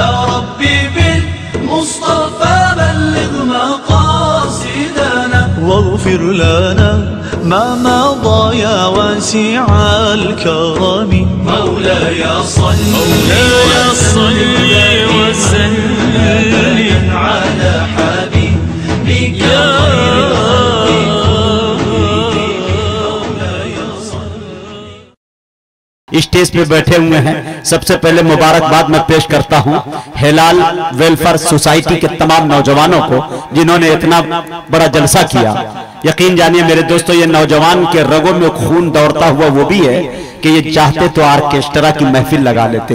يا ربي بالمصطفى بلغ مقاصدنا. واغفر لنا ما مضى يا واسع الكرم. مولاي صل مولاي صل وسلم على اسٹیج پہ بیٹھے ہوئے ہیں۔ سب سے پہلے مبارکباد میں پیش کرتا ہوں۔ ہلال ویلفر سوسائٹی کے تمام نوجوانوں کو، جنہوں نے اتنا بڑا جلسہ کیا۔ یقین جانیے میرے دوستو، یہ نوجوان کے رگوں میں خون دوڑتا ہوا وہ بھی ہے کہ یہ چاہتے تو آرکیسٹرا کی محفل لگا لیتے۔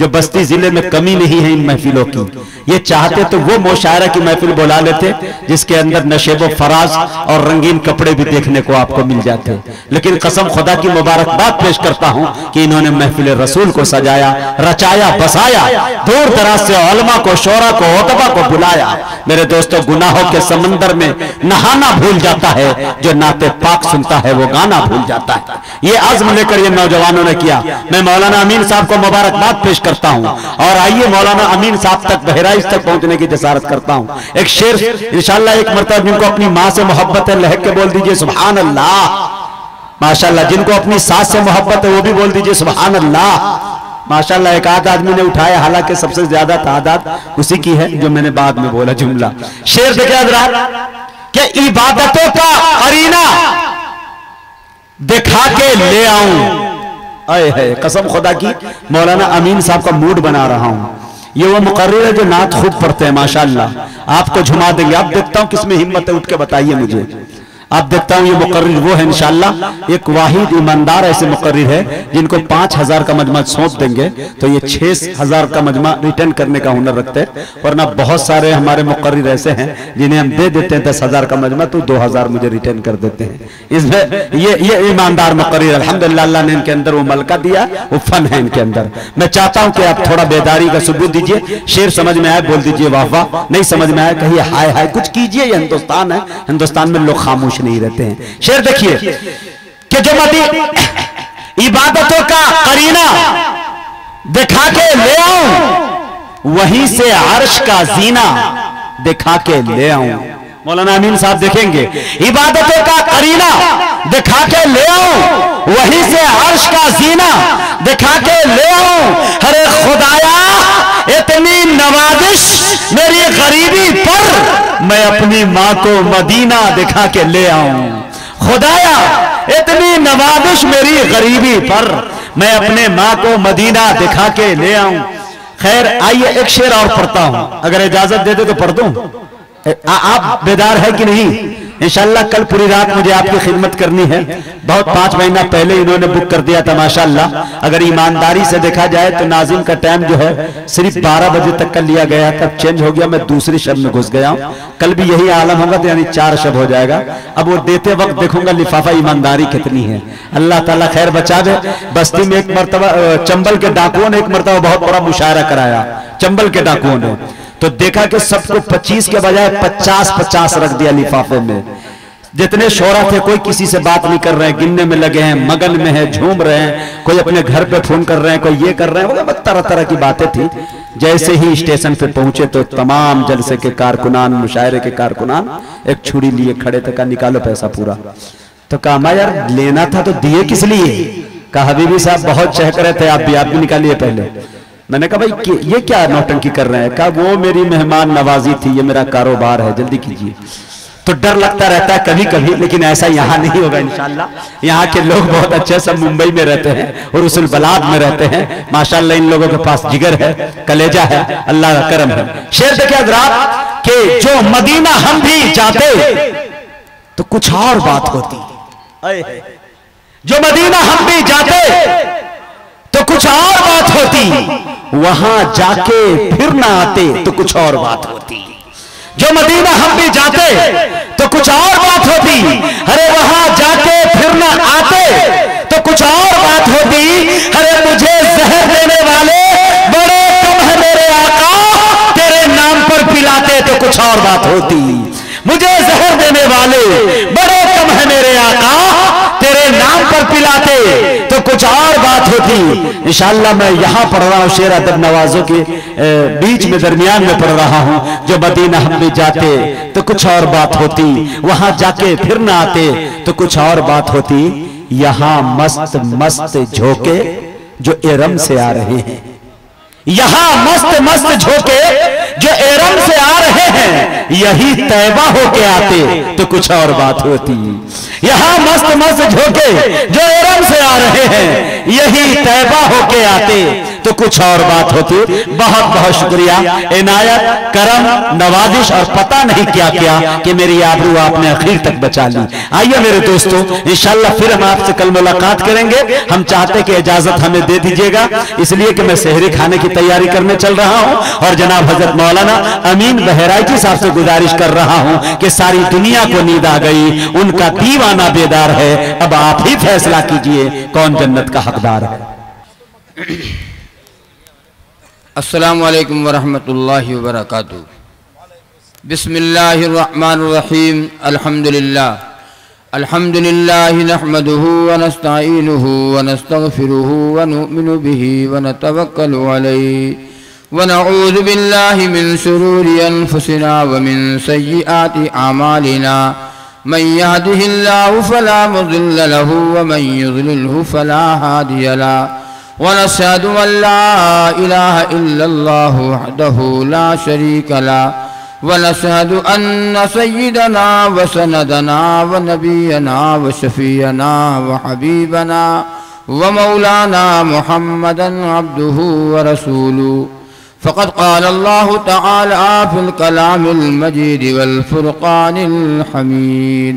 جو بستی ضلع میں کمی نہیں ہے ان محفلوں کی۔ یہ چاہتے تو وہ مشاعرہ کی محفل بلا لیتے جس کے اندر نشیب و فراز اور رنگین کپڑے بھی دیکھنے کو آپ کو مل جاتے۔ لیکن قسم خدا کی مبارکباد پیش کرتا ہوں کہ انہوں نے محفل رسول کو سجایا، رچایا، بسایا، دور دراز سے علماء کو شورا کو عطبہ کو بلایا۔ میرے دوستو، گناہوں کے سمندر میں نہانا بھول جاتا ہے۔ جو نعت پاک سنتا ہے، وہ گانا بھول جاتا ہے۔ یہ عزم لے کر یہ نوجوانوں نے کیا۔ میں مولانا امین صاحب کو مبارکباد پیش کرتا ہوں۔ اور آئیے مولانا امین صاحب تک بہرائش تک پہنچنے کی جسارت کرتا ہوں۔ ایک شیر، انشاءاللہ ایک مرتبہ جن کو اپنی ماں سے محبت ہے، لہک کے بول دیجیے سبحان اللہ ماشاءاللہ، جن کو اپنی ساس سے محبت ہے، وہ بھی بول دیجیے سبحان اللہ ماشاءاللہ، ایک آدھ آدمی نے اٹھایا، حالانکہ سب سے زیادہ تعداد اسی کی ہے جو میں نے بعد میں بولا جملہ۔ شیر دیکھیں حضرات، کہ عبادتوں کا قرینہ دکھا کے لے آؤں۔ آئے ہے قسم خدا کی، مولانا امین صاحب کا موڈ بنا رہا ہوں۔ یہ وہ مقرر ہے جو نعت خود پڑھتے ہیں، ماشاءاللہ۔ آپ کو جھما دیں گے۔ آپ دیکھتا ہوں کس میں ہمت ہے، اٹھ کے بتائیے مجھے۔ اب دیکھتا ہوں یہ مقرر وہ ہے انشاءاللہ، ایک واحد ایماندار ایسے مقرر ہے جن کو پانچ ہزار کا مجمع سونپ دیں گے، تو یہ چھ ہزار کا مجمع ریٹرن کرنے کا ہنر رکھتے ہیں، ورنہ بہت سارے ہمارے مقرر ایسے ہیں جنہیں ہم دے دیتے ہیں دس ہزار کا مجمع، تو دو ہزار مجھے ریٹرن کر دیتے ہیں۔ اس میں یہ یہ ایماندار مقرر، الحمدللہ اللہ نے ان کے اندر وہ ملکہ دیا، وہ فن ہے ان کے اندر۔ میں چاہتا ہوں کہ آپ تھوڑا بیداری کا ثبوت دیجیے، شیر سمجھ میں آئے بول دیجیے، واہ واہ، نہیں سمجھ میں آئے، کہیے ہائے ہائے، کچھ کیجیے، یہ ہندوستان ہے، ہندوستان میں لوگ خاموش نہیں رہتے ہیں۔ شیر دیکھیے کہ جو مدی عبادتوں کا قرینہ دکھا کے لے آؤں، وہیں سے عرش کا زینہ دکھا کے لے آؤں۔ مولانا امین صاحب دیکھیں گے۔ عبادتوں کا قرینہ دکھا کے لے آؤں، وہیں سے عرش کا زینہ دکھا کے لے آؤں۔ ارے خدایا اتنی نوازش میری غریبی پر میں اپنی ماں کو مدینہ دکھا کے لے آؤں۔ خدایا، اتنی نوازش میری غریبی پر میں اپنے ماں کو مدینہ دکھا کے لے آؤں۔ خیر، آئیے ایک شیر اور پڑھتا ہوں۔ اگر اجازت دے دے تو پڑھ دوں۔ آپ بیدار ہے کہ نہیں؟ انشاءاللہ کل پوری رات مجھے آپ کی خدمت کرنی ہے۔ بہت پانچ مہینہ پہلے انہوں نے بک کر دیا تھا، ماشاءاللہ۔ اگر ایمانداری سے دیکھا جائے تو ناظم کا ٹائم جو ہے، صرف بارہ بجے تک کا لیا گیا۔ تب چینج ہو گیا، میں دوسری شب میں گھس گیا ہوں۔ کل بھی یہی عالم ہوگا تو یعنی چار شب ہو جائے گا۔ اب وہ دیتے وقت دیکھوں گا لفافہ ایمانداری کتنی ہے۔ اللہ تعالیٰ خیر بچا دے۔ بستی میں ایک مرتبہ، چمبل کے ڈاکووں نے ایک مرتبہ بہت بڑا مشاعرہ کرایا۔ چمبل کے ڈاکووں نے۔ تو دیکھا کہ سب کو پچیس کے بجائے پچاس پچاس رکھ دیا لفافے میں۔ جتنے شورہ تھے کوئی کسی سے بات نہیں کر رہے ہیں، گننے میں لگے ہیں، مگن میں ہیں، جھوم رہے ہیں، کوئی اپنے گھر پہ فون کر رہے ہیں، کوئی یہ کر رہے ہیں۔ طرح طرح کی باتیں تھی جیسے ہی اسٹیشن پہ پہنچے تو تمام جلسے کے کارکنان، مشاعرے کے کارکنان ایک چھڑی لیے کھڑے تھے، کہا نکالو پیسہ پورا۔ تو کہا میں یار، لینا تھا تو دیے کس لیے؟ کہا، حبیبی صاحب بہت چہک رہے تھے، آپ بھی آپ بھی نکالیے پہلے۔ میں نے کہا بھائی یہ کیا نوٹنکی کر رہے ہیں؟ کہا، وہ میری مہمان نوازی تھی، یہ میرا کاروبار ہے، جلدی کیجیے۔ تو ڈر لگتا رہتا ہے کبھی کبھی، لیکن ایسا یہاں نہیں ہوگا انشاءاللہ۔ یہاں کے لوگ بہت اچھے سب ممبئی میں رہتے ہیں اور رسول بلاد میں رہتے ہیں۔ ماشاءاللہ ان لوگوں کے پاس جگر ہے، کلیجہ ہے، اللہ کا کرم ہے۔ شیر دیکھیں حضرات کہ جو مدینہ ہم بھی جاتے، تو کچھ اور بات ہوتی۔ جو مدینہ ہم بھی جاتے، تو کچھ اور بات ہوتی۔ وہاں جا کے پھر نہ آتے تو کچھ اور بات ہوتی۔ جو مدینہ ہم بھی جاتے تو کچھ اور بات ہوتی۔ ارے وہاں جا کے پھر نہ آتے تو کچھ اور بات ہوتی۔ ارے مجھے زہر دینے والے بڑے کم ہے میرے آقا تیرے نام پر پلاتے تو کچھ اور بات ہوتی۔ مجھے زہر دینے والے بڑے کم ہے میرے آقا اور پلاتے تو کچھ اور بات ہوتی۔ انشاءاللہ میں یہاں پڑھ رہا ہوں شیر عدب نوازوں کے بیچ میں درمیان میں پڑھ رہا ہوں۔ جو مدینہ ہم میں جاتے تو کچھ اور بات ہوتی، وہاں جا کے پھر نہ آتے تو کچھ اور بات ہوتی۔ یہاں مست مست جھوکے جو ارم سے آ رہے ہیں۔ یہاں مست مست جھوکے جو ایرم سے آ رہے ہیں، یہی تیبہ ہو کے آتے، تو کچھ اور بات ہوتی۔ یہاں مست مست جھوکے جو ایرم سے آ رہے ہیں، یہی تیبہ ہو کے آتے۔ تو کچھ اور بات ہوتی۔ بہت بہت شکریہ۔ عنایت، کرم، نوازش اور پتہ نہیں کیا کیا کہ میری آبرو آپ نے اخیر تک بچا لی۔ آئیے میرے دوستو، انشاءاللہ پھر ہم آپ سے کل ملاقات کریں گے۔ ہم چاہتے کہ اجازت ہمیں دے دیجیے گا۔ اس لیے کہ میں سہری کھانے کی تیاری کرنے چل رہا ہوں اور جناب حضرت مولانا امین بہرائچی صاحب سے گزارش کر رہا ہوں کہ ساری دنیا کو نیند آ گئی۔ ان کا دیوانہ بیدار ہے۔ اب آپ ہی فیصلہ کیجیے کون جنت کا حقدار ہے۔ السلام علیکم ورحمۃ اللہ وبرکاتہ۔ بسم اللہ الرحمن الرحیم الحمد للہ نحمده ونستعینه ونستغفره ونؤمن به ونتوکل علیه ونعوذ بالله من شرور أنفسنا ومن سيئات أعمالنا من يهده الله فلا مضل له ومن يضلله فلا هادي له۔ ونشهد أن لا إله إلا الله وحده لا شريك له. ونشهد أن سيدنا وسندنا ونبينا وشفينا وحبيبنا ومولانا محمدا عبده ورسوله. فقد قال الله تعالى في الكلام المجيد والفرقان الحميد.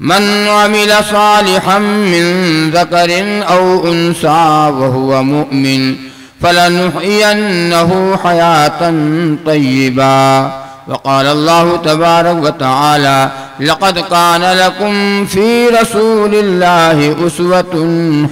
من عمل صالحا من ذكر أو أنثى وهو مؤمن فلنحيينه حياة طيبا وقال الله تبارك وتعالى لقد كان لكم في رسول الله أسوة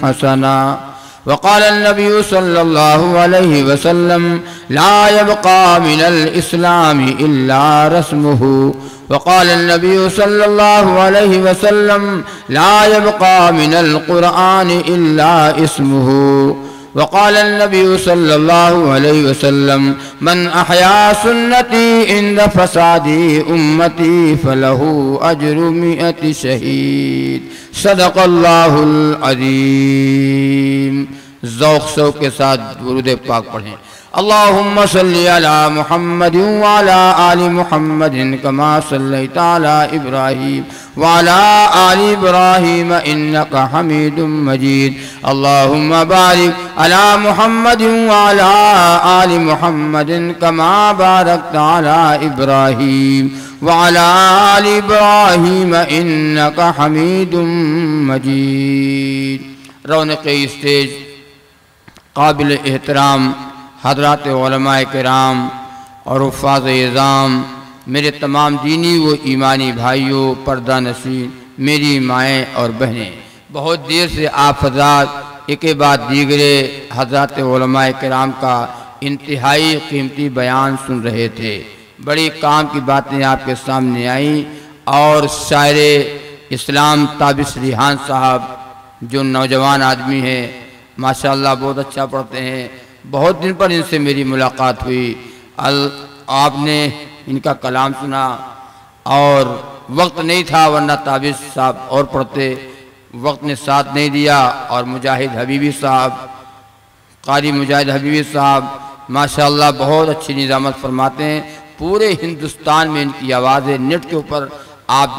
حسنة. وقال النبي صلى الله عليه وسلم لا يبقى من الإسلام إلا رسمه. وقال النبي صلى الله عليه وسلم لا يبقى من القرآن إلا اسمه. وقال النبي صلى الله عليه وسلم من أحيا سنتي عند فساد أمتي فله أجر مئة شهيد. صدق الله العظيم. ذوق سوق کے ساتھ درود پاک پڑھیں۔ اللهم صل على محمد وعلى آل محمد كما صليت على إبراهيم وعلى آل إبراهيم إنك حميد مجيد اللهم بارك على محمد وعلى آل محمد كما باركت على إبراهيم وعلى آل إبراهيم إنك حميد مجيد رونق اسٹیج قابل احترام، حضرات علماء کرام اور حفاظ اعظام میرے تمام دینی و ایمانی بھائیوں، پردہ نشین میری مائیں اور بہنیں۔ بہت دیر سے آپ حضرات ایک بعد دیگرے حضرات علماء کرام کا انتہائی قیمتی بیان سن رہے تھے۔ بڑی کام کی باتیں آپ کے سامنے آئیں اور شاعر اسلام تابس ریحان صاحب، جو نوجوان آدمی ہیں ماشاءاللہ بہت اچھا پڑھتے ہیں۔ بہت دن پر ان سے میری ملاقات ہوئی۔ آپ نے ان کا کلام سنا اور وقت نہیں تھا ورنہ تابس صاحب اور پڑھتے۔ وقت نے ساتھ نہیں دیا اور مجاہد حبیبی صاحب، قاری مجاہد حبیبی صاحب، ماشاءاللہ بہت اچھی نظامت فرماتے ہیں۔ پورے ہندوستان میں ان کی آوازیں نیٹ کے اوپر آپ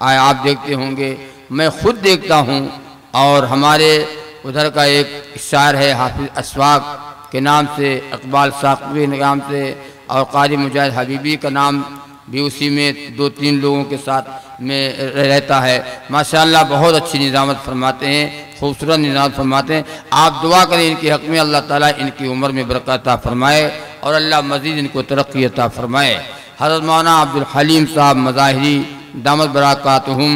آپ دیکھتے ہوں گے۔ میں خود دیکھتا ہوں اور ہمارے ادھر کا ایک شاعر ہے، حافظ اسواق، کے نام سے، اقبال ثاقبی کے نام سے، اور قاری مجاہد حبیبی کا نام بھی اسی میں دو تین لوگوں کے ساتھ میں رہتا ہے۔ ماشاءاللہ بہت اچھی نظامت فرماتے ہیں، خوبصورت نظامت فرماتے ہیں۔ آپ دعا کریں ان کے حق میں، اللہ تعالیٰ ان کی عمر میں برکت عطا فرمائے اور اللہ مزید ان کو ترقی عطا فرمائے۔ حضرت مولانا عبد الحلیم صاحب مظاہری دامت براکاتہم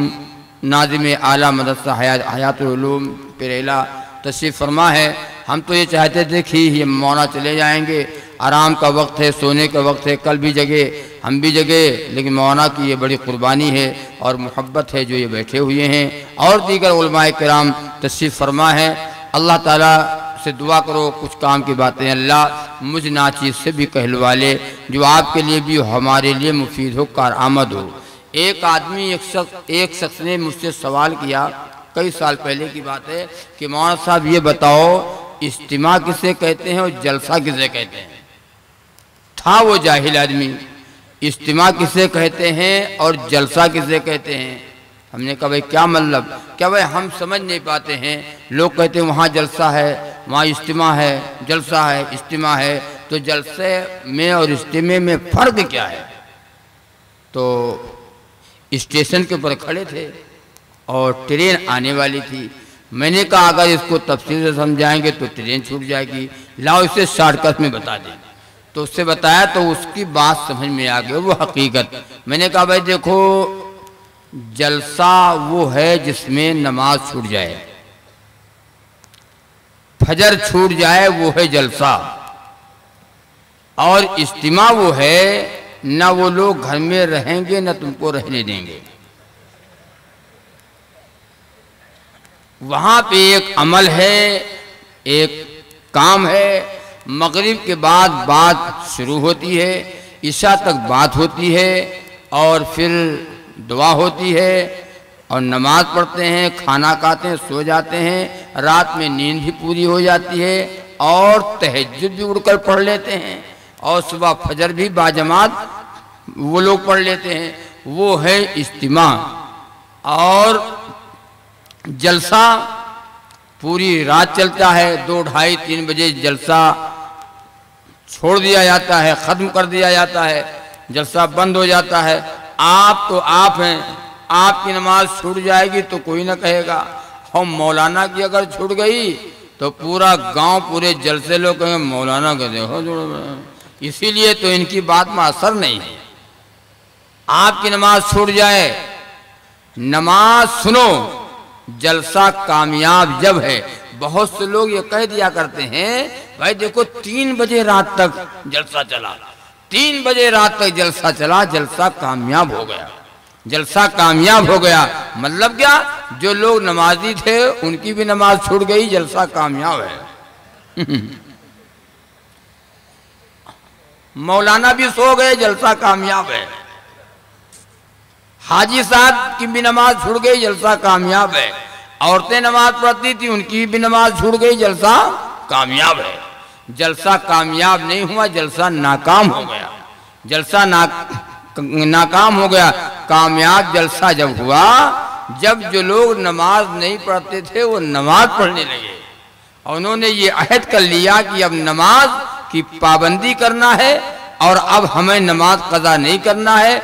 ناظم اعلیٰ مدرسہ حیات حیات العلوم پریلا تشریف فرما ہے۔ ہم تو یہ چاہتے تھے کہ یہ مونا چلے جائیں گے۔ آرام کا وقت ہے، سونے کا وقت ہے، کل بھی جگہ، ہم بھی جگہ، لیکن مولانا کی یہ بڑی قربانی ہے اور محبت ہے جو یہ بیٹھے ہوئے ہیں۔ اور دیگر علماء کرام تشریف فرما ہے۔ اللہ تعالیٰ سے دعا کرو، کچھ کام کی باتیں اللہ مجھ ناچیز سے بھی کہلوا لے۔ جو آپ کے لیے بھی ہمارے لیے مفید ہو، کارآمد ہو۔ ایک آدمی، ایک شخص ایک شخص نے مجھ سے سوال کیا، کئی سال پہلے کی بات ہے کہ مولانا صاحب یہ بتاؤ، اجتماع کسے کہتے ہیں اور جلسہ کسے کہتے ہیں؟ تھا وہ جاہل آدمی۔ اجتماع کسے کہتے ہیں اور جلسہ کسے کہتے ہیں؟ ہم نے کہا بھائی کیا مطلب؟ کیا بھائی ہم سمجھ نہیں پاتے ہیں۔ لوگ کہتے ہیں وہاں جلسہ ہے، وہاں اجتماع ہے، جلسہ ہے، اجتماع ہے۔ تو جلسے میں اور اجتماع میں فرق کیا ہے؟ تو اسٹیشن کے اوپر کھڑے تھے اور ٹرین آنے والی تھی۔ میں نے کہا، اگر اس کو تفصیل سے سمجھائیں گے تو ٹرین چھوٹ جائے گی۔ لاؤ اسے شارٹ کٹ میں بتا دیں۔ تو اس سے بتایا تو اس کی بات سمجھ میں آ گئی، وہ حقیقت۔ میں نے کہا، بھائی دیکھو، جلسہ وہ ہے جس میں نماز چھوٹ جائے۔ فجر چھوٹ جائے، وہ ہے جلسہ۔ اور اجتماع وہ ہے نہ وہ لوگ گھر میں رہیں گے، نہ تم کو رہنے دیں گے۔ وہاں پہ ایک عمل ہے، ایک کام ہے۔ مغرب کے بعد بات شروع ہوتی ہے، عشاء تک بات ہوتی ہے اور پھر دعا ہوتی ہے اور نماز پڑھتے ہیں، کھانا کھاتے ہیں، سو جاتے ہیں۔ رات میں نیند بھی پوری ہو جاتی ہے اور تہجد بھی اڑ کر پڑھ لیتے ہیں۔ اور صبح فجر بھی باجماعت وہ لوگ پڑھ لیتے ہیں، وہ ہے اجتماع۔ اور جلسہ پوری رات چلتا ہے، دو ڈھائی، تین بجے جلسہ چھوڑ دیا جاتا ہے، ختم کر دیا جاتا ہے، جلسہ بند ہو جاتا ہے۔ آپ تو آپ ہیں، آپ کی نماز چھوٹ جائے گی تو کوئی نہ کہے گا۔ ہم مولانا کی اگر چھوٹ گئی تو پورا گاؤں، پورے جلسے لوگ کہیں گے، مولانا کے دیکھو اسی لیے تو ان کی بات میں اثر نہیں ہے۔ آپ کی نماز چھوٹ جائے۔ نماز سنو۔ جلسہ کامیاب جب ہے۔ بہت سے لوگ یہ کہہ دیا کرتے ہیں، بھائی دیکھو تین بجے رات تک جلسہ چلا۔ تین بجے رات تک جلسہ چلا، جلسہ کامیاب ہو گیا۔ جلسہ کامیاب ہو گیا۔ مطلب کیا؟ جو لوگ نمازی تھے، ان کی بھی نماز چھوٹ گئی، جلسہ کامیاب ہے۔ مولانا بھی سو گئے، جلسہ کامیاب ہے۔ حاجی صاحب کی بھی نماز چھوٹ گئی جلسہ کامیاب ہے۔ عورتیں نماز پڑھتی تھی ان کی بھی نماز چھوٹ گئی جلسہ کامیاب ہے۔ جلسہ کامیاب نہیں ہوا، جلسہ ناکام ہو گیا۔ جلسہ ناکام ہو گیا۔ کامیاب جلسہ جب ہوا، جب جو لوگ نماز نہیں پڑھتے تھے، وہ نماز پڑھنے لگے۔ اور انہوں نے یہ عہد کر لیا کہ اب نماز کی پابندی کرنا ہے اور اب ہمیں نماز قضا نہیں کرنا ہے۔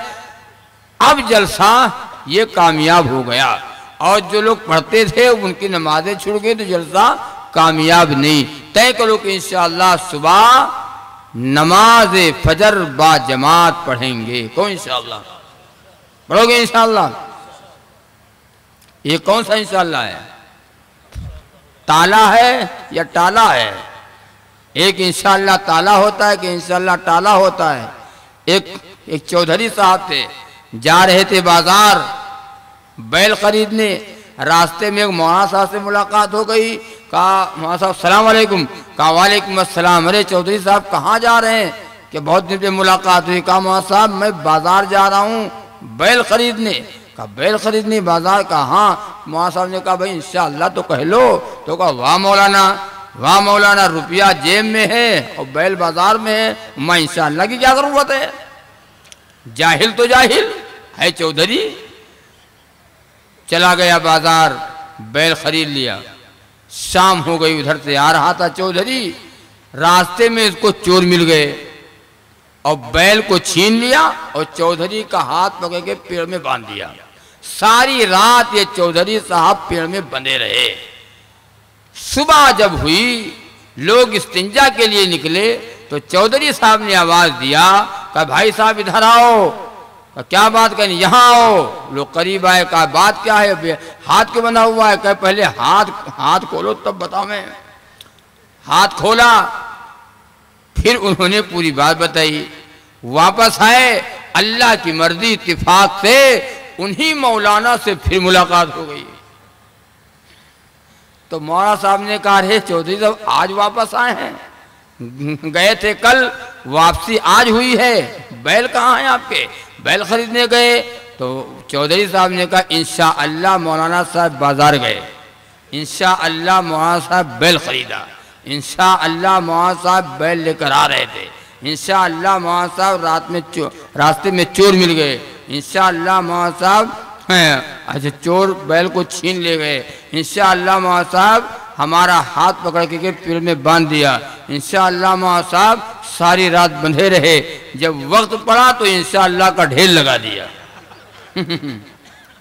اب جلسہ یہ کامیاب ہو گیا۔ اور جو لوگ پڑھتے تھے ان کی نمازیں چھڑ گئی تو جلسہ کامیاب نہیں۔ طے کرو کہ انشاءاللہ صبح نماز فجر با جماعت پڑھیں گے۔ کون انشاءاللہ؟ پڑھو گے انشاءاللہ؟ یہ کون سا انشاءاللہ ہے؟ تالا ہے یا ٹالا ہے؟ ایک انشاءاللہ تالا ہوتا ہے کہ انشاءاللہ ٹالا ہوتا ہے۔ ایک ایک چودھری صاحب تھے، جا رہے تھے بازار، بیل خریدنے۔ راستے میں ایک مولانا صاحب سے ملاقات ہو گئی۔ کہا، مولانا صاحب، السلام علیکم۔ کہا، وعلیکم السلام۔ ارے چودھری صاحب، کہاں جا رہے ہیں؟ کہ بہت دن پہ ملاقات ہوئی۔ کہا، مولانا صاحب، میں بازار جا رہا ہوں بیل خریدنے۔ کہا، بیل خریدنے بازار؟ کہا ہاں۔ مولانا صاحب نے کہا، بھائی، انشاءاللہ تو کہہ لو۔ تو کہا، واہ مولانا واہ مولانا، روپیہ جیب میں ہے اور بیل بازار میں ہے میں انشاءاللہ کی کیا ضرورت ہے؟ جاہل تو جاہل، ہے چودھری؟ چلا گیا بازار، بیل خرید لیا۔ شام ہو گئی، ادھر سے آ رہا تھا چودھری۔ راستے میں اس کو چور مل گئے۔ اور بیل کو چھین لیا اور چودھری کا ہاتھ پکڑ کے پیڑ میں باندھ دیا۔ ساری رات یہ چودھری صاحب پیڑ میں بندے رہے۔ صبح جب ہوئی، لوگ استنجا کے لیے نکلے تو چودھری صاحب نے آواز دیا کہ بھائی صاحب ادھر آؤ کہا کیا بات کہیں؟ یہاں آؤ۔ لوگ قریب آئے، کہا بات کیا ہے؟ ہاتھ کیوں بنا ہوا ہے؟ کہ پہلے ہاتھ ہاتھ کھولو تب بتاؤ میں۔ ہاتھ کھولا، پھر انہوں نے پوری بات بتائی۔ واپس آئے، اللہ کی مرضی اتفاق سے انہی مولانا سے پھر ملاقات ہو گئی۔ تو مولانا صاحب نے کہا رہے چودھری صاحب، آج واپس آئے ہیں۔ گئے تھے کل، واپسی آج ہوئی ہے۔ بیل کہاں ہیں آپ کے؟ بیل خریدنے گئے۔ تو چودھری صاحب نے کہا، انشاءاللہ مولانا صاحب بازار گئے۔ انشاءاللہ مولانا صاحب بیل خریدا۔ انشاءاللہ مولانا صاحب بیل لے کر آ رہے تھے۔ انشاءاللہ مولانا صاحب رات میں چو راستے میں چور مل گئے۔ انشاءاللہ مولانا صاحب اچھا چور بیل کو چھین لے گئے۔ انشاءاللہ مولانا صاحب، ہمارا ہاتھ پکڑ کے کے پیڑ میں باندھ دیا۔ انشاءاللہ مولانا صاحب، ساری رات بندھے رہے۔ جب وقت پڑا تو انشاءاللہ کا ڈھیل لگا دیا۔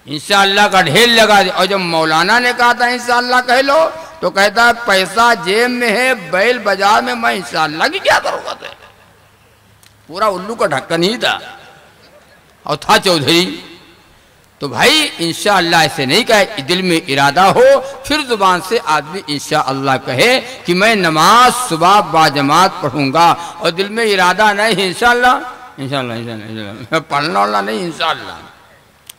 انشاءاللہ کا ڈھیل لگا دیا۔ اور جب مولانا نے کہا تھا، انشاءاللہ کہہ لو، تو کہتا ہے، پیسہ جیب میں ہے، بیل بازار میں میں انشاءاللہ کی کیا ضرورت ہے پورا الو کا ڈھکن ہی تھا۔ اور تھا چودھری۔ تو بھائی انشاءاللہ ایسے نہیں کہے دل میں ارادہ ہو، پھر زبان سے آدمی انشاءاللہ کہے کہ میں نماز صبح با جماعت پڑھوں گا اور دل میں ارادہ نہیں، انشاءاللہ انشاءاللہ انشاءاللہ انشاءاللہ پڑھنا والا نہیں، انشاءاللہ۔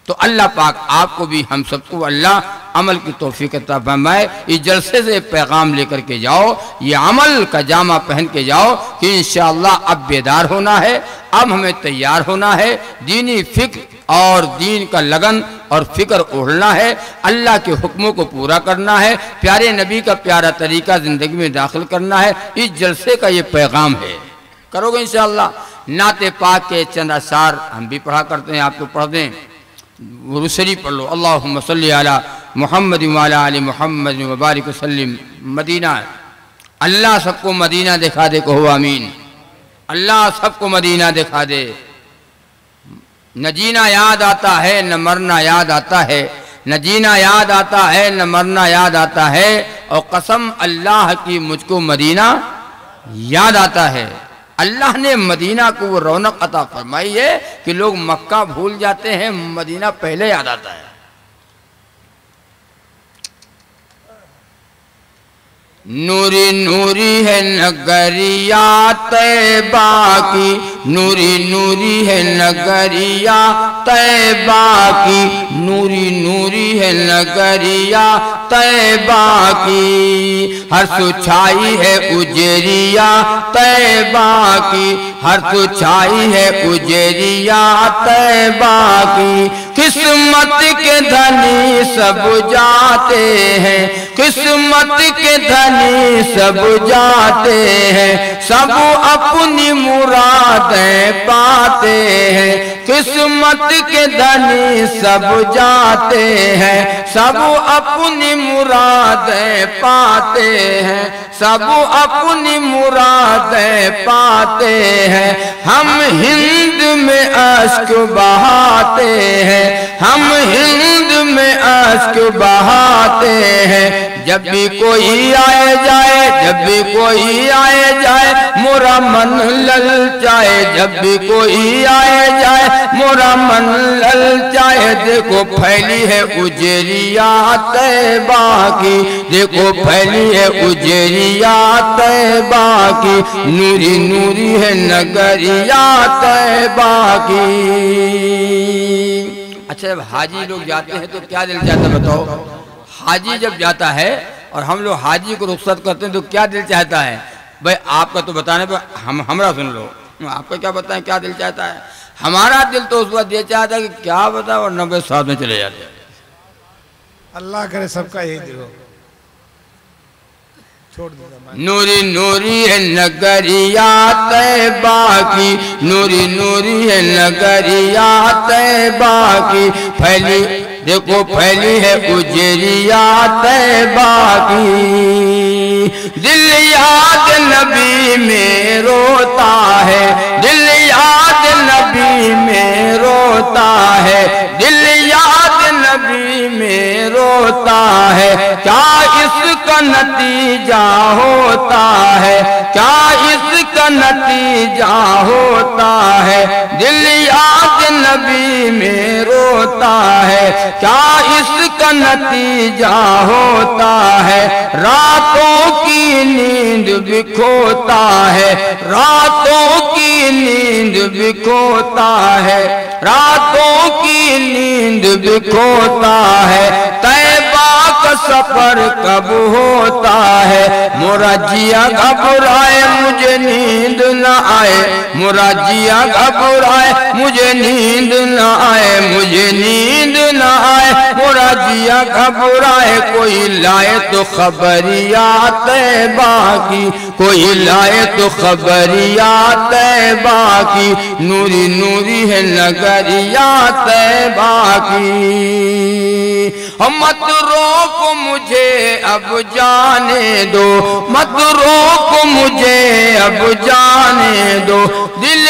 تو اللہ پاک آپ کو بھی ہم سب کو اللہ عمل کی توفیق عطا فرمائے۔ اس جلسے سے پیغام لے کر کے جاؤ، یہ عمل کا جامع پہن کے جاؤ کہ انشاءاللہ اب بیدار ہونا ہے، اب ہمیں تیار ہونا ہے۔ دینی فکر اور دین کا لگن اور فکر اوڑھنا ہے، اللہ کے حکموں کو پورا کرنا ہے، پیارے نبی کا پیارا طریقہ زندگی میں داخل کرنا ہے، اس جلسے کا یہ پیغام ہے۔ کرو گے انشاءاللہ۔ نعت پاک کے چند اشعار ہم بھی پڑھا کرتے ہیں، آپ کو پڑھ دیں۔ رسری پڑھ لو۔ اللہم صلی علی محمد وعلا علی محمد وبارک وسلم۔ مدینہ۔ اللہ سب کو مدینہ دکھا دے، کہو آمین۔ اللہ سب کو مدینہ دکھا دے۔ نہ جینا یاد آتا ہے، نہ مرنا یاد آتا ہے۔ نہ جینا یاد آتا ہے، نہ مرنا یاد آتا ہے۔ اور قسم اللہ کی مجھ کو مدینہ یاد آتا ہے۔ اللہ نے مدینہ کو وہ رونق عطا فرمائی ہے کہ لوگ مکہ بھول جاتے ہیں، مدینہ پہلے یاد آتا ہے۔ نوری نوری ہے نگریا طیبہ کی، نوری نوری ہے نگریا طیبہ کی، نوری نوری ہے نگریا طیبہ کی۔ ہر سچائی ہے اجریا طیبہ کی، ہر سچائی ہے اجریا طیبہ کی۔ قسمت کے دھنی سب جاتے ہیں قسمت کے دھنی سب جاتے ہیں، سب اپنی مرادیں پاتے ہیں۔ قسمت کے دھنی سب جاتے ہیں، سب اپنی مرادیں پاتے ہیں۔ سب اپنی مرادیں پاتے ہیں۔ ہم ہند میں اشک بہاتے ہیں، ہم ہند میں اشک بہاتے ہیں۔ جب بھی کوئی آئے جائے، جب بھی کوئی آئے جائے، مورا من لل جائے جب بھی کوئی آئے جائے، مورا من لل جائے دیکھو پھیلی ہے اجریا طیبہ کی، دیکھو پھیلی ہے اجریا طیبہ کی، نوری نوری ہے نگریا طیبہ کی۔ اچھا جب حاجی لوگ جاتے ہیں تو کیا دل چاہتا ہے بتاؤ؟ حاجی جب جاتا ہے اور ہم لوگ حاجی کو رخصت کرتے ہیں تو کیا دل چاہتا ہے؟ بھائی آپ کا تو بتانے پہ ہم ہمرا سن لو۔ آپ کا کیا بتائیں کیا دل چاہتا ہے؟ ہمارا دل تو اس وقت یہ چاہتا ہے کہ کیا بتا اور نبے ساتھ میں چلے جاتے ہیں۔ اللہ کرے سب کا یہی دل ہو۔ نوری نوری ہے نگریا طیبہ کی۔ نوری نوری ہے نگریا طیبہ کی۔ پھیلی دیکھو پھیلی ہے اجریا طیبہ کی۔ دل یاد نبی میں روتا ہے، دل یاد نبی میں روتا ہے۔ دل یاد نبی میں روتا ہے۔ کیا اس کا نتیجہ ہوتا ہے؟ کیا اس کا نتیجہ ہوتا ہے؟ دل یاد نبی میں روتا ہے، کیا اس کا نتیجہ ہوتا ہے؟ راتوں کی نیند بکھوتا ہے، راتوں کی نیند بکھوتا ہے، راتوں کی نیند بکھوتا ہے۔ طیبہ کا سفر کب ہوتا ہے؟ مراجیا گھبرائے، مجھے نیند نہ آئے۔ مراجیا گھبرائے، مجھے نیند نہ آئے۔ مجھے نیند نہ آئے۔ مراجیا گھبرائے، کوئی لائے تو خبریات باقی۔ کوئی لائے تو خبریات باقی۔ نوری نوری ہے نگریات باقی۔ مت روک مجھے اب جانے دو۔ مت روک مجھے اب جانے دو۔ دل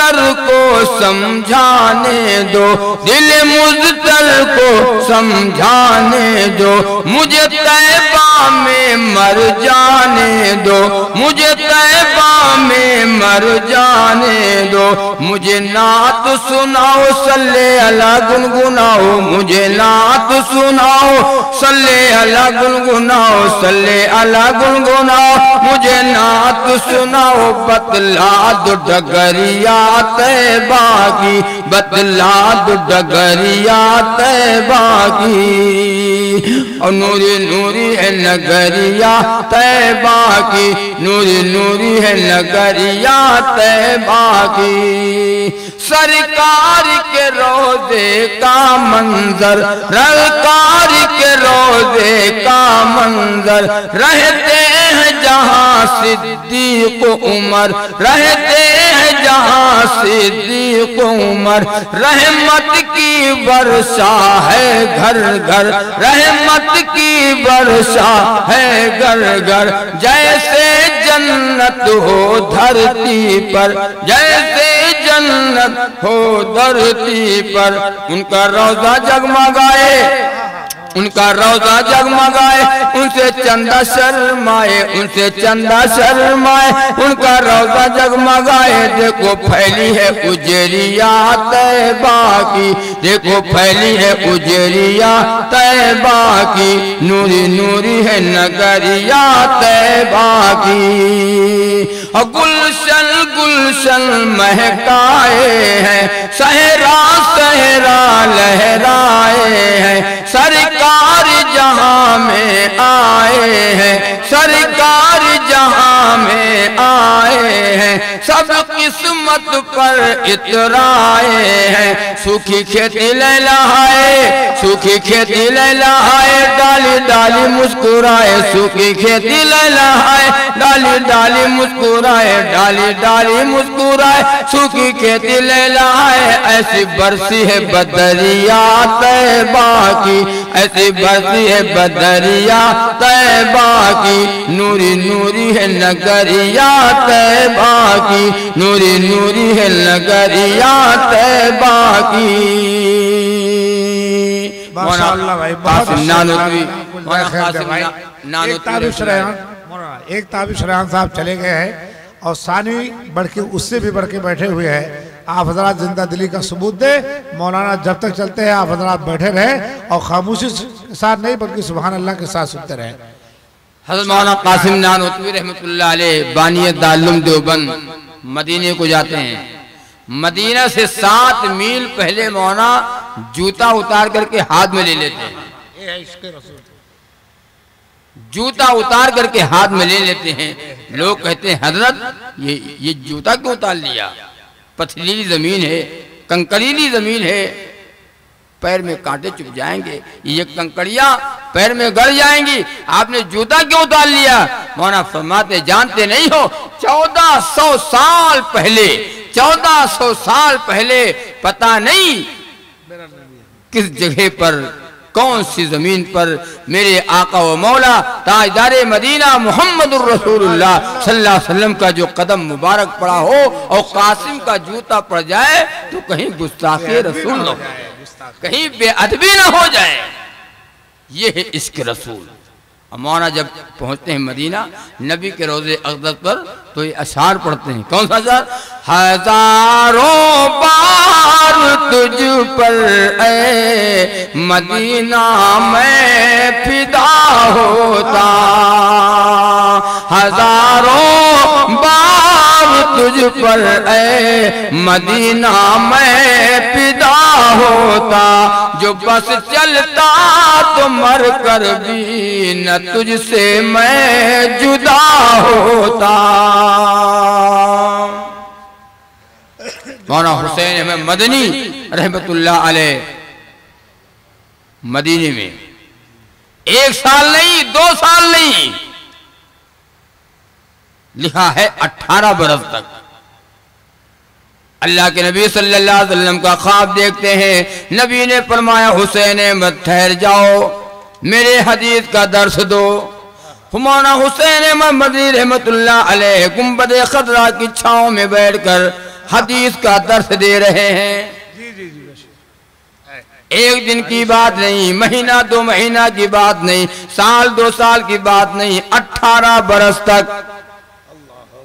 مزتر کو سمجھانے دو۔ دل مزتر کو سمجھانے دو۔ مجھے طیبہ میں مر جانے دو۔ مجھے طیبہ میں مر جانے دو۔ مجھے نعت سناؤ، صلی اللہ گنگناؤ۔ مجھے نعت سناؤ، صلی اللہ گنگناؤ۔ صلی اللہ گنگناؤ۔ مجھے نعت سناؤ، بتلا دو ڈگریا طیبہ کی بتلا ڈگریا طیبہ کی اور نوری نوری ہے نگریا طیبہ کی نوری نوری ہے نگریا طیبہ کی سرکار کے روزے کا منظر، رلکار کے روزے کا منظر۔ رہتے ہیں جہاں صدیق عمر، رہتے ہیں جہاں صدیق عمر، رحمت کی برسا ہے گھر گھر، رحمت کی برسا ہے گھر گھر۔ جیسے جنت ہو دھرتی پر، جیسے جنت ہو دھرتی پر، ان کا روزہ جگمگائے۔ ان کا روزہ جگمگائے ان سے چندہ شرمائے ان سے چندہ شرمائے ان کا روزہ جگمگائے دیکھو پھیلی ہے اجریا طیبہ کی دیکھو پھیلی ہے اجریا طیبہ کی نوری نوری ہے نگریا طیبہ کی اور گلشن مہکائے ہیں سہرا سہرا لہرائے ہیں۔ سرکار جہاں میں آئے ہیں سرکار جہاں میں آئے ہیں۔ سب قسمت پر اترائے ہیں۔ سوکھی کھیتی لے لہائے سوکھی کھیتی لے لہائے، ڈالی ڈالی مسکرائے۔ سوکھی کھیتی لے لہائے، ڈالی ڈالی مسکرائے، ڈالی ڈالی مسکرائے۔ سوکھی کھیتی لے لہائے، ایسی برسی ہے بدریا طیبہ کی۔ ایسی برسی ہے بدریا طیبہ کی۔ نوری نوری ہے نگریا طیبہ کی نوری نوری ہے نگریا طیبہ کی ماشاءاللہ بھائی قاسم نانوتوی مولانا قاسم ایک تابع شریان صاحب چلے گئے ہیں اور ثانوی بڑھ کے اس سے بھی بڑھ کے بیٹھے ہوئے ہیں۔ آپ حضرات زندہ دلی کا ثبوت دے مولانا جب تک چلتے ہیں آپ حضرات بیٹھے رہے اور خاموشی ساتھ نہیں بلکہ سبحان اللہ کے ساتھ سنتے رہے حضرت مولانا قاسم نانوتوی رحمت اللہ علیہ بانی دالم دیوبند مدینے کو جاتے ہیں۔ مدینہ سے سات میل پہلے مولانا جوتا اتار کر کے ہاتھ میں لے لیتے ہیں۔ جوتا اتار کر کے ہاتھ میں لے لیتے ہیں۔ لوگ کہتے ہیں، حضرت، یہ یہ جوتا کیوں اتار لیا؟ پتھریلی زمین ہے، کنکریلی زمین ہے۔ پیر میں کانٹے چپ جائیں گے، یہ کنکڑیاں پیر میں گڑ جائیں گی۔ آپ نے جوتا کیوں اتار لیا؟ مولانا فرماتے، جانتے نہیں ہو، چودہ سو سال پہلے، چودہ سو سال پہلے پتا نہیں کس جگہ پر، کون سی زمین پر میرے آقا و مولا تاجدار مدینہ محمد الرسول اللہ صلی اللہ علیہ وسلم کا جو قدم مبارک پڑا ہو اور قاسم کا جوتا پڑ جائے تو کہیں گستاخی رسول نہ ہو۔ کہیں بے ادبی نہ ہو جائے۔ یہ ہے عشق رسول۔ ہمارا جب پہنچتے ہیں مدینہ، نبی کے روزے اقدس پر تو یہ اشعار پڑھتے ہیں۔ کون سا اشعار؟ ہزاروں بار تجھ پر اے مدینہ، میں فدا ہوتا۔ ہزاروں بار تجھ پر اے مدینہ میں فدا ہوتا، جو بس چلتا تو مر کر بھی نہ تجھ سے میں جدا ہوتا۔ مولانا حسین احمد مدنی رحمت اللہ علیہ، مدینے میں ایک سال نہیں، دو سال نہیں لکھا ہے اٹھارہ برس تک۔ اللہ کے نبی صلی اللہ علیہ وسلم کا خواب دیکھتے ہیں۔ نبی نے فرمایا حسین احمد ٹھہر جاؤ میرے حدیث کا درس دو۔ ہمانا حسین احمد مدنی رحمت اللہ علیہ گنبد خطرہ کی چھاؤں میں بیٹھ کر حدیث کا درس دے رہے ہیں۔ جی جی جی ایک دن کی بات نہیں مہینہ دو مہینہ کی بات نہیں سال دو سال کی بات نہیں اٹھارہ برس تک۔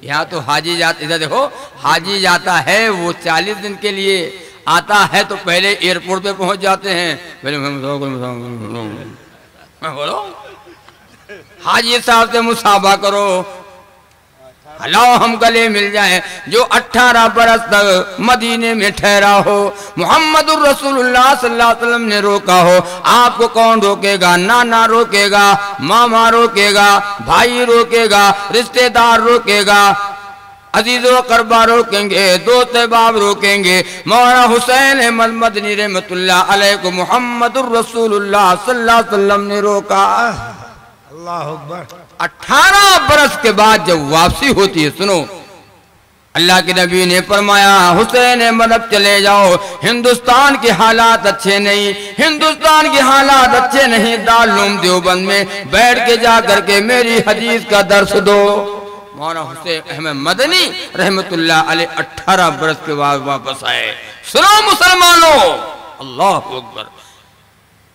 یہاں تو حاجی جاتا ادھر دیکھو، حاجی جاتا ہے، وہ چالیس دن کے لیے آتا ہے تو پہلے ایئرپورٹ پہ پہنچ جاتے ہیں۔ بولو حاجی صاحب سے مصابہ کرو۔ لاؤ ہم گلے مل جائیں جو اٹھارہ برس تک مدینے میں ٹھہرا ہو۔ محمد الرسول اللہ صلی اللہ علیہ وسلم نے روکا ہو۔ آپ کو کون روکے گا؟ نانا روکے گا، ماما روکے گا، بھائی روکے گا، رشتہ دار روکے گا۔ عزیز و قربا روکیں گے دوست باب روکیں گے۔ مولانا حسین احمد مدنی رحمت اللہ علیہ کو محمد الرسول اللہ صلی اللہ علیہ وسلم نے روکا۔ اللہ اکبر۔ اٹھارہ برس کے بعد جب واپسی ہوتی ہے، سنو۔ اللہ کے نبی نے فرمایا، حسین مدد چلے جاؤ۔ ہندوستان کے حالات اچھے نہیں۔ ہندوستان کے حالات اچھے نہیں۔ دارالعلوم دیوبند میں۔ بیٹھ کے جا کر کے میری حدیث کا درس دو۔ مولانا حسین احمد مدنی رحمت اللہ علیہ اٹھارہ برس کے بعد واپس آئے۔ سنو مسلمانوں۔ اللہ اکبر۔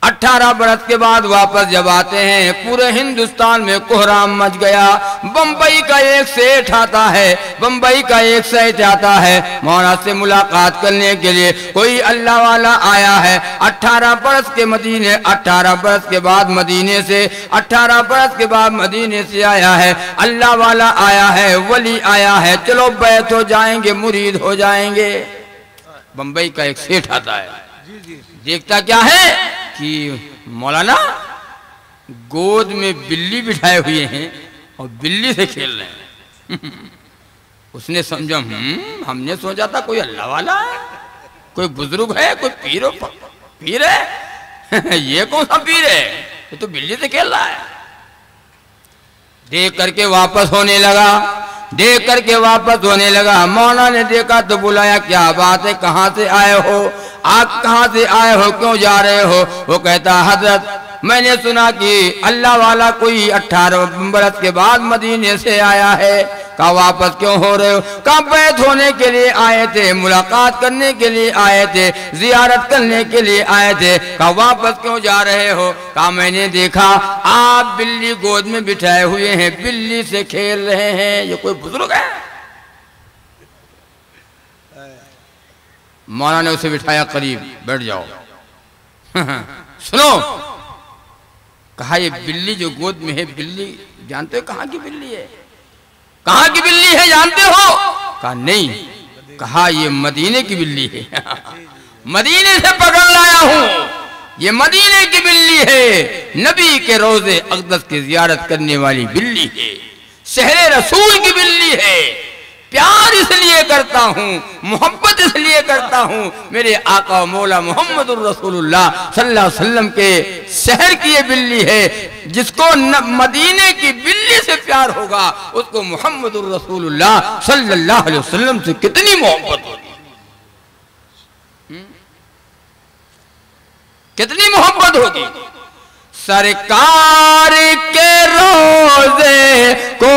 اٹھارہ برس کے بعد واپس جب آتے ہیں پورے ہندوستان میں کوہرام مچ گیا۔ بمبئی کا ایک سیٹ آتا ہے بمبئی کا ایک سیٹ آتا ہے۔ مولانا سے ملاقات کرنے کے لیے کوئی اللہ والا آیا ہے۔ اٹھارہ برس کے مدینے اٹھارہ برس کے بعد مدینے سے اٹھارہ برس کے بعد مدینے سے آیا ہے۔ اللہ والا آیا ہے ولی آیا ہے۔ چلو بیت ہو جائیں گے مرید ہو جائیں گے۔ بمبئی کا ایک سیٹ آتا ہے۔ دیکھتا کیا ہے؟ کہ مولانا گود میں بلی بٹھائے ہوئے ہیں اور بلی سے کھیل رہے ہیں۔ اس نے سمجھا، ہم ہم نے سوچا تھا کوئی اللہ والا ہے، کوئی بزرگ ہے، کوئی پیر پیر ہے۔ یہ کون سا پیر ہے؟ یہ تو بلی سے کھیل رہا ہے۔ دیکھ کر کے واپس ہونے لگا۔ دیکھ کر کے واپس ہونے لگا۔ مولا نے دیکھا تو بلایا، کیا بات ہے؟ کہاں سے آئے ہو؟ آپ کہاں سے آئے ہو؟ کیوں جا رہے ہو؟ وہ کہتا، حضرت میں نے سنا کہ اللہ والا کوئی اٹھارہ برس کے بعد مدینے سے آیا ہے۔ کہا واپس کیوں ہو رہے ہو؟ کہا بیت ہونے کے لیے آئے تھے؟ ملاقات کرنے کے لیے آئے تھے، زیارت کرنے کے لیے آئے تھے۔ کہا واپس کیوں جا رہے ہو؟ کہا میں نے دیکھا، آپ بلی گود میں بٹھائے ہوئے ہیں، بلی سے کھیل رہے ہیں۔ یہ کوئی بزرگ ہے؟ مولانا نے اسے بٹھایا قریب، بیٹھ جاؤ۔ سنو کہا یہ بلی جو گود میں ہے، بلی، جانتے ہو کہاں کی بلی ہے؟ کہاں کی بلی ہے، جانتے ہو؟ کہا نہیں، کہا یہ مدینے کی بلی ہے۔ مدینے سے پکڑ لایا ہوں۔ یہ مدینے کی بلی ہے۔ نبی کے روزے اقدس کی زیارت کرنے والی بلی ہے۔ شہر رسول کی بلی ہے۔ پیار اس لیے کرتا ہوں، محبت اس لیے کرتا ہوں، میرے آقا و مولا محمد الرسول اللہ صلی اللہ علیہ وسلم کے شہر کی یہ بلی ہے، جس کو مدینے کی بلی سے پیار ہوگا، اس کو محمد الرسول اللہ صلی اللہ علیہ وسلم سے کتنی محبت ہوگی کتنی محبت ہوگی سرکار کے روزے کو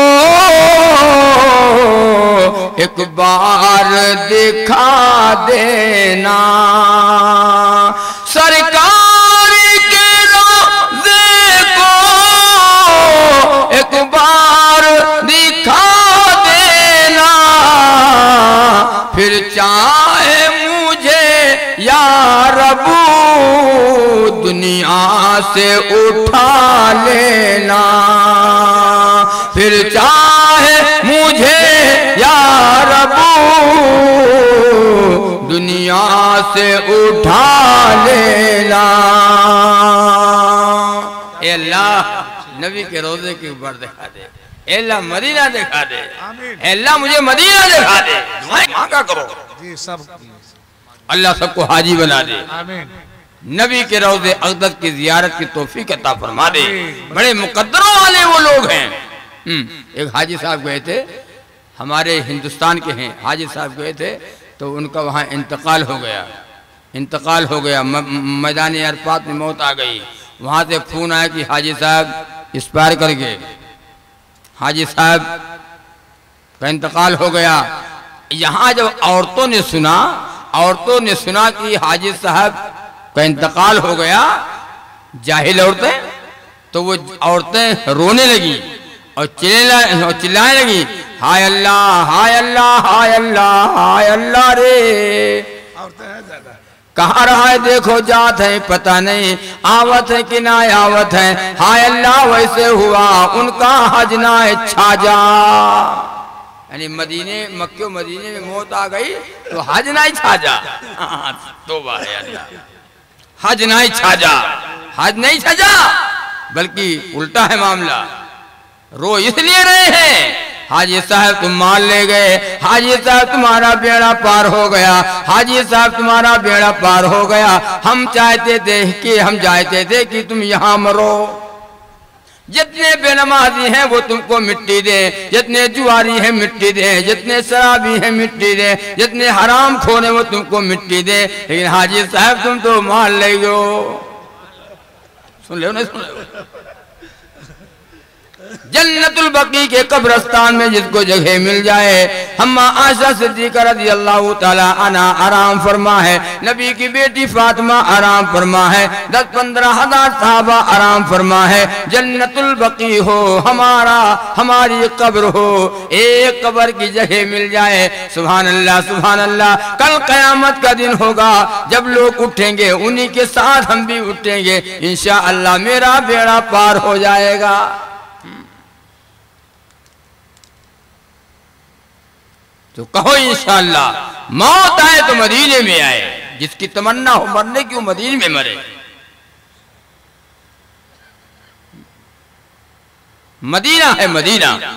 ایک بار دکھا دینا۔ سرکار کے روزے کو ایک بار دکھا دینا۔ پھر چاہے مجھے یا رب۔ سے اٹھا لینا۔ پھر چاہے مجھے یا ربو دنیا سے اٹھا لینا۔ اے اللہ نبی کے روزے کے اوپر دکھا دے۔ اے اللہ مدینہ دکھا دے۔ اے اللہ مجھے مدینہ دکھا دے۔ دعائیں مانگا کرو۔ جی سب۔ اللہ سب کو حاجی بنا دے۔ آمین۔ نبی کے روض اقدس کی زیارت کی توفیق عطا فرما دے۔ بڑے مقدروں والے وہ لوگ ہیں۔ ایک حاجی صاحب گئے تھے۔ ہمارے ہندوستان کے ہیں۔ حاجی صاحب گئے تھے تو ان کا وہاں انتقال ہو گیا۔ انتقال ہو گیا۔ میدان عرفات میں موت آ گئی۔ وہاں سے فون آیا کہ حاجی صاحب اسپائر کر گئے حاجی صاحب کا انتقال ہو گیا۔ یہاں جب عورتوں نے سنا، عورتوں نے سنا کہ حاجی صاحب کا انتقال ہو گیا جاہل عورتیں تو وہ عورتیں رونے لگی اور چلائیں لگی ہائے اللہ ہائے اللہ ہائے اللہ ہائے اللہ رے۔ کہاں رہا ہے؟ دیکھو جات ہے پتہ نہیں۔ آوت ہے کہ نہ آوت ہے۔ ہائے اللہ ویسے ہوا۔ ان کا حج نہ چھا جا۔ یعنی مدینے مکہ و مدینے میں موت آ گئی تو حج نہ چھا جا۔ توبہ ہے اللہ۔ حج نہیں چھا جا حج نہیں چھا جا بلکہ الٹا ہے معاملہ۔ رو اس لیے رہے ہیں۔ حاجی صاحب تم مان لے گئے۔ حاجی صاحب تمہارا بیڑا پار ہو گیا۔ حاجی صاحب تمہارا بیڑا پار ہو گیا۔ ہم چاہتے تھے کہ ہم چاہتے تھے کہ تم یہاں مرو۔ جتنے بے نمازی ہیں وہ تم کو مٹی دیں جتنے جواری ہیں مٹی دیں جتنے شرابی ہیں مٹی دیں جتنے حرام کھونے وہ تم کو مٹی دیں لیکن حاجی صاحب تم تو مان لے گو سن لے نہیں سن لے جنت البقی کے قبرستان میں جس کو جگہ مل جائے۔ ہم آشا صدیقہ رضی اللہ تعالیٰ عنہ آرام فرما ہے۔ نبی کی بیٹی فاطمہ آرام فرما ہے۔ دس پندرہ ہزار صحابہ آرام فرما ہے۔ جنت البقی ہو، ہمارا، ہماری قبر ہو۔ ایک قبر کی جگہ مل جائے۔ سبحان اللہ سبحان اللہ۔ کل قیامت کا دن ہوگا۔ جب لوگ اٹھیں گے، انہی کے ساتھ ہم بھی اٹھیں گے۔ انشاءاللہ میرا بیڑا پار ہو جائے گا۔ تو کہو انشاءاللہ، موت آئے تو مدینے میں آئے، جس کی تمنا ہو مرنے کی وہ مدینے میں مرے۔ مدینہ ہے مدینہ۔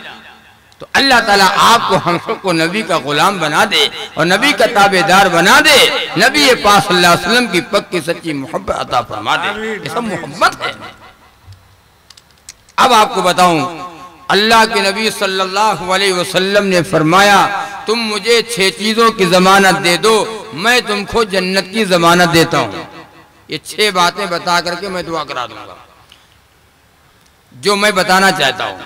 تو اللہ تعالیٰ آپ کو ہم سب کو نبی کا غلام بنا دے اور نبی کا تابع دار بنا دے۔ نبی پاک صلی اللہ علیہ وسلم کی پکی سچی محبت عطا فرما دے۔ یہ سب محبت ہے۔ اب آپ کو بتاؤں اللہ کے نبی صلی اللہ علیہ وسلم نے فرمایا، تم مجھے چھ چیزوں کی ضمانت دے دو، میں تم کو جنت کی ضمانت دیتا ہوں۔ یہ چھ باتیں بتا کر کے میں دعا کرا دوں گا۔ جو میں بتانا چاہتا ہوں۔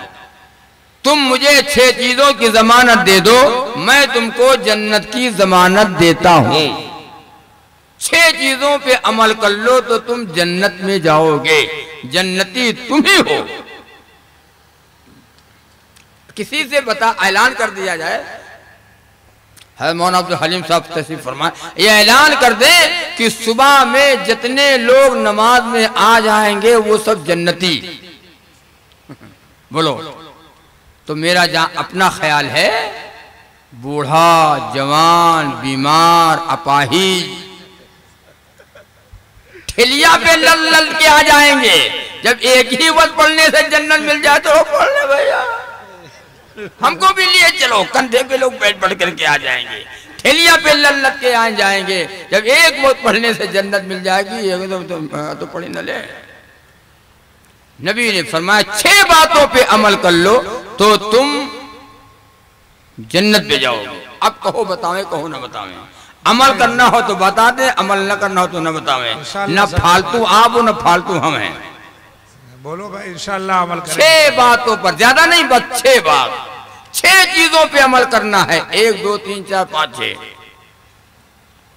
تم مجھے چھ چیزوں کی ضمانت دے دو، میں تم کو جنت کی ضمانت دیتا ہوں۔ چھ چیزوں پہ عمل کر لو تو تم جنت میں جاؤ گے۔ جنتی تم ہی ہو۔ کسی سے بتا اعلان کر دیا جائے۔ حضرت مولانا عبد الحلیم صاحب تشریف فرمائے، یہ اعلان کر دیں کہ صبح میں جتنے لوگ نماز میں آ جائیں گے، وہ سب جنتی۔ بولو۔ تو میرا جہاں اپنا خیال ہے، بوڑھا، جوان، بیمار اپاہی ٹھلیا پہ لل لل کے آ جائیں گے۔ جب ایک ہی وقت پڑھنے سے جنت مل جائے تو وہ پڑھ لے بھیا۔ ہم کو بھی لیے چلو کندھے پہ لوگ بیٹھ پڑھ کر کے آ جائیں گے۔ ٹھیلیا پہ للت کے آ جائیں گے۔ جب ایک وقت پڑھنے سے جنت مل جائے گی یہ تو, پڑھی نہ لے۔ نبی نے فرمایا چھ باتوں پہ عمل کر لو تو تم جنت پہ جاؤ گے۔ اب کہو بتاویں کہو نہ بتاویں۔ عمل کرنا ہو تو بتا دیں عمل نہ کرنا ہو تو نہ بتاویں۔ نہ پھالتو آپ ہو نہ پھالتو ہم ہیں۔ بولو بھائی انشاءاللہ عمل کریں چھ باتوں پر زیادہ نہیں بس چھ بات۔ چھ چیزوں پہ عمل کرنا ہے۔ ایک دو تین چار پانچ چھ۔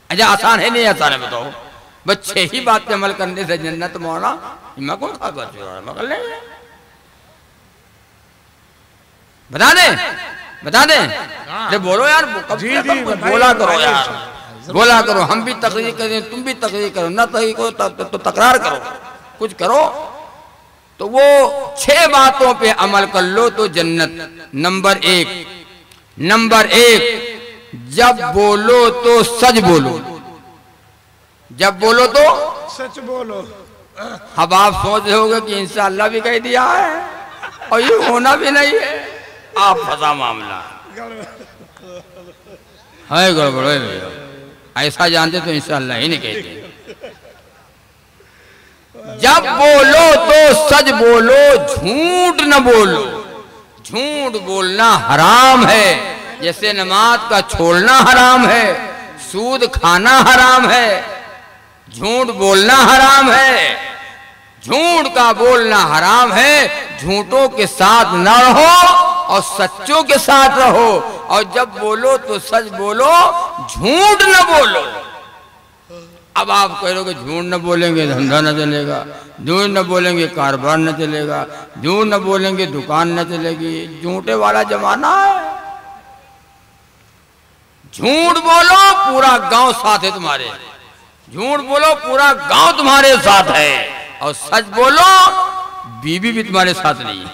اچھا آسان ہے نہیں آسان ہے بتاؤ۔ بس چھ ہی بات پہ عمل کرنے سے جنت مولا میں کون بات کر بتا دیں بتا دیں۔ بولو یار جی، جی، بولا کرو۔ یار۔ بولا کرو ہم بھی تقریر کریں تم بھی تقریر کرو۔ نہ تقریر کرو تو- تو تکرار کرو۔ کچھ کرو۔ تو وہ چھ باتوں پہ عمل کر لو تو جنت۔ نمبر ایک۔ نمبر ایک جب بولو تو سچ بولو۔ جب بولو تو سچ بولو۔ اب آپ سوچ رہے ہوگے کہ انشاءاللہ بھی کہہ دیا ہے اور یہ ہونا بھی نہیں ہے۔ آپ فضا معاملہ۔ ہے گڑبڑ ایسا جانتے تو انشاءاللہ ہی نہیں کہتے۔ جب بولو تو سچ بولو جھوٹ نہ بولو۔ جھوٹ بولنا حرام ہے جیسے نماز کا چھوڑنا حرام ہے سود کھانا حرام ہے جھوٹ بولنا حرام ہے۔ جھوٹ کا بولنا حرام ہے جھوٹوں کے ساتھ نہ رہو اور سچوں کے ساتھ رہو۔ اور جب بولو تو سچ بولو جھوٹ نہ بولو۔ اب آپ کہہ کہ جھوٹ نہ بولیں گے دھندا نہ چلے گا جھوٹ نہ بولیں گے کاروبار نہ چلے گا جھوٹ نہ بولیں گے دکان نہ چلے گی جھوٹے والا زمانہ ہے۔ جھوٹ بولو پورا گاؤں ساتھ ہے تمہارے۔ جھوٹ بولو پورا گاؤں تمہارے ساتھ ہے۔ اور سچ بولو بیوی بھی تمہارے ساتھ نہیں ہے۔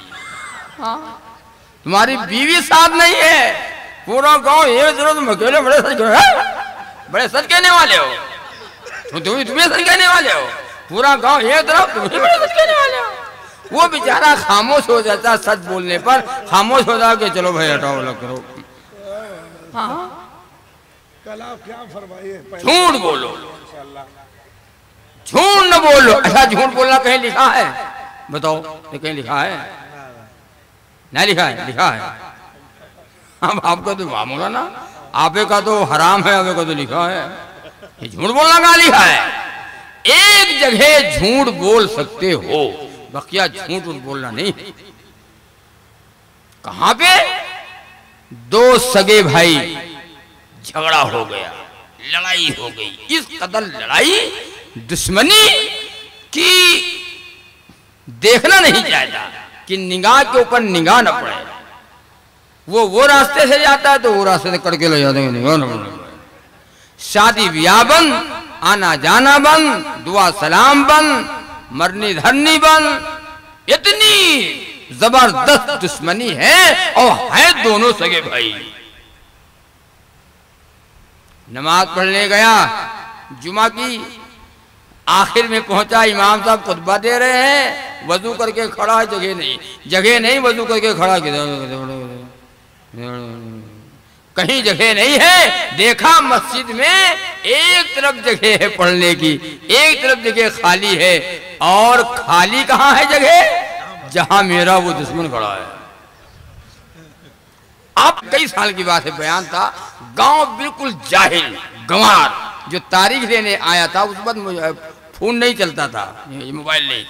تمہاری بیوی ساتھ نہیں ہے۔ پورا گاؤں یہ ضرور تم اکیلے بڑے سچ بڑے سچ کہنے والے ہو۔ تمہیں تمہیں سچ کہنے والے ہو؟ پورا گاؤں یہ طرف تمہیں بڑے سچ کہنے والے ہو؟ وہ بیچارہ خاموش ہو جاتا سچ بولنے پر خاموش ہو جاتا کہ چلو بھائی ہٹاؤ الگ کرو۔ کل آپ کیا فرمائیے؟ جھوٹ بولو۔ جھوٹ نہ بولو۔ ایسا جھوٹ بولنا کہیں لکھا ہے؟ بتاؤ یہ کہیں لکھا ہے؟ نہیں لکھا ہے لکھا ہے۔ اب آپ کا تو معمولہ نا۔ آپ کا تو حرام ہے آپ کا تو لکھا ہے۔ یہ جھوٹ بولنا کہاں لکھا ہے۔ ایک جگہ جھوٹ بول سکتے ہو، بقیہ جھوٹ بولنا نہیں۔ کہاں پہ؟ دو سگے بھائی جھگڑا ہو گیا، لڑائی ہو گئی۔ اس قدر لڑائی دشمنی کی دیکھنا نہیں چاہتا کہ نگاہ کے اوپر نگاہ نہ پڑے۔ وہ وہ راستے سے جاتا ہے تو وہ راستے سے کر کے لے جاتے ہیں۔ نگاہ نہ پڑے۔ شادی بیاہ بند آنا جانا بند دعا سلام بند مرنی دھرنی بند اتنی زبردست دشمنی ہے اور ہے دونوں سگے بھائی۔ نماز پڑھنے گیا، جمعہ کی آخر میں پہنچا، امام صاحب خطبہ دے رہے ہیں۔ وضو کر کے کھڑا ہے، جگہ نہیں جگہ نہیں وضو کر کے کھڑا کہیں جگہ نہیں ہے۔ دیکھا مسجد میں ایک طرف جگہ ہے پڑھنے کی، ایک طرف جگہ خالی ہے۔ اور خالی کہاں ہے جگہ؟ جہاں میرا وہ دشمن کھڑا ہے۔ اب کئی سال کی بات ہے، بیان تھا۔ گاؤں بالکل جاہل گوار جو تاریخ لینے آیا تھا، اس وقت فون نہیں چلتا تھا۔ یہ موبائل نہیں۔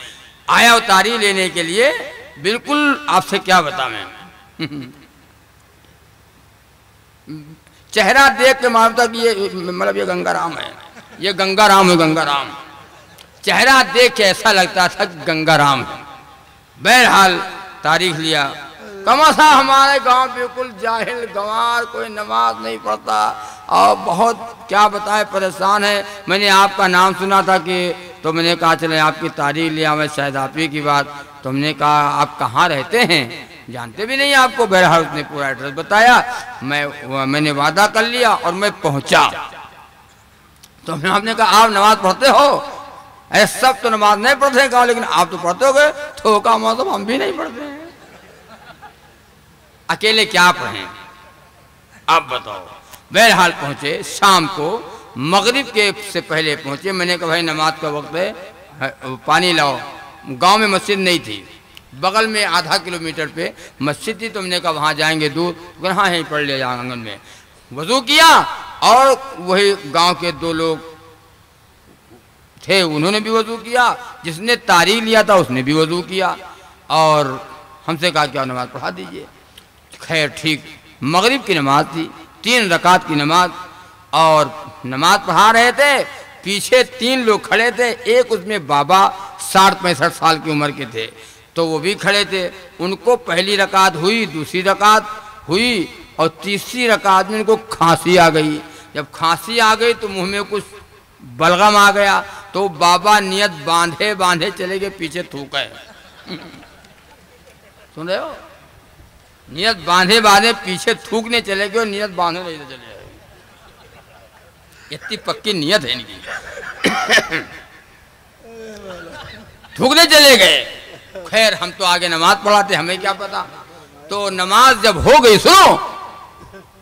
آیا وہ تاریخ لینے کے لیے۔ بالکل آپ سے کیا بتا میں؟ چہرہ دیکھ کے مانتا کہ یہ مطلب یہ گنگا رام ہے۔ یہ گنگا رام ہے، گنگا رام۔ چہرہ دیکھ کے ایسا لگتا تھا کہ گنگا رام ہے۔ بہرحال تاریخ لیا۔ کمسا ہمارے گاؤں بالکل جاہل گوار کوئی نماز نہیں پڑھتا۔ اور بہت کیا بتائے پریشان ہے میں نے آپ کا نام سنا تھا کہ تو میں نے کہا چلے آپ کی تاریخ لیا، میں شاید آپ ہی کی بات۔ تو ہم نے کہا آپ کہاں رہتے ہیں؟ جانتے بھی نہیں آپ کو بہرحال اس نے پورا ایڈریس بتایا میں میں نے وعدہ کر لیا اور میں پہنچا۔ تو میں آپ نے کہا آپ نماز پڑھتے ہو؟ ایسا سب تو نماز نہیں پڑھتے کہا لیکن آپ تو پڑھتے ہو گئے۔ تھوکا موسم ہم بھی نہیں پڑھتے ہیں۔ اکیلے کیا پڑھیں؟ اب بتاؤ۔ بہرحال پہنچے شام کو مغرب کے سے پہلے پہنچے۔ میں نے کہا بھائی نماز کا وقت ہے پانی لاؤ۔ گاؤں میں مسجد نہیں تھی۔ بغل میں آدھا کلومیٹر پہ مسجد تھی، تو میں نے کہا وہاں جائیں گے دور ہاں یہیں پڑھ لیا جائیں آنگن میں۔ وضو کیا اور وہی گاؤں کے دو لوگ تھے، انہوں نے بھی وضو کیا۔ جس نے تاریخ لیا تھا، اس نے بھی وضو کیا۔ اور ہم سے کہا، کیا نماز پڑھا دیجیے۔ خیر، ٹھیک۔ مغرب کی نماز تھی، تین رکعت کی نماز۔ اور نماز پڑھا رہے تھے، پیچھے تین لوگ کھڑے تھے۔ ایک اس میں بابا، ساٹھ پینسٹھ سال کی عمر کے تھے۔ تو وہ بھی کھڑے تھے۔ ان کو پہلی رکعت ہوئی، دوسری رکعت ہوئی اور تیسری رکعت میں ان کو کھانسی آ گئی۔ جب کھانسی آ گئی تو منہ میں کچھ بلغم آ گیا۔ تو بابا نیت باندھے باندھے چلے گئے، پیچھے تھوک سن رہے ہو؟ نیت باندھے باندھے پیچھے تھوکنے چلے گئے اور نیت باندھے نہیں چلے گئے۔ اتنی پکی نیت ہے ان کی۔ تھوکنے چلے گئے۔ خیر، ہم تو آگے نماز پڑھاتے، ہمیں کیا پتا؟ تو نماز جب ہو گئی، سنو،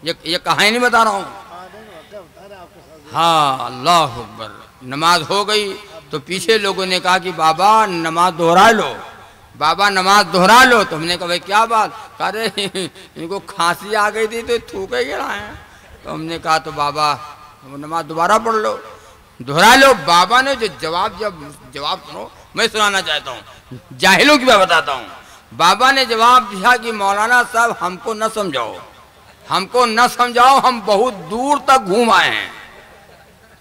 یہ یہ کہاں نہیں بتا رہا ہوں۔ ہاں اللہ اکبر، نماز ہو گئی، تو پیچھے لوگوں نے کہا کہ بابا، نماز دہرا لو۔ بابا، نماز دہرا لو۔ تو ہم نے کہا، بھائی، کیا بات؟ کہا رہے ان کو کھانسی آ گئی تھی تو تھوکے گرا ہے تو ہم نے کہا، تو بابا، نماز دوبارہ پڑھ لو۔ دہرا لو۔ بابا نے جو جواب جب جواب سنو۔ میں سنانا چاہتا ہوں، جاہلوں کی بات بتاتا ہوں۔ بابا نے جواب دیا کہ مولانا صاحب، ہم کو نہ سمجھاؤ۔ ہم کو نہ سمجھاؤ، ہم بہت دور تک گھوم آئے ہیں۔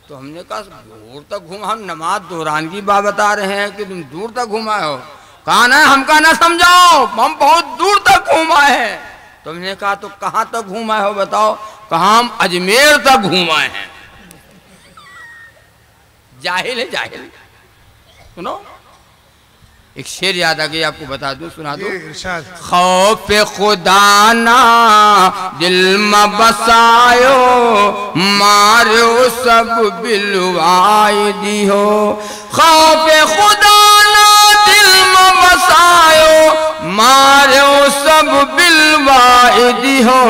تو ہم نے کہا، دور تک گھوم، ہم نماز دوران کی بات بتا رہے ہیں کہ تم دور تک گھوم آئے ہو۔ کہا نا ہم کا نہ سمجھاؤ، ہم بہت دور تک گھوم آئے ہیں۔ تو ہم نے کہا، تو کہاں تک گھوم آئے ہو بتاؤ؟ کہا، ہم اجمیر تک گھوم آئے ہیں۔ جاہل ہے، جاہل۔ سنو۔ ایک شعر یاد آ گئی آپ کو بتا دوں سنا دو جی خوف خدا نا دل میں بسایو مارو سب بلوائی دیو۔ خوف خدا نا دل میں بسایو مارو سب بلوائی دیو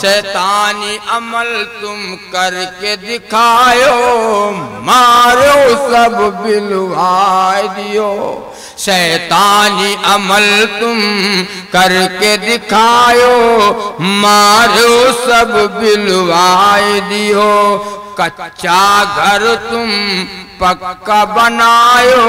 شیطانی عمل تم کر کے دکھایو مارو سب بلوائی دیو شیطانی عمل تم کر کے دکھایو مارو سب بلوائے دیو کچا گھر تم پکا بنایو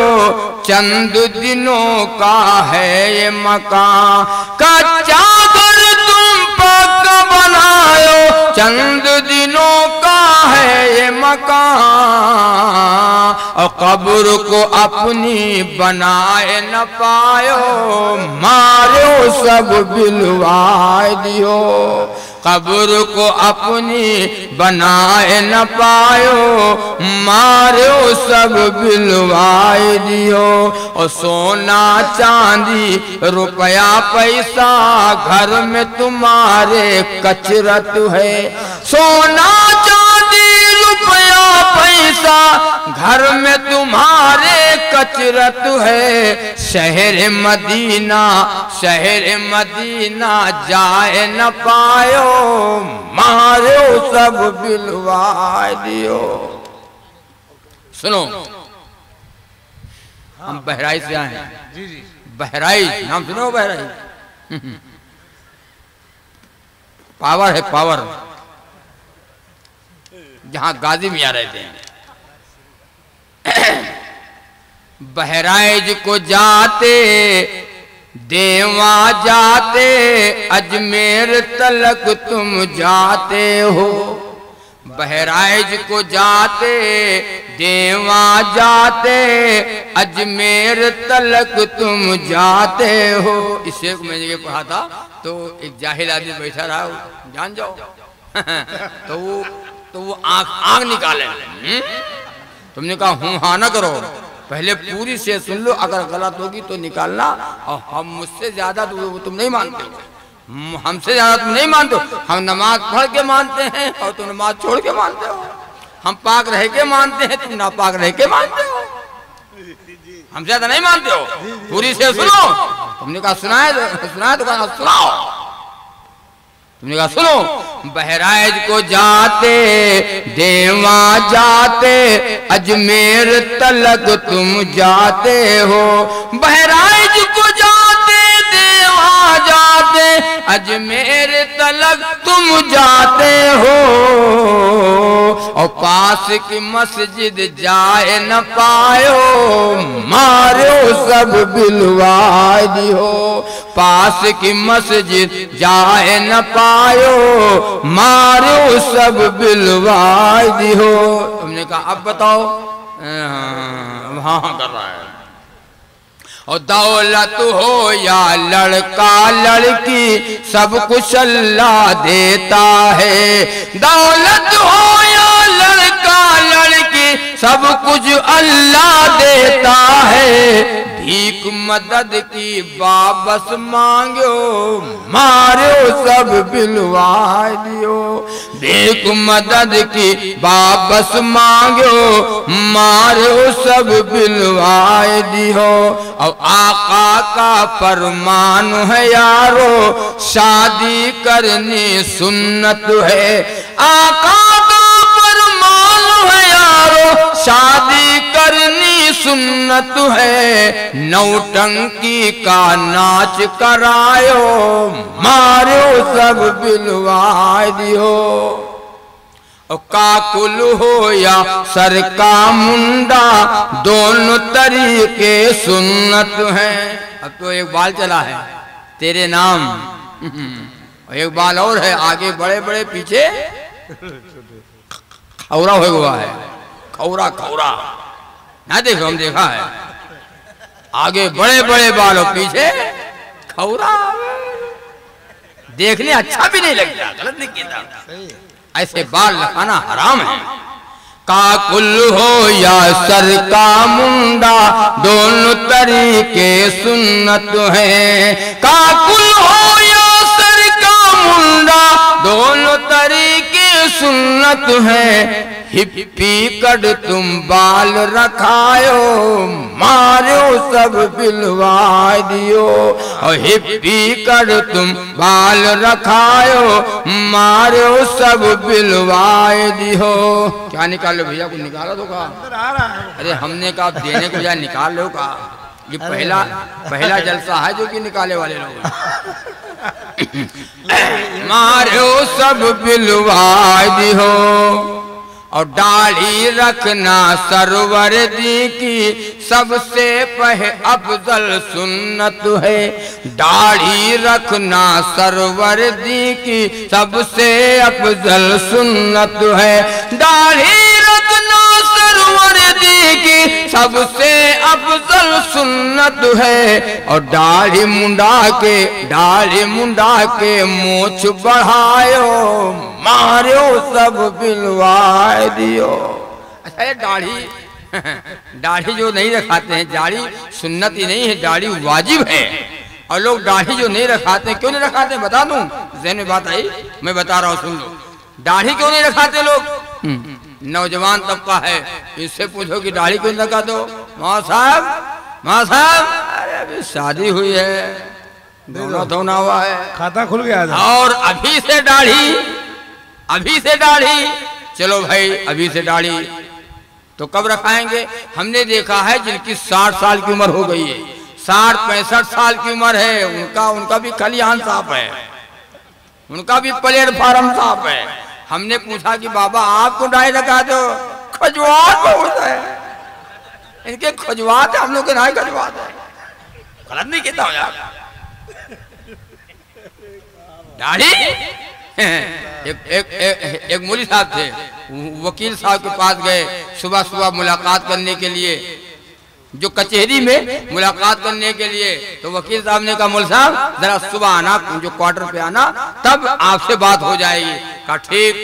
چند دنوں کا ہے یہ مکان کچا گھر تم پکا بنایو چند دنوں کا ہے یہ مکان اور قبر کو اپنی بنائے نہ پایو مارو سب بلوائے دیو قبر کو اپنی بنائے نہ پایو مارو سب بلوائے دیو۔ اور سونا چاندی، روپیہ پیسہ، گھر میں تمہارے کچرت ہے۔ سونا چاندی، روپیہ پیسہ، گھر میں تمہارے کچرت ہے۔ شہر مدینہ شہر مدینہ جائے نہ پایو مارو سب بلوائے دیو۔ سنو ہم بہرائی سے آئے ہیں۔ جی جی۔ بہرائی نام سنو بہرائی۔ پاور ہے پاور۔ جہاں غازی میاں رہتے ہیں۔ بہرائج کو جاتے، دیواں جاتے، اجمیر تلک تم جاتے ہو۔ بہرائج کو جاتے، دیواں جاتے، اجمیر تلک تم جاتے ہو۔ اسے کو میں نے یہ پڑھا تھا، تو ایک جاہل آدمی بیٹھا رہا جان جاؤ۔ تو وہ تو وہ آنکھ آنکھ نکالے۔ تم نے کہا، ہوں ہاں نہ کرو۔ پہلے پوری سے سن لو، اگر غلط ہوگی تو نکالنا۔ اور ہم مجھ سے زیادہ تو تم نہیں مانتے۔ ہو ہم سے زیادہ تم نہیں مانتے۔ ہو ہم نماز پڑھ کے مانتے ہیں اور تم نماز چھوڑ کے مانتے ہو۔ ہم پاک رہ کے مانتے ہیں، تم ناپاک رہ کے مانتے ہو۔ ہم سے زیادہ نہیں مانتے ہو۔ پوری سے سنو۔ تم نے کہا سنا سنا ہے تو کہا، سناؤ۔ تم نے کہا، سنو بہرائج کو جاتے، دیواں جاتے، اجمیر تلک تم جاتے ہو۔ بہرائج اجمیر تلک تم جاتے ہو اور پاس کی مسجد جائے نہ پایو مارو سب بلوائے دیو پاس کی مسجد جائے نہ پایو مارو سب بلوائے دیو تم نے کہا، اب بتاؤ۔ ہاں, ہاں،, ہاں،, ہاں، کر رہا ہے۔ دولت ہو یا لڑکا لڑکی سب کچھ اللہ دیتا ہے۔ دولت ہو سب کچھ اللہ دیتا ہے۔ بھیک مدد کی بابس مانگو، مارو سب بلوائے دیو۔ بھیک مدد کی بابس مانگو، مارو سب بلوائے دیو۔ اور آقا کا فرمان ہے یارو، شادی کرنی سنت ہے۔ آقا شادی کرنی سنت ہے۔ نوٹنکی کا ناچ کرایو مارو سب بلوائے دیو۔ کاکل ہو یا سر کا منڈا، دونوں طریقے سنت ہیں۔ اب تو ایک بال چلا ہے۔ تیرے نام۔ ایک بال اور ہے، آگے بڑے بڑے پیچھے۔ کھورا ہوئے ہوا ہے۔ کھورا کھورا نہ دیکھو ہم دیکھا ہے۔ آگے بڑے بڑے بال اور پیچھے کھورا دیکھنے اچھا بھی نہیں لگتا غلط نہیں کیتا ایسے بال لگانا حرام ہے۔ کاکل ہو یا سر کا منڈا دونوں طریقے سنت ہے کاکل ہو سنت ہے۔ ہپی کڈ تم بال رکھایو مارو سب بلوائے دیو۔ اور ہپی کڈ تم بال رکھایو مارو سب بلوائے دیو۔ کیا نکال لو بھیا کو نکالا تو کہا۔ ارے ہم نے کہا دینے کو جائے نکال لو کہا۔ یہ پہلا پہلا جلسہ ہے جو کہ نکالے والے لوگ مارو سب بلوائے دیو اور ڈاڑھی رکھنا سرور دی کی سب سے پہ افضل سنت ہے۔ ڈاڑھی رکھنا سرور دی کی سب سے افضل سنت ہے۔ ڈاڑھی رکھنا سرور دی کی سب سے افضل سنت ہے۔ اور ڈاڑھی منڈا کے ڈاڑھی منڈا کے موچ بڑھایو مارو سب بلوائے دیو۔ اچھا یہ داڑھی داڑھی جو نہیں رکھاتے ہیں داڑھی سنت ہی نہیں ہے داڑھی واجب ہے۔ اور لوگ داڑھی جو نہیں رکھاتے ہیں کیوں نہیں رکھاتے؟ ہیں بتا دوں۔ ذہن میں بات آئی، میں بتا رہا ہوں، سن لو۔ داڑھی کیوں نہیں رکھاتے لوگ؟ نوجوان طبقہ ہے اس سے پوچھو کہ داڑھی کیوں رکھا دو۔ ماں صاحب ماں صاحب ارے ابھی شادی ہوئی ہے دھونا دھونا ہوا ہے۔ کھاتا کھل گیا اور ابھی سے داڑھی ابھی سے داڑھی چلو بھائی ابھی سے داڑھی تو کب رکھائیں گے؟ ہم نے دیکھا ہے جن کی ساٹھ سال کی عمر ہو گئی ہے۔ ساٹھ پینسٹھ سال کی عمر ہے۔ ان کا ان کا بھی کھلیان صاف ہے۔ ان کا بھی پلیٹ فارم صاف ہے۔ ہم نے پوچھا کہ بابا، آپ کو ڈائی رکھا دو۔ کھجوات بہت ہے۔ ان کے کھجوات ہے ہم لوگ کے ڈائی کھجوات ہے۔ غلط نہیں کہتا ہوں یار۔ داڑھی؟ ایک مولی صاحب تھے۔ وکیل صاحب کے پاس گئے۔ صبح صبح ملاقات کرنے کے لیے۔ جو کچہری میں ملاقات کرنے کے لیے، تو وکیل صاحب نے کہا، مول صاحب، ذرا صبح آنا، جو کوارٹر پہ آنا، تب آپ سے بات ہو جائے گی۔ کہا، ٹھیک۔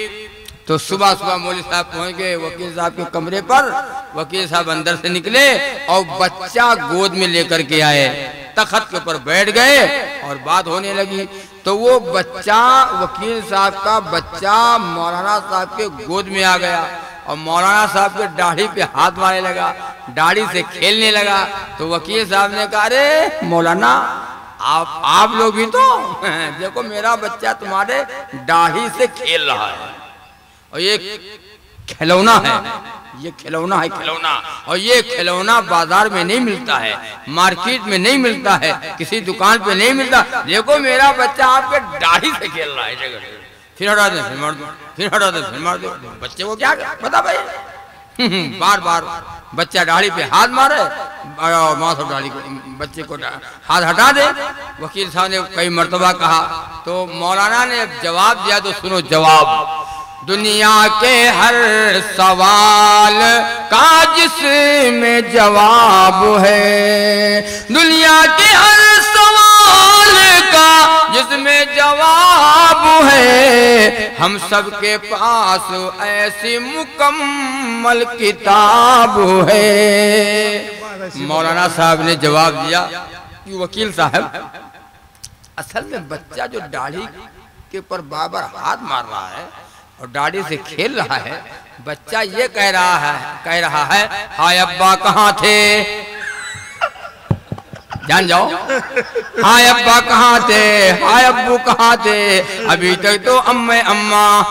تو صبح صبح مولوی صاحب پہنچ گئے، وکیل صاحب کے کمرے پر۔ وکیل صاحب اندر سے نکلے اور بچہ گود میں لے کر کے آئے۔ تخت کے اوپر بیٹھ گئے اور بات ہونے لگی۔ تو وہ بچہ، وکیل صاحب کا بچہ مولانا صاحب کے گود میں آ گیا۔ اور مولانا صاحب کے داڑھی پہ ہاتھ مارے لگا، داڑھی سے کھیلنے لگا۔ تو وکیل صاحب نے کہا، ارے مولانا، آپ آپ لوگ بھی تو دیکھو میرا بچہ تمہارے داڑھی سے کھیل رہا ہے۔ اور یہ کھلونا ہے، یہ کھلونا ہے، کھلونا۔ اور یہ کھلونا بازار میں نہیں ملتا ہے، مارکیٹ میں نہیں ملتا ہے، کسی دکان پہ نہیں ملتا۔ دیکھو میرا بچہ آپ کے داڑھی سے کھیل رہا ہے جگہ۔ پھر ہٹا دیں، پھر مار دو پھر ہٹا دیں، پھر مار دو بچے کو کیا بتا بھائی؟ بار بار بچہ داڑھی پہ ہاتھ مارے ماں صاحب داڑھی بچے کو ہاتھ ہٹا دے۔ وکیل صاحب نے کئی مرتبہ کہا، تو مولانا نے جواب دیا تو سنو جواب۔ دنیا کے ہر سوال کا جس میں جواب ہے۔ دنیا کے ہر سوال جس میں جواب ہے، ہم سب کے پاس ایسی مکمل کتاب ہے۔ مولانا صاحب نے جواب دیا، کہ وکیل صاحب، اصل میں بچہ جو داڑھی کے اوپر بابر ہاتھ مار رہا ہے اور داڑھی سے کھیل رہا ہے، بچہ یہ کہہ رہا ہے، کہہ رہا ہے، ہائے ابا کہاں تھے؟ جان جاؤ۔ ہائے ابا کہاں تھے؟ ہائے ابو کہاں تھے؟ ابھی تک تو امیں اماں۔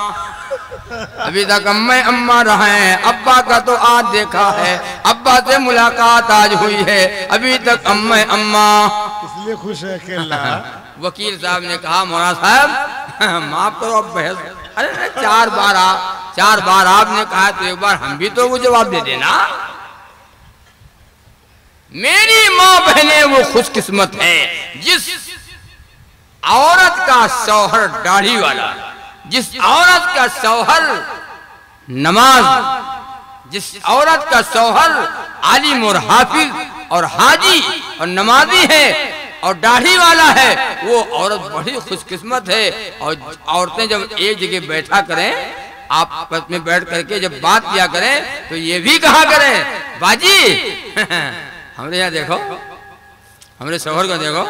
ابھی تک امیں اماں رہے ہیں ابا کا تو آج دیکھا ہے۔ ابا سے ملاقات آج ہوئی ہے۔ ابھی تک امیں اماں۔ اس لیے خوش ہے کہ اللہ۔ وکیل صاحب نے کہا مولانا صاحب معاف کرو اب بحث۔ ارے چار بار آپ چار بار آپ نے کہا تو ایک بار ہم بھی تو وہ جواب دے دینا۔ میری ماں بہنیں وہ خوش قسمت ہے جس عورت کا شوہر داڑھی والا، جس عورت کا شوہر نماز، جس عورت کا شوہر عالم اور حافظ اور حاجی اور نمازی ہے اور داڑھی والا ہے، وہ عورت بڑی خوش قسمت ہے۔ اور عورتیں جب ایک جگہ بیٹھا کریں، آپ آپس میں بیٹھ کر کے جب بات کیا کریں، تو یہ بھی کہا کریں، باجی ہمارے یہاں دیکھو، ہمارے شوہر کو دیکھو۔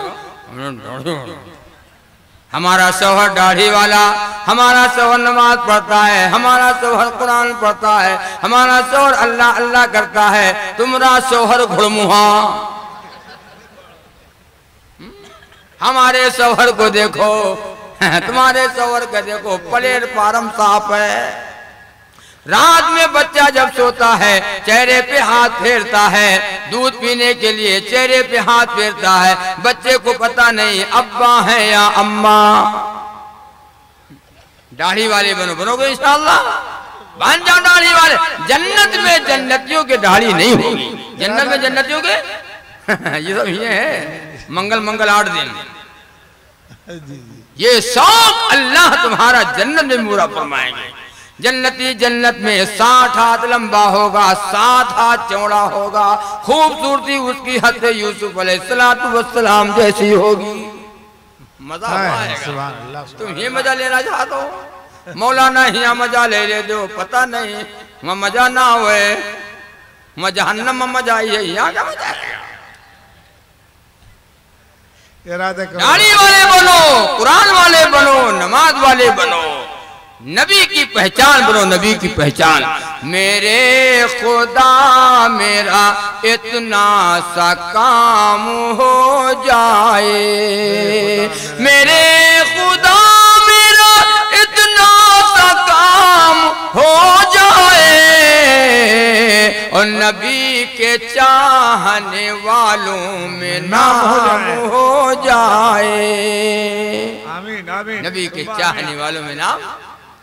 ہمارا شوہر داڑھی والا، ہمارا شوہر نماز پڑھتا ہے، ہمارا شوہر قرآن پڑھتا ہے، ہمارا شوہر اللہ اللہ کرتا ہے۔ تمہارا شوہر گھڑموہا ہمارے شوہر کو دیکھو، تمہارے شوہر کو دیکھو پلیٹ پارم صاف ہے۔ رات میں بچہ جب سوتا ہے چہرے پہ ہاتھ پھیرتا ہے۔ دودھ پینے کے لیے چہرے پہ ہاتھ پھیرتا ہے۔ بچے کو پتا نہیں ابا ہے یا اماں؟ داڑھی والے بنو بنو گے انشاءاللہ۔ بن جاؤ داڑھی والے۔ جنت میں جنتیوں کے داڑھی نہیں ہوگی جنت میں جنتیوں کے؟ یہ سب یہ ہے۔ منگل منگل آٹھ دن۔ یہ شوق اللہ تمہارا جنت میں مورا فرمائیں گے جنتی جنت میں ساٹھ ہاتھ لمبا ہوگا سات ہاتھ چوڑا ہوگا۔ خوبصورتی اس کی حد یوسف علیہ السلام جیسی ہوگی۔ مزہ آئے گا۔ تم یہ مزہ لینا چاہتے ہو؟ مولانا ہی مزہ لے لے دو پتہ نہیں۔ وہ مزہ نہ ہوئے۔ وہ جہنم میں مزہ آئی ہے یہاں کیا مزہ آئے گا؟ ارادہ کرو۔ والے بنو قرآن والے بنو نماز والے بنو۔ نبی کی پہچان بنو نبی کی پہچان۔ میرے خدا میرا اتنا سا کام ہو جائے۔ میرے خدا میرا اتنا سا کام ہو جائے۔ اور نبی کے چاہنے والوں میں نام ہو جائے۔ نبی کے چاہنے والوں میں نام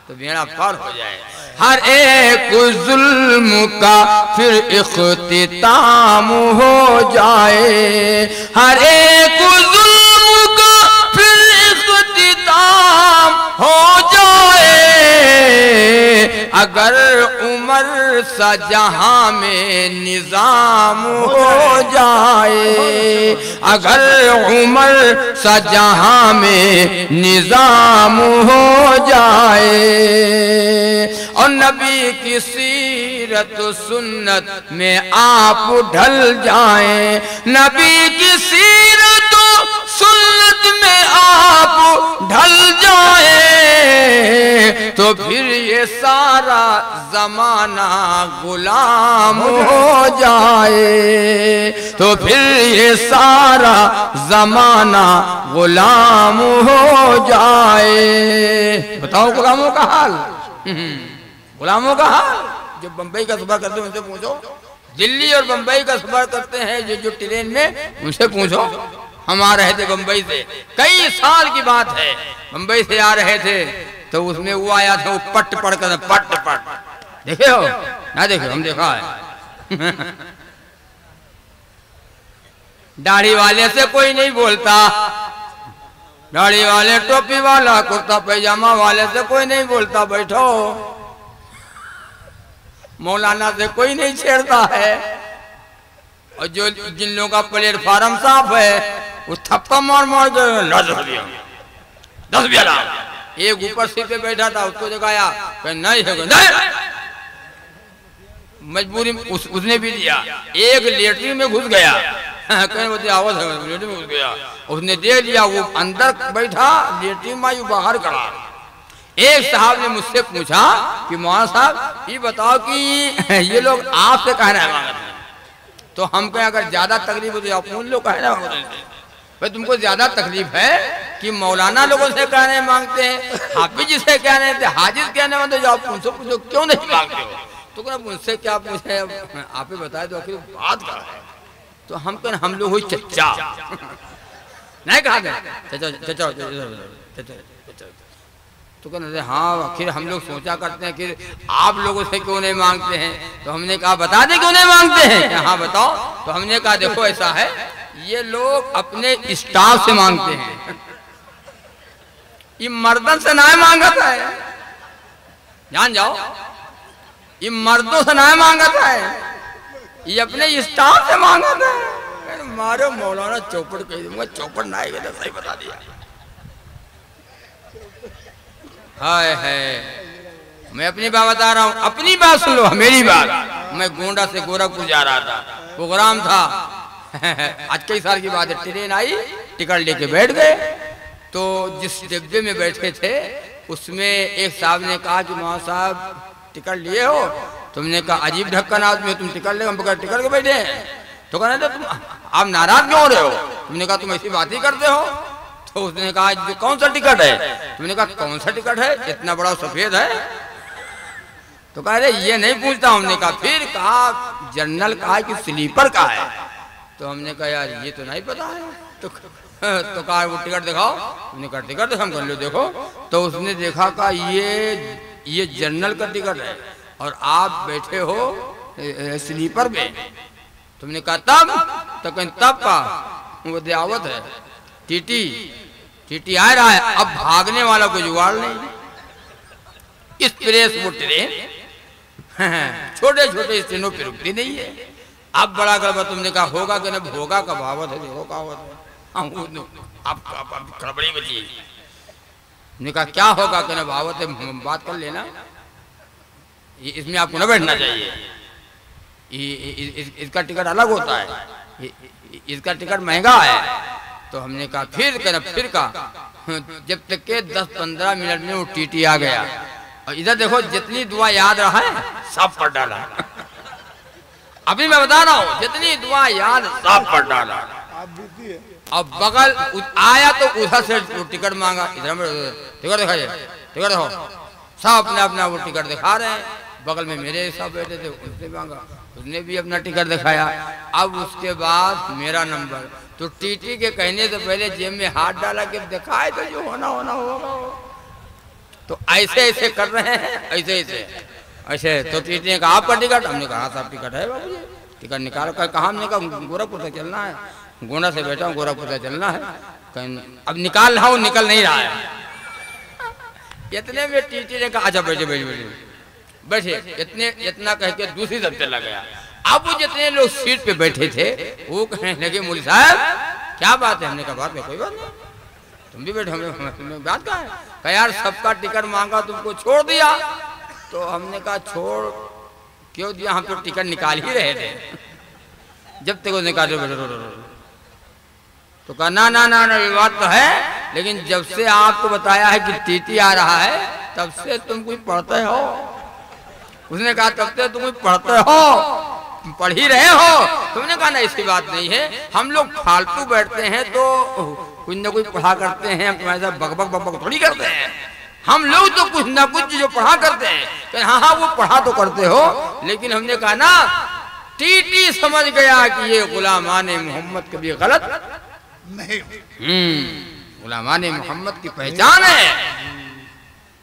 تو بیڑا پار ہو جائے۔ ہر ایک ظلم کا پھر اختتام ہو جائے۔ ہر ایک ظلم کا پھر اختتام ہو جائے۔ اگر عمر سا جہاں میں نظام ہو جائے، اگر عمر سا جہاں میں نظام ہو جائے۔ اور نبی کی سیرت و سنت میں آپ ڈھل جائیں۔ نبی کی سیرت و سنت میں آپ ڈھل جائیں تو پھر یہ سارا زمانہ غلام ہو جائے۔ تو پھر یہ سارا زمانہ غلام ہو جائے۔ بتاؤ غلاموں کا حال۔ غلاموں کا حال۔ جو بمبئی کا سفر کرتے ہیں ان سے پوچھو۔ دلی اور بمبئی کا سفر کرتے ہیں، جو جو ٹرین میں، ان سے پوچھو۔ ہم آ رہے تھے بمبئی سے۔ کئی سال کی بات ہے۔ بمبئی سے آ رہے تھے تو اس میں وہ آیا تھا، وہ پٹ پڑ کر، پٹ پٹ دیکھے ہو؟ نہ دیکھے، ہم دیکھا ہے۔ داڑھی والے سے کوئی نہیں بولتا۔ داڑھی والے ٹوپی والا، کرتا پیجامہ والے سے کوئی نہیں بولتا۔ بیٹھو۔ مولانا سے کوئی نہیں چھیڑتا ہے۔ اور جو جن لوگوں کا پلیٹ فارم صاف ہے وہ تھپا مار مار کے نظر دیا۔ دس بھی حرام ایک اوپر سیٹ پہ بیٹھا تھا اس کو جگایا کہ نہیں ہے۔ نہیں۔ مجبوری اس, نے بھی دیا۔ ایک لیٹری میں گھس گیا۔ ہاں، کہیں وہ آواز ہے لیٹری میں گھس گیا۔ اس نے دے لیا وہ اندر بیٹھا لیٹری میں یوں باہر کڑا ایک صاحب نے مجھ سے پوچھا کہ مولانا صاحب یہ بتاؤ کہ یہ لوگ آپ سے کہنا ہے مانگتے ہیں۔ تو ہم کہیں اگر زیادہ تکلیف ہوتی ہے آپ ان لوگ کہنا مانگتے ہیں۔ بھئی تم کو زیادہ تکلیف ہے کہ مولانا لوگوں سے کہنے مانگتے ہیں، حافظ جی سے کہنے تھے حاجز کہنے مانگتے ہیں جو آپ ان سے پوچھو کیوں نہیں مانگتے ہو؟ تو کہنا ان سے کیا پوچھے آپ ہی بتائے تو آخر بات کہا ہے؟ تو ہم کہنا ہم لوگ ہوئی چچا۔ نہیں کہا گیا چچا چچا چچا چچا تو کہنا تھے ہاں پھر ہم لوگ سوچا کرتے ہیں کہ آپ لوگوں سے کیوں نہیں مانگتے ہیں؟ تو ہم نے کہا، بتا دیں کیوں نہیں مانگتے ہیں؟ ہاں بتاؤ۔ تو ہم نے کہا، دیکھو، ایسا ہے۔ یہ لوگ اپنے اسٹاف سے مانگتے ہیں۔ یہ مردن سے نہ مانگتا ہے۔ جان جاؤ۔ یہ مردوں سے نہ مانگتا ہے۔ یہ اپنے اسٹاف سے مانگتا ہے۔ مارو مولانا چوپڑ کہہ دوں گا، چوپڑ نہ آئے گا صحیح بتا دیا۔ ہائے ہے میں اپنی بات بتا رہا ہوں۔ اپنی بات سن لو، میری بات۔ میں گونڈا سے گورکھپور جا رہا تھا۔ پروگرام تھا۔ آج کئی سال کی بات ہے، ٹرین آئی، ٹکٹ لے کے بیٹھ گئے۔ تو جس ڈبے میں بیٹھے تھے، اس میں ایک صاحب نے کہا جی کہ ماں صاحب، ٹکٹ لیے ہو۔ تم نے کہا، عجیب ڈھکن آدمی تم ٹکٹ لے، ہم بغیر ٹکٹ کے بیٹھے ہیں۔ تو کہنا تھا تم آپ ناراض کیوں ہو رہے ہو؟ تم نے کہا، تم ایسی بات ہی کرتے ہو؟ تو اس نے کہا کون سا ٹکٹ ہے؟ تم نے کہا، کون سا ٹکٹ ہے؟ اتنا بڑا سفید ہے۔ تو کہا رہے، یہ نہیں پوچھتا ہم نے کہا۔ پھر کہا، جنرل کہا کہ سلیپر کا ہے۔ تو ہم نے کہا، یار، یہ تو نہیں پتا ہے. تو کہا، وہ ٹکٹ دکھاؤ. ہم نے کہا، ٹکٹ ہم کر لو، دیکھو. تو اس نے دیکھا کہا یہ یہ جنرل کا ٹکٹ ہے اور آپ بیٹھے ہو سلیپر میں۔ تم نے کہا، تب؟ تو کہیں تب کا وہ دعوت ہے۔ ٹیٹی ٹیٹی آ رہا ہے۔ اب بھاگنے والا کو جگاڑ نہیں۔ اس پریس وہ ٹرین چھوٹے چھوٹے اس ٹرینوں پہ رکتی نہیں ہے۔ اب بڑا گڑبڑ تم نے کہا ہوگا کہ نہ ہوگا کا بھاوت ہے دیکھو کہاوت ہے اب کڑبڑی بچی جی۔ نے کہا کیا ہوگا کہ نہ بھاوت ہے بات کر لینا۔ اس میں آپ کو نہ بیٹھنا چاہیے۔ اس کا ٹکٹ الگ ہوتا ہے۔ اس کا ٹکٹ مہنگا ہے۔ تو ہم نے کہا پھر کہنا پھر کہا۔ جب تک کہ دس پندرہ منٹ میں وہ ٹی ٹی آ گیا۔ اور ادھر دیکھو، جتنی دعا یاد رہا ہے، سب پڑھ ڈالا۔ ابھی میں بتا رہا ہوں، جتنی دعا یاد سب پڑھ ڈالا۔ اب بغل آیا تو ادھر سے ٹکٹ مانگا، ادھر ٹکٹ دکھائیے، ٹکٹ دکھاؤ۔ سب اپنا اپنا وہ ٹکٹ دکھا رہے ہیں۔ بغل میں میرے سب بیٹھے تھے، اس نے مانگا۔ اس نے بھی اپنا ٹکٹ دکھایا۔ اب اس کے بعد میرا نمبر۔ تو ٹی ٹی کے کہنے سے پہلے جیب میں ہاتھ ڈالا کہ دکھائے تو جو ہونا ہونا ہوگا۔ تو ایسے ایسے کر رہے ہیں، ایسے ایسے۔ ایسے تو ٹی نے کہا، آپ کا ٹکٹ؟ ہم نے کہا ہاں صاحب، ٹکٹ ہے بابو جی۔ ٹکٹ نکال کر کہا ہم نے کہا، گورکھپور سے چلنا ہے۔ گونڈا سے بیٹھا ہوں، گورکھپور سے چلنا ہے۔ اب نکال رہا ہوں، نکل نہیں رہا ہے۔ اتنے میں ٹی ٹی نے کہا اچھا بیٹھے بیٹھے بیٹھے بیٹھے اتنے، اتنا کہہ کے دوسری طرف چلا گیا۔ اب وہ جتنے لوگ سیٹ پہ بیٹھے تھے، وہ کہنے لگے مولی صاحب، کیا بات ہے؟ ہم نے کہا بات میں کوئی بات نہیں۔ تم بھی بیٹھے ہمیں بات کہا ہے۔ کہا، یار، سب کا ٹکٹ مانگا، تم کو چھوڑ دیا۔ تو ہم نے کہا چھوڑ، کیوں دیا؟ ہم تو ٹکٹ نکال ہی رہے تھے۔ جب تک وہ نکالے تو کہا، نا نا نا یہ بات تو ہے، لیکن جب سے آپ کو بتایا ہے کہ ٹی ٹی آ رہا ہے، تب سے تم کوئی پڑھتے ہو۔ اس نے کہا، تب سے تم کوئی پڑھتے ہو۔ پڑھ ہی رہے ہو۔ تم نے کہا، نا، اس کی بات نہیں ہے۔ ہم لوگ پھالتو بیٹھتے ہیں تو کچھ نہ کچھ پڑھا کرتے ہیں تمہارے ساتھ بک بک بک بک تھوڑی کرتے ہیں۔ ہم لوگ تو کچھ نہ کچھ جو پڑھا کرتے ہیں کہ ہاں ہاں وہ پڑھا تو کرتے ہو لیکن ہم نے کہا نا ٹی ٹی سمجھ گیا کہ یہ غلامان محمد کبھی غلط۔ غلامان محمد کی پہچان ہے۔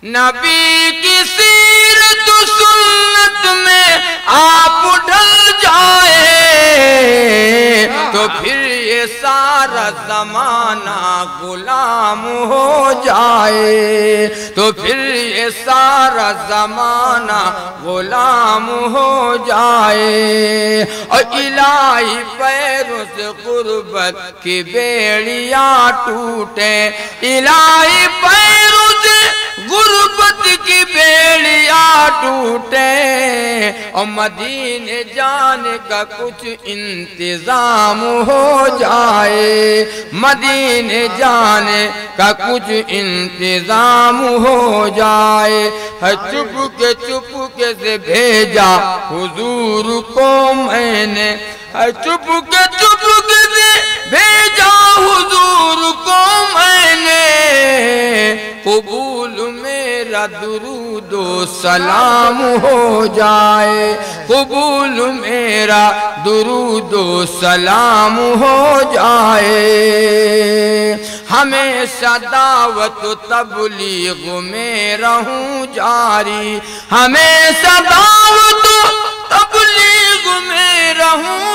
نبی کی سیرت سنت میں آپ ڈل جائے تو پھر یہ سارا زمانہ غلام ہو جائے تو پھر یہ سارا زمانہ غلام ہو جائے۔ اور الہی پیروں سے غربت کی بیڑیاں ٹوٹے الہی پیروں غربت کی بیڑیاں ٹوٹے اور مدینے جانے کا کچھ انتظام ہو جائے۔ مدینے جانے کا کچھ انتظام ہو جائے۔ چپ کے چپ کے سے بھیجا حضور کو میں نے۔ چپ کے چپ کے سے بھیجا حضور کو میں نے۔ قبول میرا درود و سلام ہو جائے۔ قبول میرا درود و سلام ہو جائے۔ ہمیشہ دعوت و تبلیغ میں رہوں جاری۔ ہمیشہ دعوت و تبلیغ میں رہوں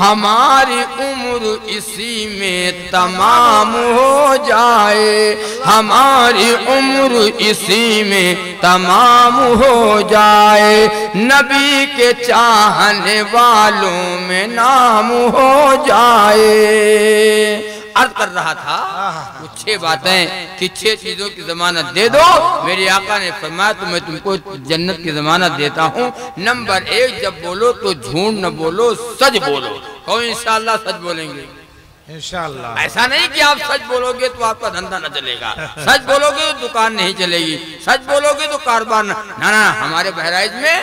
ہماری عمر اسی میں تمام ہو جائے۔ ہماری عمر اسی میں تمام ہو جائے۔ نبی کے چاہنے والوں میں نام ہو جائے۔ عرض کر رہا تھا کچھ چھ باتیں کہ چھ چیزوں کی ضمانت دے دو۔ میری آقا نے فرمایا تو میں تم کو جنت کی ضمانت دیتا ہوں۔ نمبر ایک جب بولو تو جھوٹ نہ بولو سچ بولو۔ کہو انشاءاللہ سچ بولیں گے۔ انشاءاللہ۔ ایسا نہیں کہ آپ سچ بولو گے تو آپ کا دھندہ نہ چلے گا۔ سچ بولو گے تو دکان نہیں چلے گی۔ سچ بولو گے تو کاروبار نہ ہمارے بہرائچ میں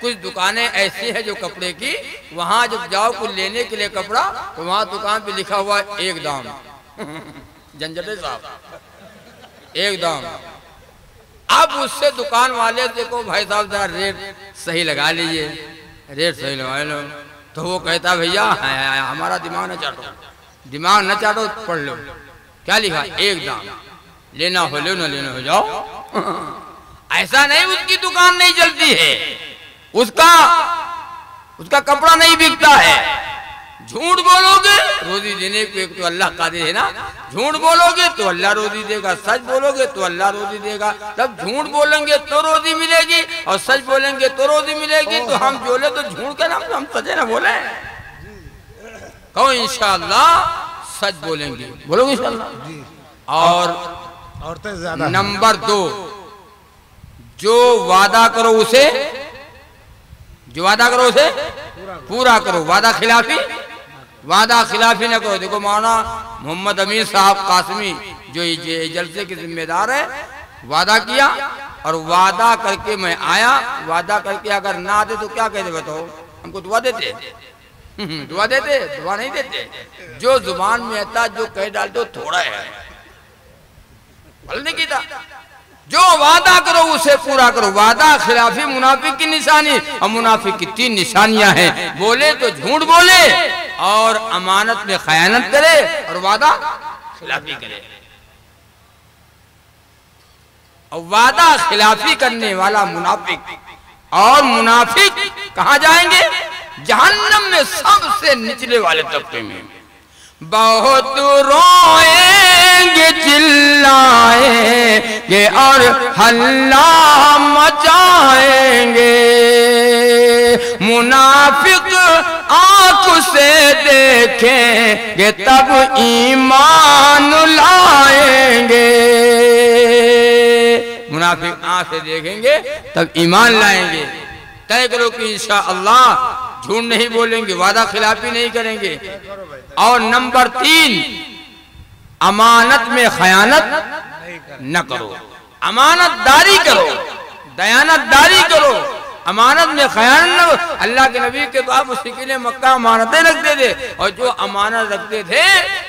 کچھ دکانیں ایسی ہیں جو کپڑے کی، وہاں جب جاؤ کچھ لینے کے لیے کپڑا تو وہاں دکان پہ لکھا ہوا ہے، ایک دام۔ جنجٹے صاحب۔ ایک دام۔ اب اس سے دکان والے سے کو بھائی صاحب ذرا ریٹ صحیح لگا لیجیے۔ ریٹ صحیح لگا لو تو وہ کہتا، بھیا، ہمارا دماغ نہ چاٹو۔ دماغ نہ چاٹو، پڑھ لو۔ کیا لکھا؟ ایک دام۔ لینا ہو لو، نہ لینا ہو جاؤ۔ ایسا نہیں، اس کی دکان نہیں چلتی ہے۔ اس کا اس کا کپڑا نہیں بکتا ہے۔ جھوٹ بولو گے روزی دینے کو ایک تو اللہ قادر ہے نا۔ جھوٹ بولو گے تو اللہ روزی دے گا سچ بولو گے تو اللہ روزی دے گا۔ جب جھوٹ بولیں گے تو روزی ملے گی اور سچ بولیں گے تو روزی ملے گی۔ تو ہم جولے تو جھوٹ کے نام ہم سچے نہ بولیں۔ کہو انشاءاللہ سچ بولیں گے۔ بولو گے انشاءاللہ۔ اور عورتیں زیادہ نمبر دو جو وعدہ کرو اسے جو وعدہ کرو اسے؟ پورا کرو۔ وعدہ خلافی؟ وعدہ خلافی نہ کرو۔ دیکھو مولانا محمد امیر صاحب قاسمی جو جلسے کے ذمہ دار ہے، وعدہ کیا اور وعدہ کر کے میں آیا۔ وعدہ کر کے اگر نہ آتے تو کیا کہتے بتاؤ؟ ہم کو دعا دیتے۔ دعا دیتے، دعا نہیں دیتے۔ جو زبان میں آتا، جو کہہ ڈالتے تھوڑا ہے۔ بھل نہیں کیتا۔ جو وعدہ کرو اسے پورا کرو۔ وعدہ خلافی منافق کی نشانی اور منافق کی تین نشانیاں ہیں۔ بولے تو جھوٹ بولے اور امانت میں خیانت کرے اور وعدہ خلافی کرے۔ اور وعدہ خلافی کرنے والا منافق اور منافق کہاں جائیں گے؟ جہنم میں سب سے نچلے والے طبقے میں۔ بہت روئیں گے، چلائیں گے اور ہلا مچائیں گے۔ منافق آنکھ سے دیکھیں گے، تب ایمان لائیں گے۔ منافق آنکھ سے دیکھیں گے، تب ایمان لائیں گے۔ طے کرو کہ انشاءاللہ جھوٹ نہیں بولیں گے، وعدہ خلافی نہیں کریں گے۔ اور نمبر تین، امانت میں خیانت نہ کرو۔ امانت داری کرو، دیانت داری کرو۔ امانت میں خیانت اللہ کے نبی کے بعد اسی کے مکہ امانتیں رکھتے تھے۔ اور جو امانت رکھتے تھے،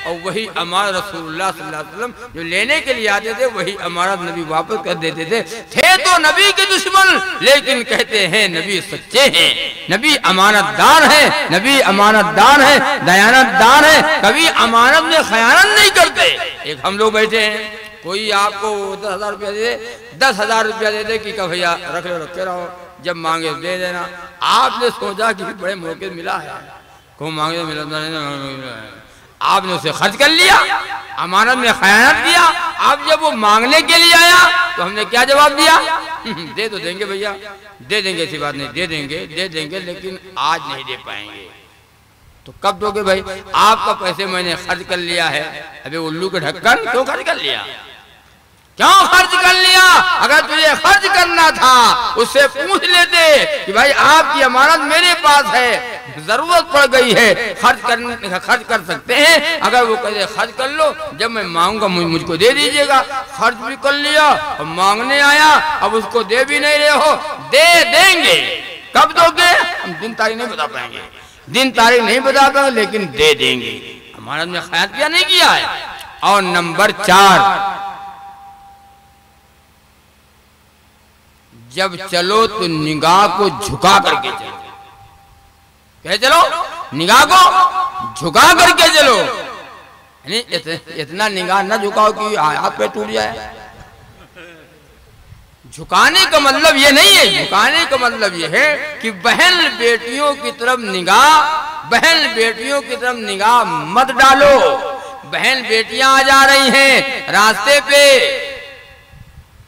اور وہی امانت رسول اللہ صلی اللہ علیہ وسلم جو لینے کے لیے آتے تھے، وہی امانت نبی واپس کر دیتے تھے۔ تھے تو نبی کے دشمن، لیکن کہتے ہیں نبی سچے ہیں۔ نبی امانت دار ہیں، نبی امانت دار ہیں دیانت دار ہیں۔ کبھی امانت میں خیانت نہیں کرتے۔ ایک ہم لوگ بیٹھے ہیں، کوئی آپ کو دس ہزار روپیہ دے دے، دس ہزار روپیہ دے دے کہ کہ بھیا رکھ لو، رکھتے رہو۔ جب مانگے دے دینا۔ آپ نے سوچا کہ بڑے موقع ملا ہے۔ کو مانگے ملا آپ نے اسے خرچ کر لیا۔ امانت میں خیانت کیا۔ اب جب وہ مانگنے کے لیے آیا تو ہم نے کیا جواب دیا؟ دے تو دیں گے بھیا۔ دے دیں گے، ایسی بات نہیں۔ دے دیں گے، دے دیں گے، لیکن آج نہیں دے پائیں گے۔ تو کب دو گے بھائی؟ آپ کا پیسے میں نے خرچ کر لیا ہے۔ ابھی الو کے ڈھکن کیوں خرچ کر لیا۔ کیوں خرچ کر لیا؟ اگر تجھے خرچ کرنا تھا، اس سے پوچھ لیتے کہ بھائی آپ کی امانت میرے پاس ہے، ضرورت پڑ گئی ہے، خرچ کر خرچ کر سکتے ہیں۔ اگر وہ کہتے خرچ کر لو، جب میں مانگوں گا، مجھ کو دے دیجیے گا۔ خرچ بھی کر لیا اور مانگنے آیا، اب اس کو دے بھی نہیں رہے ہو۔ دے دیں گے۔ کب دو گے؟ ہم دن تاریخ نہیں بتا پائیں گے۔ دن تاریخ نہیں بتا پائیں گے، لیکن دے دیں گے۔ امانت میں خیال کیا نہیں کیا ہے؟ اور نمبر چار جب چلو تو نگاہ کو جھکا کر کے چلو۔ کہ چلو؟ نگاہ کو جھکا کر کے چلو۔ یعنی اتنا نگاہ نہ جھکاؤ کہ ہاتھ پہ ٹوٹ جائے۔ جھکانے کا مطلب یہ نہیں ہے، جھکانے کا مطلب یہ ہے کہ بہن بیٹیوں کی طرف نگاہ، بہن بیٹیوں کی طرف نگاہ مت ڈالو۔ بہن بیٹیاں آ جا رہی ہیں راستے پہ۔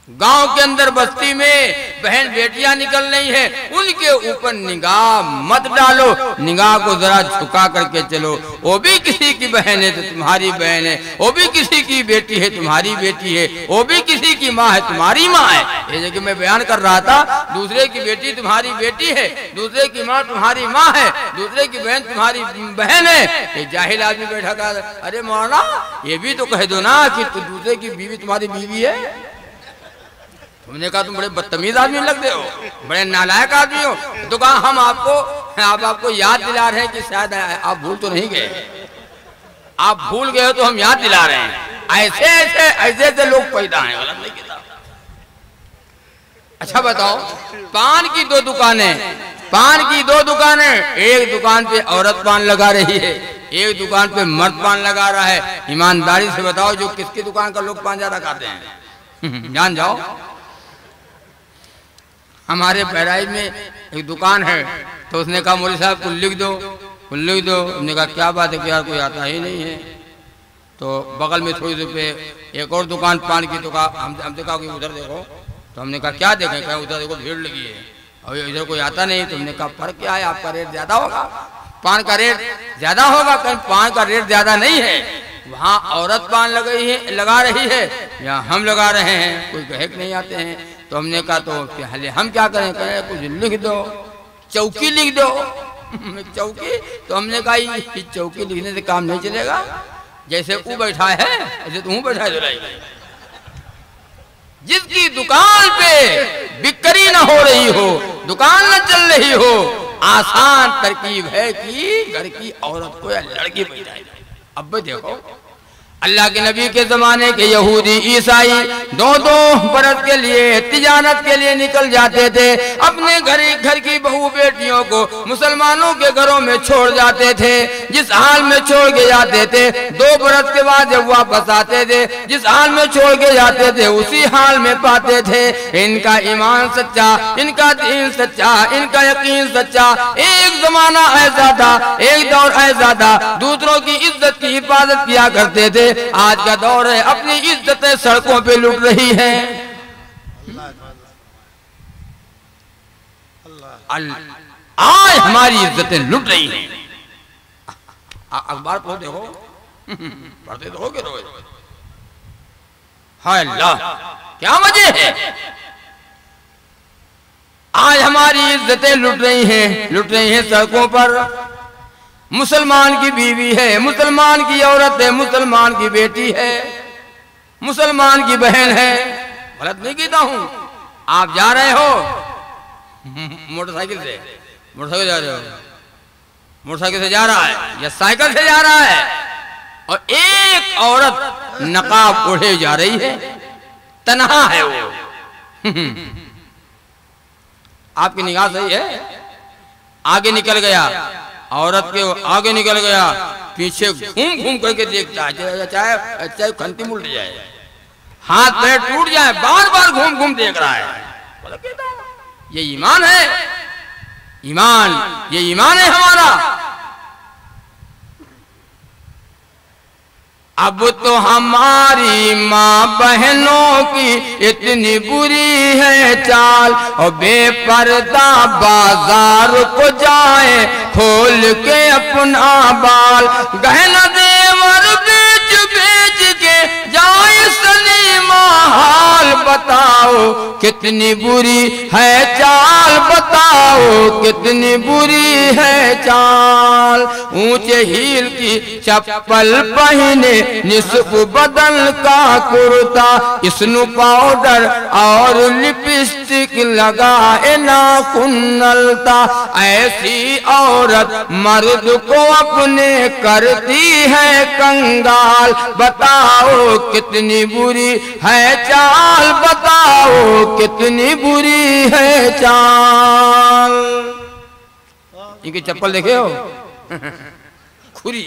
گاؤں کے اندر بستی میں بہن بیٹیاں نکل رہی ہیں، ان کے اوپر نگاہ مت ڈالو، نگاہ کو ذرا جھکا کر کے چلو۔ وہ بھی کسی کی بہن ہے تو تمہاری بہن ہے، وہ بھی کسی کی بیٹی ہے، تمہاری بیٹی ہے، وہ بھی کسی کی ماں ہے، تمہاری ماں ہے۔ یہ کہ میں بیان کر رہا تھا، دوسرے کی بیٹی تمہاری بیٹی ہے، دوسرے کی ماں تمہاری ماں ہے، دوسرے کی بہن تمہاری بہن ہے۔ یہ جاہل آدمی بیٹھا کر ارے مولانا، یہ بھی تو کہہ دو نا کہ دوسرے کی بیوی تمہاری بیوی ہے۔ تم نے کہا تم بڑے بدتمیز آدمی لگتے ہو، بڑے نالائک آدمی ہو۔ تو کہا ہم آپ کو، آپ آپ کو یاد دلا رہے ہیں کہ شاید آپ بھول تو نہیں گئے۔ آپ بھول گئے ہو تو ہم یاد دلا رہے ہیں۔ ایسے ایسے ایسے ایسے لوگ پیدا ہیں۔ غلط نہیں کہتا۔ اچھا بتاؤ، پان کی دو دکانیں، پان کی دو دکانیں۔ ایک دکان پہ عورت پان لگا رہی ہے، ایک دکان پہ مرد پان لگا رہا ہے۔ ایمانداری سے بتاؤ جو کس کی دکان کا لوگ پان زیادہ کھاتے ہیں۔ جان جاؤ۔ ہمارے بہرائی میں ایک دکان ہے، تو اس نے کہا مولی صاحب کل لکھ دو کل لکھ دو۔ اس نے کہا، کیا بات ہے؟ کہ یار، کوئی آتا ہی نہیں ہے۔ تو بغل میں تھوڑی دور پہ ایک اور دکان پان کی، تو کہا، ہم نے کہا کہ ادھر دیکھو۔ تو ہم نے کہا، کیا دیکھیں؟ کہا، ادھر دیکھو، بھیڑ لگی ہے۔ اور ادھر کوئی آتا نہیں، تو ہم نے کہا فرق کیا ہے؟ آپ کا ریٹ زیادہ ہوگا۔ پان کا ریٹ زیادہ ہوگا کہیں پان کا ریٹ زیادہ نہیں ہے۔ وہاں عورت پان لگا رہی ہے، یا ہم لگا رہے ہیں، کوئی گہک نہیں آتے ہیں۔ تو ہم نے کہا تو ہم کیا کریں؟ کہیں کچھ لکھ دو۔ چوکی لکھ دو۔ چوکی؟ تو ہم نے کہا چوکی لکھنے سے کام نہیں چلے گا۔ جیسے وہ بیٹھا ہے، ایسے تو ہوں بیٹھا ہے۔ جس کی دکان پہ بکری نہ ہو رہی ہو، دکان نہ چل رہی ہو، آسان ترکیب ہے کہ گھر کی عورت کو یا لڑکی بیٹھائے اب دیکھو اللہ کے نبی کے زمانے کے یہودی عیسائی دو دو برس کے لیے، تجارت کے لیے نکل جاتے تھے۔ اپنے گھر گھر کی بہو بیٹیوں کو مسلمانوں کے گھروں میں چھوڑ جاتے تھے۔ جس حال میں چھوڑ کے جاتے تھے، دو برس کے بعد جب واپس آتے تھے، جس حال میں چھوڑ کے جاتے تھے، اسی حال میں پاتے تھے۔ ان کا ایمان سچا، ان کا دین سچا، ان کا یقین سچا۔ ایک زمانہ ایسا تھا، ایک دور ایسا تھا۔ دوسروں کی عزت کی حفاظت کیا کرتے تھے۔ آج کا دور ہے اپنی عزتیں سڑکوں پہ لٹ رہی ہیں۔ آج ہماری عزتیں لٹ رہی ہیں۔ اخبار پڑھتے ہو؟ پڑھتے تو ہو گے روز ہائے اللہ، کیا وجہ ہے؟ آج ہماری عزتیں لٹ رہی ہیں لٹ رہی ہیں سڑکوں پر۔ مسلمان کی بیوی ہے، مسلمان کی عورت ہے، مسلمان کی بیٹی ہے، مسلمان کی بہن ہے۔ غلط نہیں کہتا ہوں۔ آپ جا رہے ہو۔ موٹر سائیکل سے۔ موٹر سائیکل جا رہے ہو۔ موٹر سائیکل سے جا رہا ہے یا سائیکل سے جا رہا ہے۔ اور ایک عورت نقاب اڑے جا رہی ہے۔ تنہا ہے وہ۔ آپ کی نگاہ صحیح ہے۔ آگے نکل گیا۔ عورت کے آگے نکل گیا، پیچھے گھوم گھوم کر کے دیکھتا ہے چاہے چاہے کھنتی ملٹ جائے۔ ہاتھ پیر ٹوٹ جائے، بار بار گھوم گھوم دیکھ رہا ہے۔ یہ ایمان ہے۔ ایمان، یہ ایمان ہے ہمارا۔ اب تو ہماری ماں بہنوں کی اتنی بری ہے چال۔ اور بے پردہ بازار کو جائے کھول کے اپنا بال۔ گہنا حال بتاؤ، کتنی بری ہے چال بتاؤ، کتنی بری ہے چال۔ اونچے ہیل کی چپل پہنے، نصف بدن کا کرتا اسنو پاؤڈر اور لپسٹک لگائے ناخن نلتا ایسی عورت مرد کو اپنے کرتی ہے کنگال۔ بتاؤ کتنی بری ہے چال، بتاؤ کتنی بری ہے چال۔ ان کی چپل دیکھے ہو؟ کھری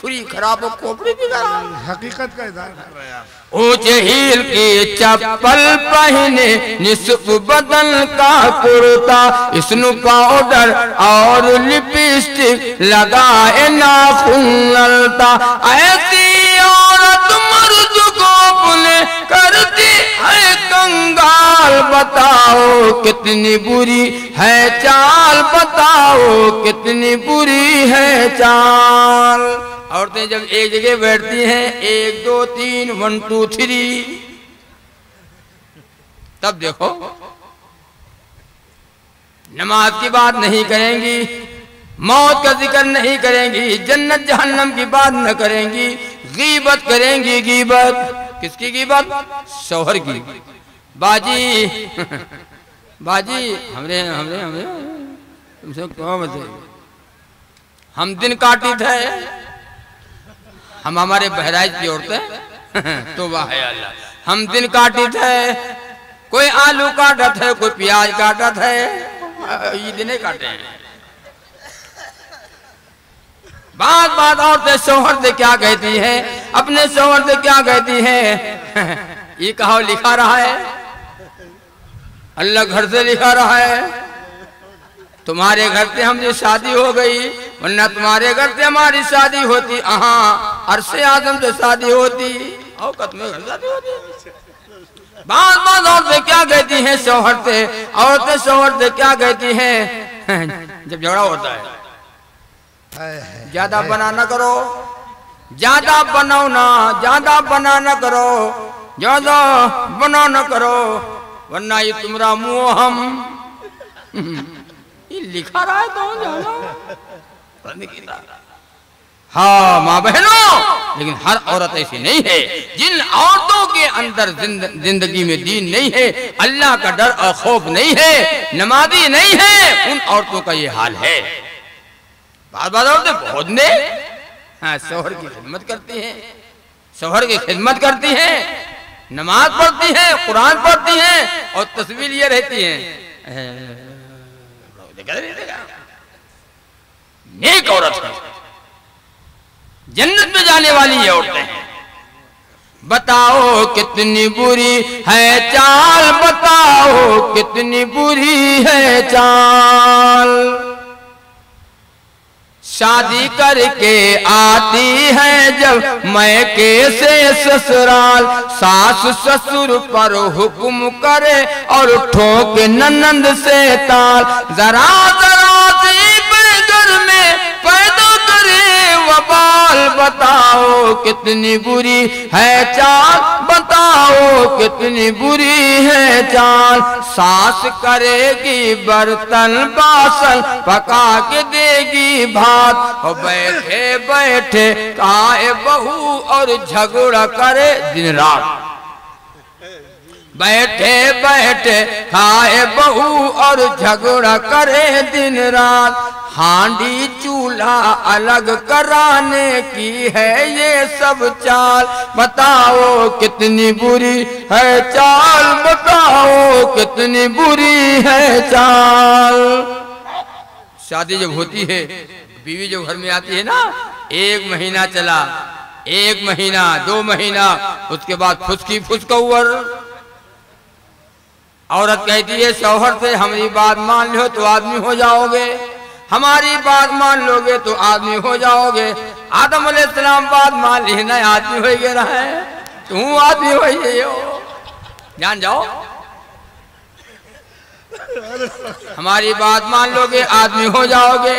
کھری خراب ہو کوپڑی بھی خراب حقیقت کا اظہار۔ کر رہے ہیں آپ ہیل کی چپل پہنے، نصف بدن کا کرتا اسنو پاؤڈر اور لپسٹک لگائے ناخن للتا۔ ایسی عورت مرد کو اپنے کرتی ہے کنگال، بتاؤ کتنی بری ہے چال، بتاؤ کتنی بری ہے چال۔ عورتیں جب ایک جگہ بیٹھتی ہیں ایک دو تین ون ٹو تھری تب دیکھو نماز کی بات نہیں کریں گی موت کا ذکر نہیں کریں گی جنت جہنم کی بات نہ کریں گی غیبت کریں گی غیبت کس کی غیبت شوہر کی باجی باجی ہمرے ہمرے ہمرے تم سے کون ہم دن کاٹی تھے ہم ہمارے بہرائج کی عورتیں تو واہ۔ ہے اللہ۔ ہم دن کاٹی تھے کوئی آلو کاٹا تھے کوئی پیاز کاٹا تھے یہ دنے کاٹے ہیں۔ بات بات عورتیں شوہر سے کیا کہتی ہیں؟ اپنے شوہر سے کیا کہتی ہیں؟ یہ کہو لکھا رہا ہے؟ اللہ گھر سے لکھا رہا ہے۔ تمہارے گھر سے ہم سے شادی ہو گئی۔ ورنہ تمہارے گھر سے ہماری شادی ہوتی۔ اہاں عرص آدم سے شادی ہوتی۔ اوقت میں گھر شادی ہوتی۔ بعض بعض عورتیں کیا کہتی ہیں شوہر سے؟ عورتیں شوہر سے کیا کہتی ہیں؟ جب جھگڑا ہوتا ہے۔ زیادہ بنا نہ کرو۔ زیادہ بناؤ نہ، زیادہ بنا نہ کرو۔ زیادہ بنا نہ کرو۔ ورنہ یہ تمہارا منہ ہم۔ یہ لکھا رہا ہے تو ہاں ماں بہنوں لیکن ہر عورت ایسی نہیں ہے جن عورتوں کے اندر زندگی میں دین نہیں ہے اللہ کا ڈر اور خوف نہیں ہے نمازی نہیں ہے ان عورتوں کا یہ حال ہے بعض بعض عورتیں بہت نے ہاں شوہر کی خدمت کرتی ہیں شوہر کی خدمت کرتی ہیں نماز پڑھتی ہیں قرآن پڑھتی ہیں اور تصویر یہ رہتی ہیں نیک عورت ہے جنت میں جانے والی یہ عورتیں ہیں۔ بتاؤ کتنی بری ہے چال، بتاؤ کتنی بری ہے چال۔ شادی کر کے آتی ہے جب میں کیسے سسرال؟ ساس سسر پر حکم کرے اور ٹھوک ننند سے تال۔ ذرا ذرا سی گھر میں پیدا وبال بتاؤ کتنی بری ہے چال، بتاؤ کتنی بری ہے چال۔ ساس کرے گی برتن باسن، پکا کے دے گی بھات۔ اور بیٹھے بیٹھے کائے بہو اور جھگڑا کرے دن رات۔ بیٹھے بیٹھے کھائے بہو اور جھگڑا کرے دن رات۔ ہانڈی چولہا الگ کرانے کی ہے یہ سب چال۔ بتاؤ کتنی بری ہے چال، بتاؤ کتنی بری ہے چال۔ شادی جب ہوتی ہے، بیوی جب گھر میں آتی ہے نا، ایک مہینہ چلا، ایک مہینہ، دو مہینہ، اس کے بعد پھسکی، پھسکور۔ عورت کہتی ہے، شوہر سے ہماری بات مان لو تو آدمی ہو جاؤ گے۔ ہماری بات مان لو گے تو آدمی ہو جاؤ گے۔ آدم علیہ السلام بعد مان لینا آدمی ہوئی گیا رہا ہے تم آدمی ہوئی گئی ہو جان جاؤ۔ ہماری بات مان لو گے، آدمی ہو جاؤ گے۔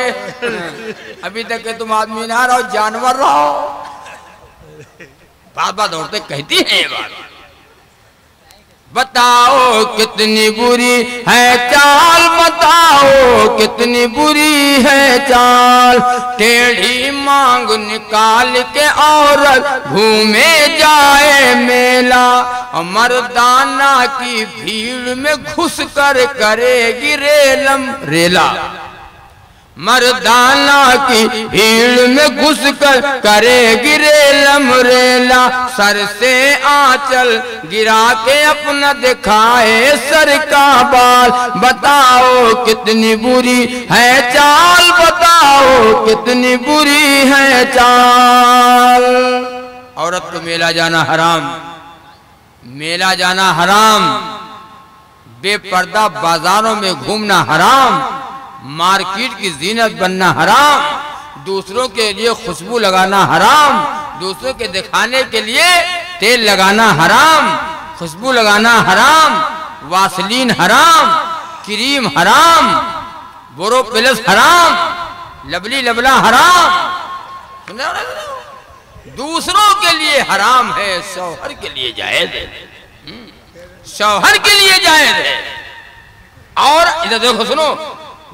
ابھی تک کہ تم آدمی نہ رہو، جانور رہو۔ بات بات عورتیں کہتی ہیں یہ بات۔ بتاؤ کتنی بری ہے چال، بتاؤ کتنی بری ہے چال۔ ٹیڑھی مانگ نکال کے عورت گھومے جائے میلا مردانہ کی بھیڑ میں گھس کر کرے گی ریلم۔ ریلا مردانہ کی بھیڑ میں گھس کر کرے گرے لم ریلا، سر سے آنچل گرا کے اپنا دکھائے سر کا بال۔ بتاؤ کتنی بری ہے چال، بتاؤ کتنی بری ہے چال۔ عورت کو میلا جانا حرام، میلا جانا حرام۔ بے پردہ بازاروں میں گھومنا حرام۔ مارکیٹ کی زینت بننا حرام، دوسروں کے لیے خوشبو لگانا حرام، دوسروں کے دکھانے کے لیے تیل لگانا حرام، خوشبو لگانا حرام، واسلین حرام، کریم حرام بورو پلس حرام، لبلی لبلا حرام۔ دوسروں کے لیے حرام ہے، شوہر کے لیے جائز ہے۔ شوہر کے لیے جائز ہے۔ اور ادھر دیکھو، سنو۔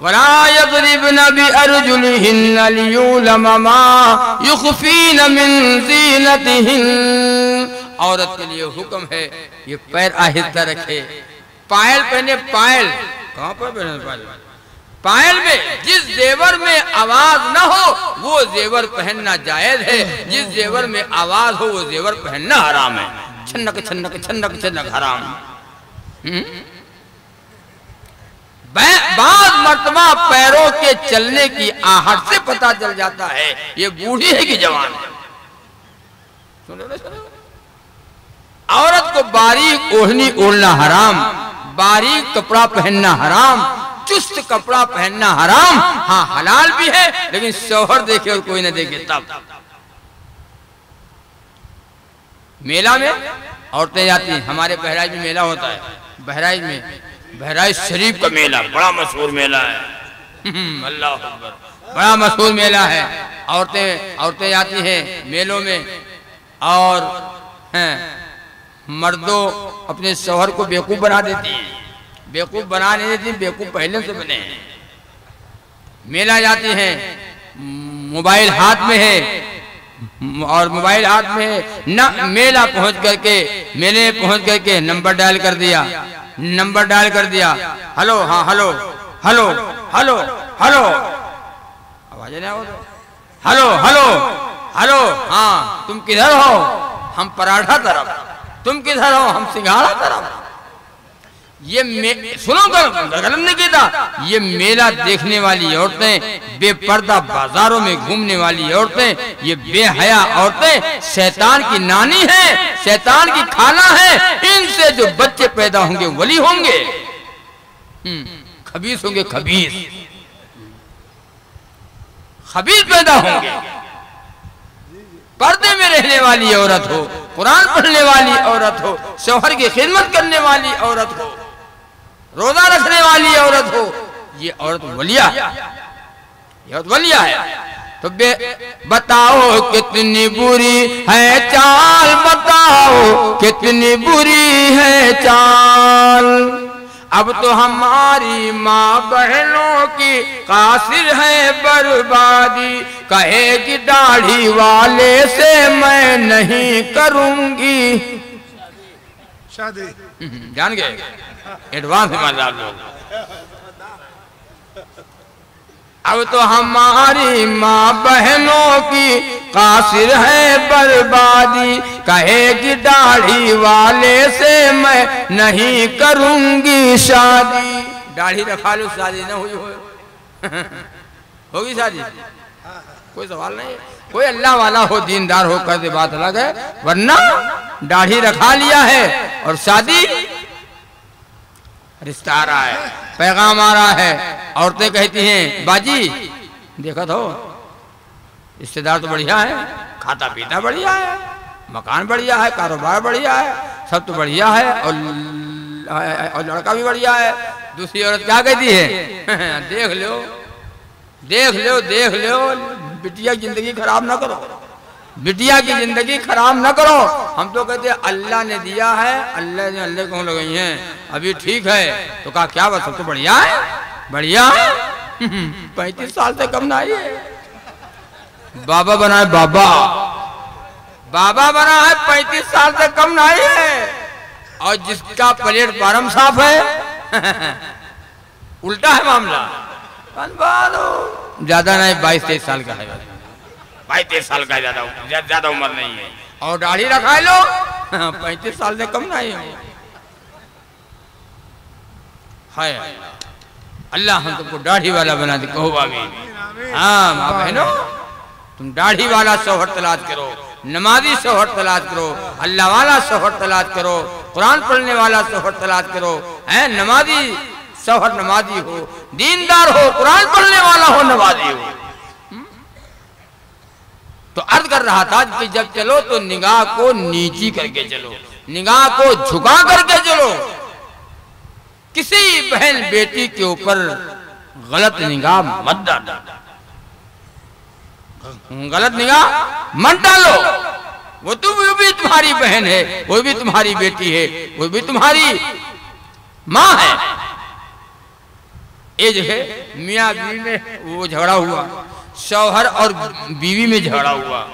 ولا يضربن بأرجلهن ليعلم ما يخفين من زينتهن. عورت کے لیے حکم ہے، یہ پیر آہستہ رکھے۔ پائل پہنے پائل۔ کہاں پر پہنے پائل؟ پائل میں، جس زیور میں آواز نہ ہو، وہ زیور پہننا جائز ہے۔ جس زیور میں آواز ہو، وہ زیور پہننا حرام ہے۔ چھنک چھنک چھنک چھنک، حرام۔ ہم؟ بعض مرتبہ پیروں کے چلنے کی آہٹ سے پتا چل جاتا ہے، یہ بوڑھی ہے کہ جوان ہے۔ عورت کو باریک اوڑھنی اوڑھنا حرام، باریک کپڑا پہننا حرام، چست کپڑا پہننا حرام۔ ہاں حلال بھی ہے، لیکن شوہر دیکھے اور کوئی نہ دیکھے تب۔ میلہ میں عورتیں جاتی ہیں، ہمارے بہرائج میں میلہ ہوتا ہے۔ بہرائج میں بہرائش شریف کا میلہ بڑا مشہور میلہ ہے۔ اللہ اکبر۔ بڑا مشہور میلہ ہے۔ عورتیں عورتیں جاتی ہیں میلوں میں۔ اور مردوں اپنے شوہر کو بیوقوف بنا دیتی ہیں۔ بیوقوف بنا نہیں دیتی بیوقوف پہلے سے بنے ہیں۔ میلہ جاتی ہیں موبائل ہاتھ میں ہے۔ اور موبائل ہاتھ میں ہے۔ نہ میلہ پہنچ کر کے میلے پہنچ کر کے نمبر ڈائل کر دیا۔ نمبر ڈائل کر دیا۔ ہلو ہاں ہلو ہلو ہلو ہلو۔ آواز نہیں آواز ہلو ہلو ہلو ہاں تم کدھر ہو؟ ہم پراٹھا طرف۔ تم کدھر ہو؟ ہم سنگھاڑا طرف۔ یہ سنو کر غلط نہیں کیتا یہ میلہ دیکھنے والی عورتیں، بے پردہ بازاروں میں گھومنے والی عورتیں، یہ بے حیا عورتیں، شیطان کی نانی ہیں شیطان کی کھانا ہے، ان سے جو بچے پیدا ہوں گے، ولی ہوں گے۔ خبیص ہوں گے خبیص خبیص پیدا ہوں گے۔ پردے میں رہنے والی عورت ہو، قرآن پڑھنے والی عورت ہو، شوہر کی خدمت کرنے والی عورت ہو۔ روزہ رکھنے والی عورت ہو یہ عورت ولیہ یہ عورت ولیہ ہے۔ تو بے بتاؤ کتنی بری ہے چال بتاؤ کتنی بری ہے چال۔ اب تو ہماری ماں بہنوں کی قاصر ہے بربادی۔ کہے گی داڑھی والے سے میں نہیں کروں گی۔ شادی۔ جان گئے ایڈوانس ایماندار لوگ اب تو ہماری ماں بہنوں کی قاصر ہے بربادی، کہے گی داڑھی والے سے میں نہیں کروں گی شادی۔ داڑھی رکھا لو شادی، نہ ہوئی ہو ہوگی شادی؟ کوئی سوال نہیں۔ کوئی اللہ والا ہو، دیندار ہو کر دے بات الگ ہے۔ ورنہ داڑھی رکھا لیا ہے اور شادی رشتہ آ رہا ہے، پیغام آ رہا ہے، عورتیں کہتی ہیں، باجی، دیکھا تو رشتے دار تو بڑھیا ہے، کھاتا پیتا بڑھیا ہے، مکان بڑھیا ہے، کاروبار بڑھیا ہے، سب تو بڑھیا ہے، اور لڑکا بھی بڑھیا ہے۔ دوسری عورت کیا کہتی ہے؟ دیکھ لو دیکھ لو دیکھ لو بٹیا کی زندگی خراب نہ کرو۔ بٹیا کی زندگی خراب نہ کرو۔ ہم تو کہتے ہیں اللہ نے دیا ہے، اللہ نے اللہ کہوں لگئی ہیں۔ ابھی ٹھیک ہے۔ تو کہا کیا بات، سب تو بڑھیا ہے؟ بڑھیا ہے؟ پینتیس سال سے کم نہ آئی ہے۔ بابا بنا ہے بابا۔ بابا بنا ہے پینتیس سال سے کم نہ آئی ہے۔ اور جس کا پلیٹ بارم صاف ہے۔ الٹا ہے معاملہ۔ زیادہ نہیں، بائیس تیس سال کا ہے۔ بائیس تیس سال کا زیادہ زیادہ عمر نہیں ہے۔ اور داڑھی رکھا لو۔ پینتیس سال سے کم نہیں ہے۔ ہائے اللہ۔ ہم تم کو داڑھی والا بنا دے۔ کہو باغی ہاں ماں بہنوں، تم داڑھی والا شوہر تلاش کرو۔ نمازی شوہر تلاش کرو۔ اللہ والا شوہر تلاش کرو۔ قرآن پڑھنے والا شوہر تلاش کرو۔ ہے نمازی شوہر نمازی ہو۔ دیندار ہو، قرآن پڑھنے والا ہو، نمازی ہو۔ تو عرض کر رہا تھا کہ جب چلو تو نگاہ کو نیچی کر کے چلو، نگاہ کو جھکا کر کے چلو۔ کسی بہن بیٹی کے اوپر غلط نگاہ مت ڈالو۔ غلط نگاہ مت ڈالو۔ وہ تو بھی تمہاری بہن ہے، وہ بھی تمہاری بیٹی ہے، وہ بھی تمہاری ماں ہے۔ یہ جو ہے، میاں بیوی میں وہ جھگڑا ہوا۔ شوہر اور بیوی میں جھگڑا ہوا۔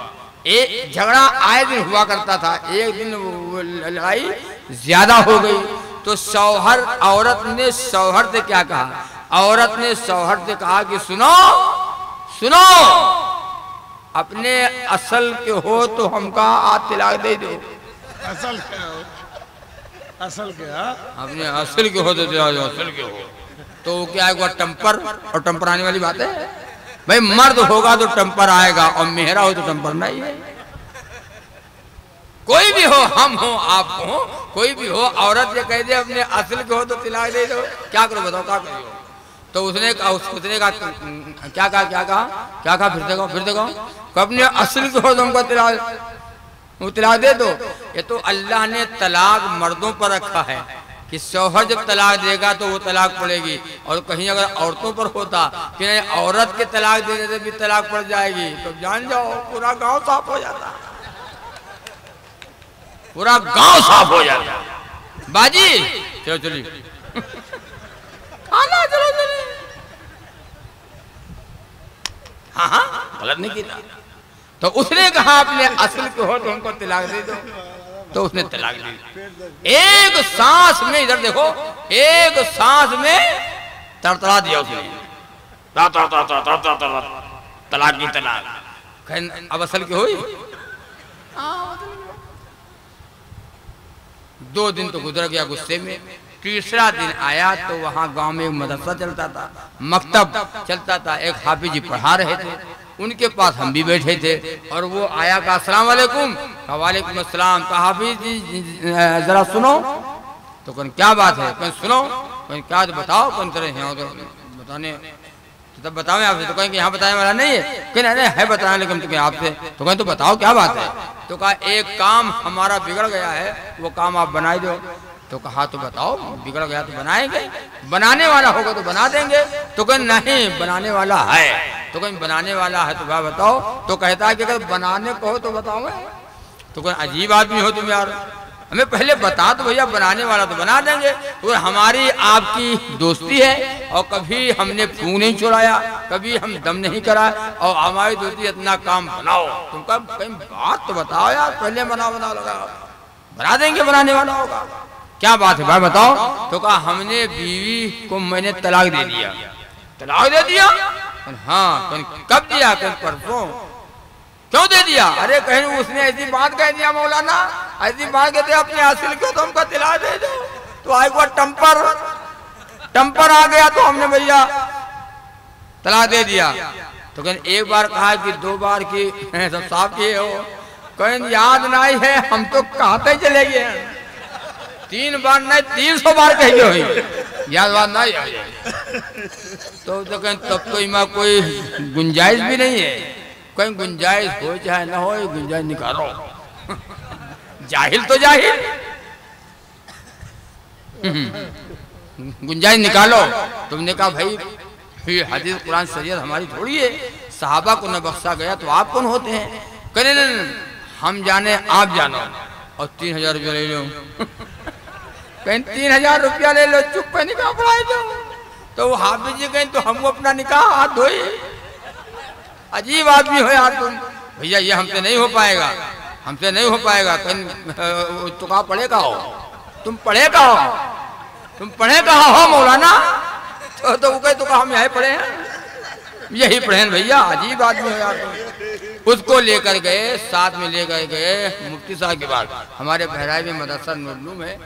ایک جھگڑا آئے دن ہوا کرتا تھا۔ ایک دن لڑائی زیادہ ہو گئی۔ تو شوہر عورت نے شوہر سے کیا کہا؟ عورت نے شوہر سے کہا کہ سنو سنو اپنے اصل کے ہو تو ہم کا آت طلاق دے دو۔ اصل کیا ہو؟ اصل کیا اپنے اصل کے ہو تو اصل کے ہو تو وہ کیا ہے ٹمپر اور ٹمپر آنے والی بات ہے۔ بھئی مرد ہوگا تو ٹمپر آئے گا اور مہرہ ہو تو ٹمپر نہیں ہے۔ کوئی بھی ہو، ہم ہوں، آپ ہوں۔ کوئی بھی ہو، عورت یہ کہہ دے، اپنے اصل کے ہو تو طلاق دے دو۔ کیا کرو بتاؤ، کیا کرو؟ تو اس نے کہا، اس نے کہا کیا کہا کیا کہا؟ کیا کہا؟ پھر دیکھو پھر دیکھو۔ کہ اپنے اصل کے ہو تو ہم کو طلاق طلاق دے دو۔ یہ تو اللہ نے طلاق مردوں پر رکھا ہے۔ کہ شوہر جب طلاق دے گا تو وہ طلاق پڑے گی۔ اور کہیں اگر عورتوں پر ہوتا کہ نہیں، عورت کے طلاق دینے سے بھی طلاق پڑ جائے گی، تو جان جاؤ، پورا گاؤں صاف ہو جاتا۔ پورا گاؤں صاف ہو جاتا۔ باجی، چلو، چلی۔ کھانا، چلو، چلی۔ ہاں ہاں غلط نہیں کیتا۔ تو اس نے کہا اپنے اصل کے ہو تو ہم کو طلاق دے دو۔ تو اس نے طلاق دی۔ ایک سانس میں ادھر دیکھو، ایک سانس میں تڑتڑا دیا اس نے۔ طلاق کی طلاق۔ اب اصل کی ہوئی؟ دو دن تو گزر گیا غصے میں۔ تیسرا دن آیا تو وہاں گاؤں میں مدرسہ چلتا تھا۔ مکتب چلتا تھا۔ ایک حافظ جی پڑھا رہے تھے۔ ان کے پاس ہم بھی بیٹھے تھے اور وہ آیا کہا السلام علیکم۔ کہا، وعلیکم السلام۔ کہا، حافظ جی, جی،, جی،, جی، ذرا سنو۔ تو کہا، کیا بات ہے؟ کہیں سنو۔ کہیں کیا تو بتاؤ؟ کون طرح ہیں۔ بتانے تب بتاؤں آپ سے؟ تو کہیں کہ یہاں بتانے والا نہیں ہے۔ کہ نہیں ہے بتانے لیکن تو کہیں آپ سے۔ تو کہیں تو بتاؤ کیا بات ہے؟ تو کہا، ایک کام ہمارا بگڑ گیا ہے، وہ کام آپ بنائی دو۔ تو کہا تو بتاؤ، بگڑ گیا تو بنائیں گے۔ بنانے والا ہوگا تو بنا دیں گے۔ تو کہیں نہیں، بنانے والا ہے۔ تو کہیں بنانے والا ہے تو کہا بتاؤ۔ تو کہتا ہے کہ اگر بنانے کو ہو تو بتاؤ گے تو کہیں عجیب آدمی ہو تم یار۔ ہمیں پہلے بتا تو بھیا، بنانے والا تو بنا دیں گے۔ اور ہماری آپ کی دوستی ہے اور کبھی ہم نے پھون نہیں چھوڑایا کبھی ہم دم نہیں کرا اور ہماری دوستی اتنا کام بناؤ۔ تم کا کہیں بات تو بتاؤ یار، پہلے بنا بنا لگا۔ بنا دیں گے، بنانے والا ہوگا۔ کیا بات ہے؟ بھائی بتاؤ۔ تو کہا، ہم نے بیوی کو میں نے طلاق دے دیا۔ طلاق دے دیا؟ ہاں کب دیا؟ پرسوں۔ کیوں دے دیا؟ ارے کہیں اس نے ایسی بات کہہ دیا مولانا۔ ایسی بات کہتے اپنے حاصل کو تو ہم کا طلاق دے دو؟ تو آئے کو ٹمپر۔ ٹمپر آ گیا تو ہم نے بھیا طلاق دے دیا۔ تو کہیں ایک بار کہا کہ دو بار کی سب صاف کیے ہو۔ کہیں یاد نہیں ہے، ہم تو کہاں کہتے چلے گئے ہیں؟ تین بار نہیں، تین سو بار کہی ہوئی۔ یاد بات نہیں آئی۔ تو کہیں تب تو امام کوئی گنجائش بھی نہیں ہے۔ کہیں گنجائش ہو چاہے نہ ہو، یہ گنجائش نکالو۔ جاہل تو جاہل۔ گنجائش نکالو۔ تم نے کہا بھائی یہ حدیث قرآن شریعت ہماری تھوڑی ہے۔ صحابہ کو نہ بخشا گیا تو آپ کون ہوتے ہیں؟ کہنے ہم جانے، آپ جانو۔ اور تین ہزار روپیہ لے لو۔ کہیں تین ہزار روپیہ لے لو، چپ پہ نکاح پڑھائی دو۔ تو وہ حافظ جی کہیں، تو ہم اپنا نکاح ہاتھ دھوئے۔ عجیب آدمی ہو یار تم۔ بھیا، یہ ہم سے نہیں ہو پائے گا۔ ہم سے نہیں ہو پائے گا۔ کہیں تو پڑھے گا ہو۔ تم پڑھے گا ہو۔ تم پڑھے کہا ہو، مولانا۔ تو وہ کہے، تو کہا ہم یہی پڑھے ہیں۔ یہی پڑھے ہیں بھیا، عجیب آدمی ہو یار اس کو لے کر گئے، ساتھ میں لے کر گئے مفتی صاحب کے بعد ہمارے بہرائی میں مدرسہ نورلوم ہے۔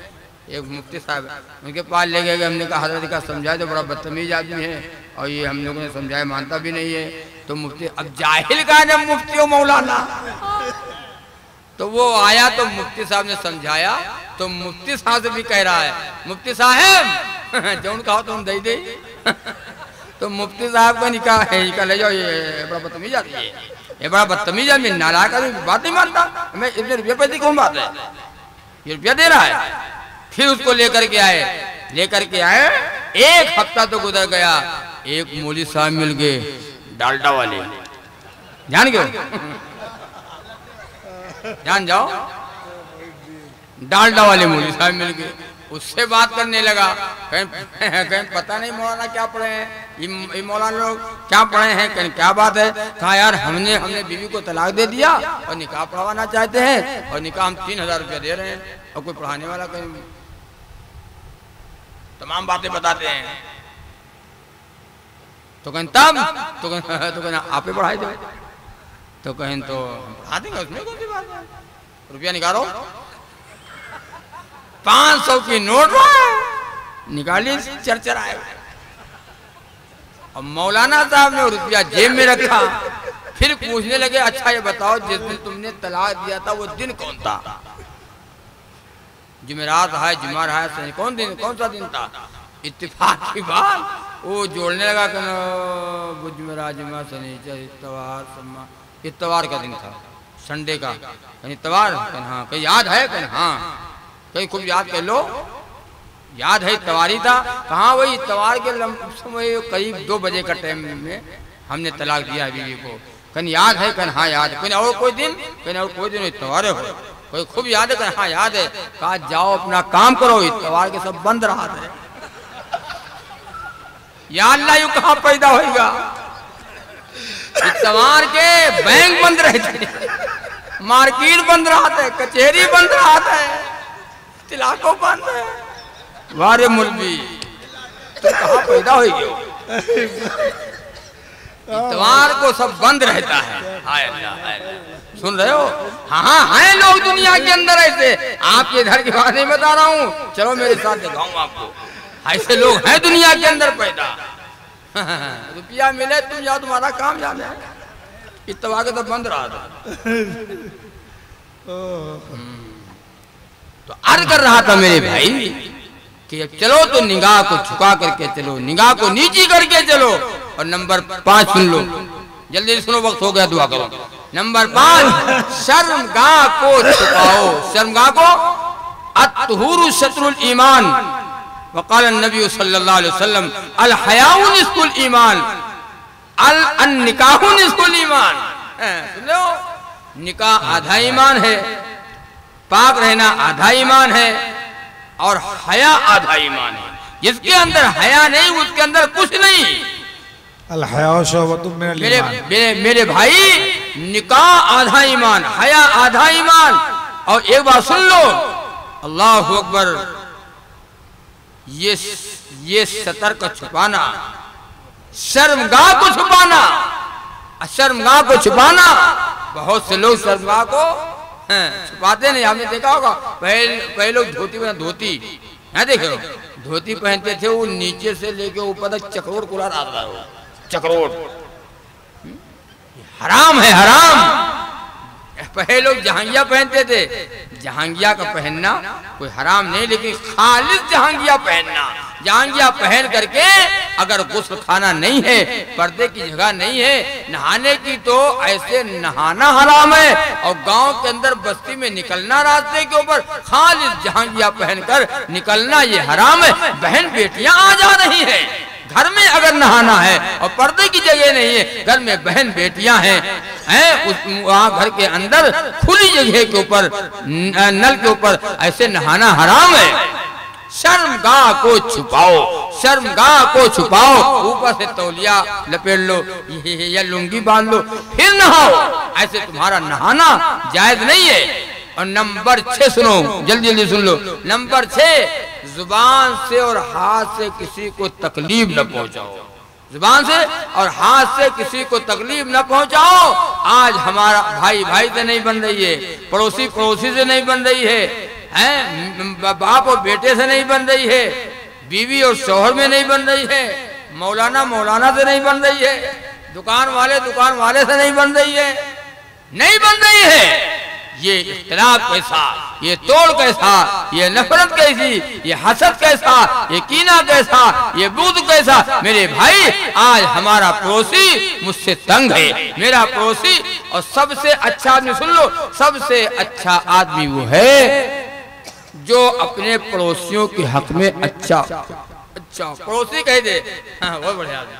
ایک مفتی صاحب، ان کے پاس لے گئے ہم نے کہا، حضرت کا سمجھائے تو بڑا بدتمیز آدمی ہے اور یہ ہم لوگوں نے سمجھایا مانتا بھی نہیں ہے۔ تو مفتی، اب جاہل کا جب مفتی ہو مولانا؟ تو وہ آیا تو مفتی صاحب نے سمجھایا، تو مفتی صاحب سے بھی کہہ رہا ہے، مفتی صاحب، جو ان کہا تو ہم دے دے تو مفتی صاحب کا نکاح ہے نکاح لے جاؤ، یہ بڑا بدتمیز آتی ہے۔ یہ بڑا بدتمیز ہے میں نالا کا بات نہیں مانتا۔ میں اتنے روپیہ پیسے کون بات ہے؟ یہ روپیہ دے رہا ہے۔ پھر اس کو لے کر کے آئے۔ لے کر کے آئے۔ ایک ہفتہ تو گزر گیا۔ ایک مولی صاحب مل گئے۔ ڈالٹا والے۔ جان گئے جان جاؤ۔ ڈالڈا والے مولی صاحب مل گئے۔ اس سے بات کرنے لگا۔ کہیں پتہ نہیں مولانا کیا پڑھے ہیں۔ یہ مولانا لوگ کیا پڑھے ہیں؟ کہیں کیا بات ہے؟ کہا یار، ہم نے ہم نے بیوی کو طلاق دے دیا اور نکاح پڑھوانا چاہتے ہیں اور نکاح ہم تین ہزار روپیہ دے رہے ہیں اور کوئی پڑھانے والا کہیں تمام باتیں بتاتے ہیں۔ تو کہیں تب تو کہیں آپ ہی پڑھائی دو۔ تو کہیں تو ہم پڑھا دیں گے اس میں کون سی بات ہے؟ روپیہ نکالو۔ پانچ سو کی نوٹ نکالی چرچر آئے اور مولانا صاحب نے روپیہ جیب میں رکھا۔ پھر پوچھنے لگے اچھا یہ بتاؤ، جس دن تم نے طلاق دیا تھا، وہ دن کون تھا؟ جمعرات ہے، جمعہ رہا ہے، سنی، کون دن، کون سا دن تھا؟ اتفاق کی بات۔ وہ جوڑنے لگا کہ وہ جمعرات، جمعہ، سنی اتوار، سما، اتوار کا دن تھا، سنڈے کا۔ کہیں اتوار کہیں ہاں کہیں یاد ہے کہیں ہاں کہیں خوب یاد کر لو۔ یاد ہے اتواری تھا۔ کہاں وہی اتوار کے سمے قریب دو بجے کا ٹائم میں ہم نے طلاق دیا بیوی کو۔ کہیں یاد ہے کہیں ہاں یاد ہے۔ کہیں اور کوئی دن کہیں اور کوئی دن اتوارے ہو۔ کوئی خوب یاد ہے کہیں ہاں یاد ہے۔ کہا، جاؤ، اپنا کام کرو۔ اتوار کے سب بند رہا تھا۔ یا اللہ، یوں کہاں پیدا ہوئے گا؟ اتوار کے بینک بند رہتے مارکیٹ بند رہا تھا، کچہری بند رہا تھا۔ تلاقوں بند ہے وارے ملوی تو کہاں پیدا ہوئی گئے اتوار کو سب بند رہتا ہے۔ ہائے اللہ ہائے اللہ۔ سن رہے ہو؟ ہاں ہیں لوگ دنیا کے اندر ایسے۔ آپ کے گھر کی بات نہیں بتا رہا ہوں۔ چلو میرے ساتھ دکھاؤں آپ کو۔ ایسے لوگ ہیں دنیا کے اندر پیدا۔ روپیہ ملے تم یا تمہارا کام جانے اتوار کے تو بند رہا تھا۔ تو عرض کر رہا تھا میرے بھائی کہ چلو تو نگاہ کو چھکا کر کے چلو، نگاہ کو نیچی کر کے چلو۔ اور نمبر پانچ سن لو۔ جلدی سنو، وقت ہو گیا دعا کرو۔ نمبر پانچ شرمگاہ کو چھپاؤ۔ شرمگاہ کو؟ اتہور شطر الایمان۔ وقال النبی صلی اللہ علیہ وسلم، الحیاء نصف الایمان۔ النکاح نصف الایمان۔ سن نکاح آدھا ایمان ہے، پاک رہنا آدھا ایمان ہے، اور حیا آدھا ایمان ہے۔ جس کے اندر حیا نہیں، اس کے اندر کچھ نہیں۔ الحیاء شعبت من میرے الایمان۔ میرے میرے بھائی نکاح آدھا ایمان حیا آدھا ایمان۔ اور ایک بار سن لو اللہ اکبر یہ یہ سطر کا چھپانا شرمگاہ کو چھپانا شرمگاہ کو چھپانا بہت سے لوگ شرمگاہ کو ہاں، چھپاتے نہیں آپ نے دیکھا ہوگا پہلے لوگ دھوتی پہنا دھوتی ہے دیکھے ہو دھوتی پہنتے تھے وہ نیچے سے لے کے اوپر تک چکروڑ کلا آتا ہے وہ چکروڑ حرام ہے، حرام۔ پہلے لوگ جہانگیہ پہنتے تھے۔ جہانگیہ کا پہننا کوئی حرام نہیں، لیکن خالص جہانگیہ پہننا۔ جانگیا پہن کر کے اگر غسل خانہ نہیں ہے، پردے کی جگہ نہیں ہے، نہانے کی تو ایسے نہانا حرام ہے۔ اور گاؤں کے اندر بستی میں نکلنا راستے کے اوپر خالص جہانگیا پہن کر نکلنا یہ حرام ہے۔ بہن بیٹیاں آ جا رہی ہیں۔ گھر میں اگر نہانا ہے اور پردے کی جگہ نہیں ہے، گھر میں بہن بیٹیاں ہیں وہاں گھر کے اندر کھلی جگہ کے اوپر، نل کے اوپر ایسے نہانا حرام ہے۔ شرمگاہ کو چھپاؤ شرمگاہ کو چھپاؤ۔ اوپر سے تولیہ لپیٹ لو، یہ- یا لنگی باندھ لو، پھر نہاؤ۔ ایسے تمہارا نہانا جائز نہیں ہے۔ اور نمبر چھ سنو، جلدی جلدی سن لو۔ نمبر چھ، زبان سے اور ہاتھ سے کسی کو تکلیف نہ پہنچاؤ۔ زبان سے اور ہاتھ سے کسی کو تکلیف نہ پہنچاؤ۔ آج ہمارا بھائی بھائی سے نہیں بن رہی ہے، پڑوسی پڑوسی سے نہیں بن رہی ہے باپ اور بیٹے سے نہیں بن رہی ہے، بیوی اور شوہر میں نہیں بن رہی ہے، مولانا مولانا سے نہیں بن رہی ہے، دکان والے دکان والے سے نہیں بن رہی ہے۔ نہیں بن رہی ہے۔ یہ اختلاف کیسا یہ توڑ کیسا یہ نفرت کیسی یہ حسد کیسا یہ کینہ کیسا یہ بود کیسا میرے بھائی آج ہمارا پڑوسی مجھ سے تنگ ہے۔ میرا پڑوسی اور سب سے اچھا آدمی سن لو سب سے اچھا آدمی وہ ہے جو اپنے پڑوسیوں کے حق میں اچھا اچھا پڑوسی کہہ دے۔ ہاں بہت بڑھیا آدمی،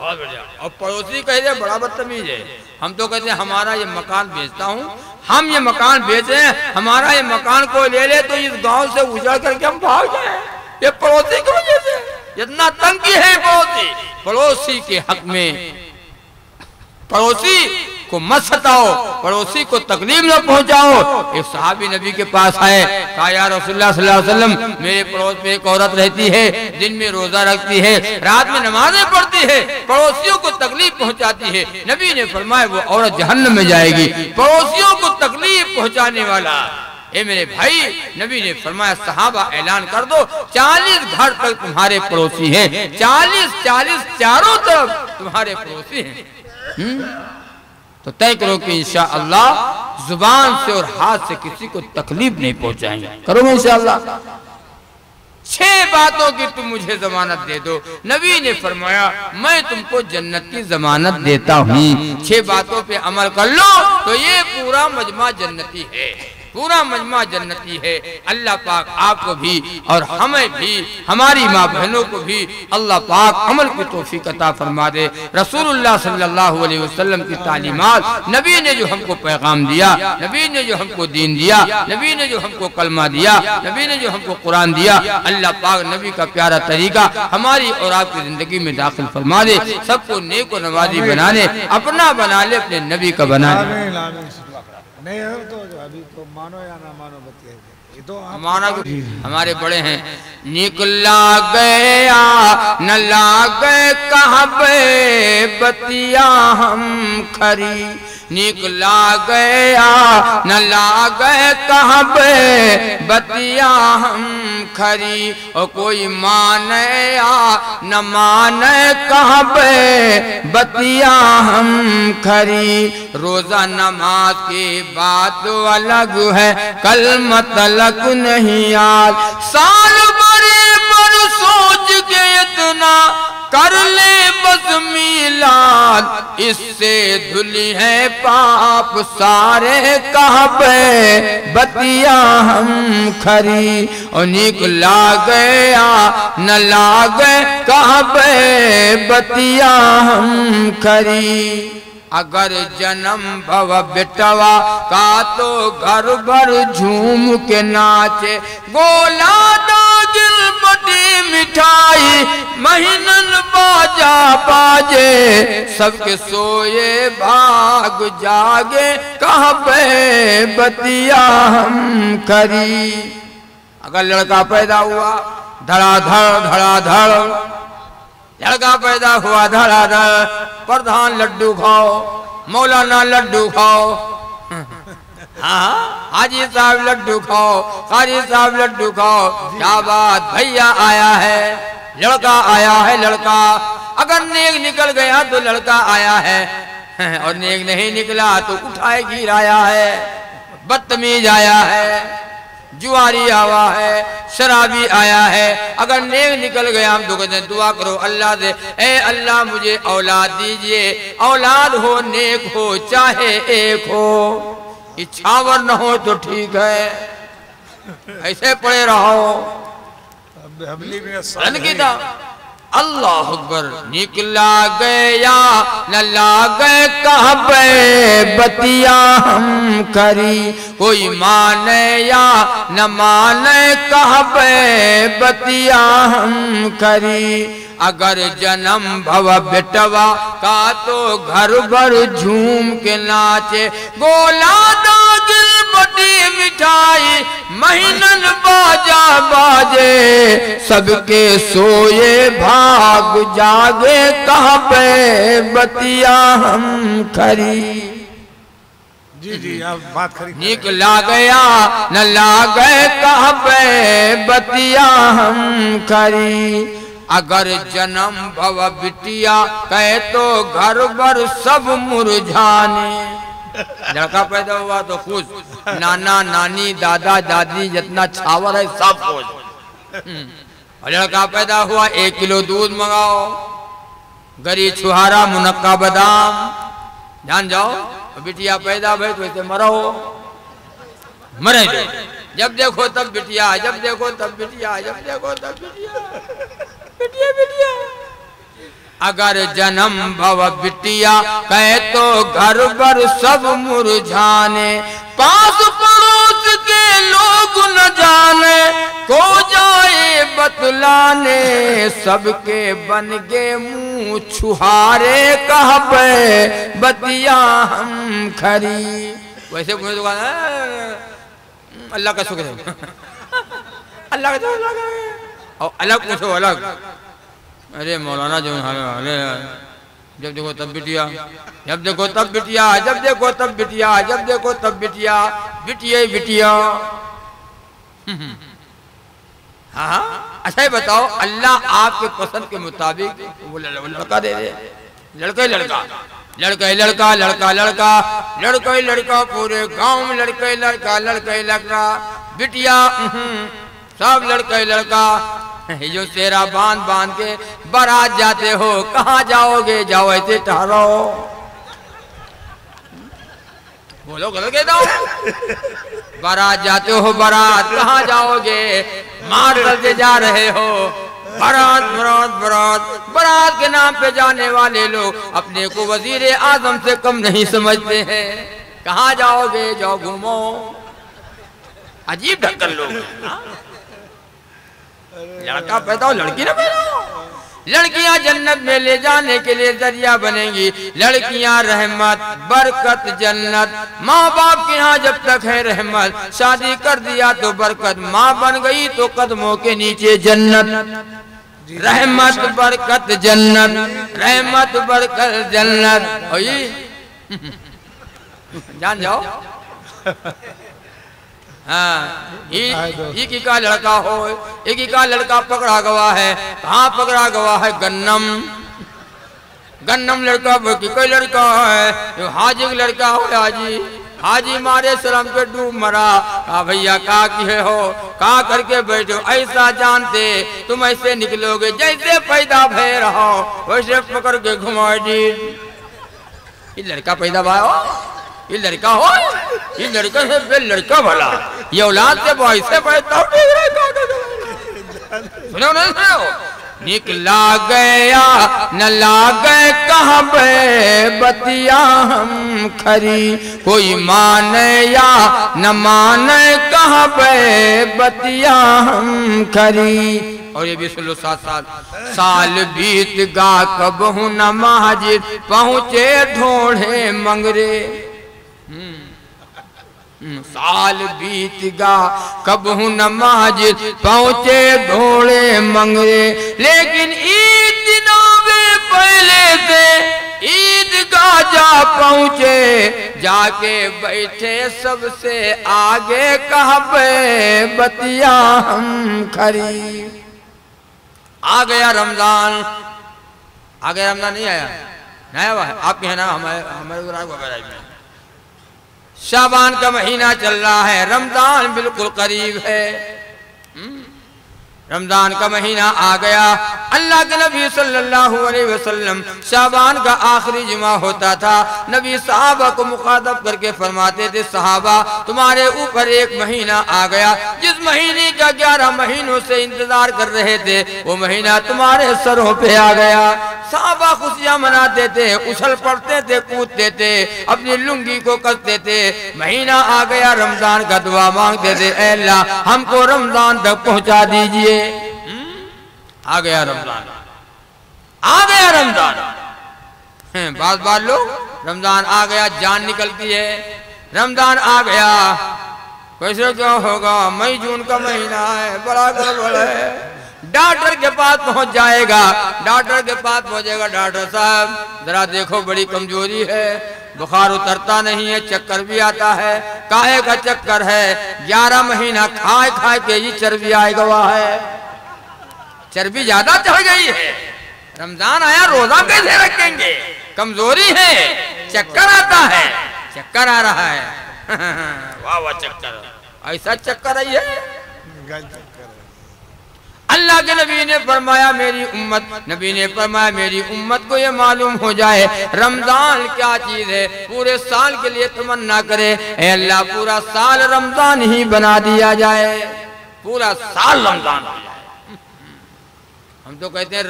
بہت بڑھیا۔ اور پڑوسی کہہ دے بڑا بدتمیز ہے۔ ہم تو کہتے ہیں، ہمارا یہ مکان بیچتا ہوں۔ ہم یہ مکان بیچ رہے ہیں، ہمارا یہ مکان کوئی لے لے تو اس گاؤں سے اجڑ کر کے ہم بھاگ جائیں۔ یہ پڑوسی کی وجہ سے اتنا تنگی ہے پڑوسی۔ پڑوسی کے حق میں۔ پڑوسی کو مت ستاؤ پڑوسی کو تکلیف نہ پہنچاؤ۔ ایک صحابی نبی کے پاس آئے، کہا، یا رسول اللہ صلی اللہ علیہ وسلم، میرے پڑوس میں ایک عورت رہتی ہے، دن میں روزہ رکھتی ہے، رات میں نمازیں پڑھتی ہے، پڑوسیوں کو تکلیف پہنچاتی ہے۔ نبی نے فرمایا، وہ عورت جہنم میں جائے گی، پڑوسیوں کو تکلیف پہنچانے والا۔ اے میرے بھائی، نبی نے فرمایا، صحابہ اعلان کر دو، چالیس گھر تک تمہارے پڑوسی ہیں، چالیس چالیس چاروں طرف تمہارے پڑوسی ہیں۔ تو طے کرو کہ انشاءاللہ زبان سے اور ہاتھ سے کسی کو تکلیف نہیں پہنچائیں گے۔ کرو گے انشاءاللہ۔ چھ باتوں کی تم مجھے ضمانت دے دو۔ نبی نے فرمایا، میں تم کو جنت کی ضمانت دیتا ہوں۔ چھ باتوں پہ عمل کر لو تو یہ پورا مجمع جنتی ہے۔ پورا مجمع جنتی ہے۔ اللہ پاک آپ کو بھی اور ہمیں بھی، ہماری ماں بہنوں کو بھی اللہ پاک عمل کی توفیق عطا فرما دے۔ رسول اللہ صلی اللہ علیہ وسلم کی تعلیمات، نبی نے جو ہم کو پیغام دیا، نبی نے جو ہم کو دین دیا، نبی نے جو ہم کو کلمہ دیا، نبی نے جو ہم کو قرآن دیا، اللہ پاک نبی کا پیارا طریقہ ہماری اور آپ کی زندگی میں داخل فرما دے۔ سب کو نیک و نوازی بنانے، اپنا بنا لے، اپنے نبی کا بنا لے۔ نہیں ہو تو جو ابھی تو مانو یا نہ مانو بتیے یہ تو مانا کہ ہمارے بڑے ہیں۔ نکلا گیا نہ لاگے کہاں بے بتیا ہم کھری۔ نکلا گیا نہ لاگے کہاں بے بتیا ہم کھری اور کوئی مانے یا نہ مانے کہاں بے بتیا ہم کھری۔ روزہ نماز کی بات الگ ہے، کل مطلق نہیں یاد۔ سال بڑے پر سوچ کے اتنا کر لے بس میلاد اس سے دھلی ہے پاپ سارے کعبے۔ بتیا ہم کھری اور نکلا گیا، نہ لاگے کعبے۔ بتیا ہم کھری۔ اگر جنم بھو بٹوا، کا تو گھر بھر جھوم کے ناچے۔ گولا داگل بٹی مٹھائی، مہینن باجا باجے، سب کے سوئے بھاگ جاگے، کہاں پہ بتیا ہم کری؟ اگر لڑکا پیدا ہوا دھڑا دھڑ دھڑا دھڑ لڑکا پیدا ہوا دھڑا دھڑ پردھان لڈو کھاؤ، مولانا لڈو کھاؤ۔ ہاں حاجی صاحب لڈو کھاؤ قاری صاحب لڈو کھاؤ، کیا بات بھیا آیا ہے؟ لڑکا آیا ہے لڑکا۔ اگر نیک نکل گیا تو لڑکا آیا ہے۔ اور نیک نہیں نکلا تو اٹھائے گیر آیا ہے۔ بدتمیز آیا ہے۔ جواری آوا ہے۔ شرابی آیا ہے۔ اگر نیک نکل گیا، ہم تو کہتے ہیں دعا کرو اللہ سے اے اللہ، مجھے اولاد دیجیے۔ اولاد ہو، نیک ہو، چاہے ایک ہو۔ اچھاور نہ ہو تو ٹھیک ہے۔ ایسے پڑے رہو۔ اللہ اکبر، نکلا گیا نہ لاگے کعبے بتیا ہم کری۔ کوئی مانے یا نہ مانے کعبے بتیا ہم کری۔ اگر جنم بھو بٹوا کا تو گھر بھر جھوم کے ناچے۔ گولا دا بڑی مٹھائی مہینن باجا باجے سب کے سوئے بھاگ جاگے کہاں پہ بتیا ہم کھری جی جی آپ بات کری نکلا گیا نہ لاگے کہاں پہ بتیا ہم کھری اگر جنم بھو بٹیا کہے تو گھر بھر سب مرجھانے لڑکا پیدا ہوا تو خوش۔ نانا، نانی، دادا، دادی، جتنا چھاور ہے سب خوش۔ لڑکا پیدا ہوا ایک کلو دودھ منگاؤ۔ گری چھہارا منقع بادام۔ جان جاؤ، بٹیا پیدا بھائی تو اسے مرو۔ مرے۔ جو جب دیکھو تب بٹیا، جب دیکھو تب بٹیا، جب دیکھو تب بٹیا۔ بٹیا بٹیا۔ اگر جنم بھو بٹیا، کہے تو گھر بر سب مرجھانے۔ پاس پڑوس کے لوگ نہ جانے، کو جائے بتلانے۔ سب کے بن گے منہ چھہارے کہاں پہ بتیا ہم کھری۔ ویسے مجھے دکان اللہ کا شکر ہے۔ اللہ کا شکر ہے۔ اور الگ پوچھو الگ۔ ارے مولانا جو ہاں، ارے، جب دیکھو تب بٹیا، جب دیکھو تب بٹیا، جب دیکھو تب بٹیا، جب دیکھو تب بٹیا بٹیا بٹیا۔ ہاں اچھا ہی بتاؤ، اللہ آپ کے پسند کے مطابق وہ لڑکا دے دے۔ لڑکا ہی لڑکا لڑکا ہی لڑکا لڑکا لڑکا لڑکا ہی لڑکا، پورے گاؤں میں لڑکا ہی لڑکا لڑکا ہی لڑکا، بٹیا۔ سب لڑکا ہی لڑکا۔ جو تیرا باندھ باندھ کے برات جاتے ہو کہاں جاؤ گے جاؤ ایسے ٹھہرو بولو غلط کہتا ہوں۔ برات جاتے ہو برات کہاں جاؤ گے مار کرتے جا رہے ہو۔ برات برات برات برات کے نام پہ جانے والے لوگ اپنے کو وزیر اعظم سے کم نہیں سمجھتے ہیں۔ کہاں جاؤ گے جاؤ گھومو۔ عجیب ڈھکن لوگ ہیں، ہاں؟ لڑکا پیدا ہو، لڑکی نہ پیدا ہو۔ لڑکیاں جنت میں لے جانے کے لیے ذریعہ بنیں گی۔ لڑکیاں رحمت، برکت، جنت۔ ماں باپ کے ہاں جب تک ہے رحمت۔ شادی کر دیا تو برکت۔ ماں بن گئی تو قدموں کے نیچے جنت۔ رحمت، برکت، جنت۔ رحمت، برکت، جنت۔ ہوئی جان جاؤ۔ ایک ہی کا لڑکا ہو؟ ایک ہی کا لڑکا پکڑا گوا ہے؟ کہاں پکڑا گوا ہے؟ گنم۔ گنم لڑکا کی کوئی لڑکا ہے؟ حاجی کا لڑکا ہو حاجی؟ حاجی مارے سلام کے ڈوب مرا۔ کہا بھیا کہا کیے ہو؟ کہا کر کے بیٹھو ایسا جانتے تم ایسے نکلو گے جیسے پیدا بھے رہو ویسے پکڑ کے گھما جی۔ یہ لڑکا پیدا بھائی ہو یہ لڑکا ہو، یہ لڑکا سے بے لڑکا بھلا یہ اولاد سے وہ پیدا سنو نہیں سنو۔ نکلا گیا نہ لاگے کہاں بے بتیا ہم کھری۔ کوئی مانے یا نہ مانے کہاں بے بتیا ہم کھری۔ اور یہ بھی سلو سات سال۔ سال بیت گا کب ہوں نہ مہاجد پہنچے ڈھوڑے منگرے۔ سال بیت گا، کب ہوں نماز پہنچے، گھوڑے منگرے لیکن عید دنوں میں پہلے سے عید گا جا پہنچے۔ جا کے بیٹھے سب سے آگے کہاں پہ بتیا ہم کھری آ گیا رمضان آ گیا رمضان نہیں آیا؟ نہیں آیا آپ کے ہیں نا ہمارے ہمارے وغیرہ میں شابان کا مہینہ چل رہا ہے رمضان بالکل قریب ہے۔ رمضان کا مہینہ آ گیا۔ اللہ کے نبی صلی اللہ علیہ وسلم شابان کا آخری جمعہ ہوتا تھا۔ نبی صحابہ کو مخاطب کر کے فرماتے تھے، صحابہ تمہارے اوپر ایک مہینہ آ گیا۔ جس مہینے کا گیارہ مہینوں سے انتظار کر رہے تھے، وہ مہینہ تمہارے سروں پہ آ گیا۔ صحابہ خوشیاں مناتے تھے اچھل پڑتے تھے، کودتے تھے، اپنی لنگی کو کرتے تھے۔ مہینہ آ گیا، رمضان کا دعا مانگتے تھے، اے اللہ ہم کو رمضان تک پہنچا دیجیے۔ آ گیا رمضان۔ آ گیا رمضان۔ بعض بعض لوگ رمضان آ گیا، جان نکلتی ہے۔ رمضان آ گیا۔ کیسے کیا ہوگا، مئی جون کا مہینہ ہے، بڑا گڑبڑ ہے۔ ڈاکٹر کے پاس پہنچ جائے گا۔ ڈاکٹر کے پاس پہنچے گا ڈاکٹر صاحب۔ ذرا دیکھو بڑی کمزوری ہے۔ بخار اترتا نہیں ہے، چکر بھی آتا ہے۔ کاہے کا چکر ہے؟ گیارہ مہینہ کھائے کھائے کے یہ چربی آئے گوا ہے۔ چربی زیادہ چڑھ گئی ہے۔ رمضان آیا، روزہ کیسے رکھیں گے؟ کمزوری ہے۔ چکر آتا ہے۔ چکر آ رہا ہے۔ واہ واہ، چکر۔ ایسا چکر آئی ہے۔ اللہ کے نبی نے فرمایا میری امت نبی نے فرمایا میری امت کو یہ معلوم ہو جائے رمضان کیا چیز ہے؟ پورے سال کے لیے تمنا کرے۔ اے اللہ پورا سال رمضان ہی بنا دیا جائے۔ پورا سال رمضان۔ ہو جائے ہم تو کہتے ہیں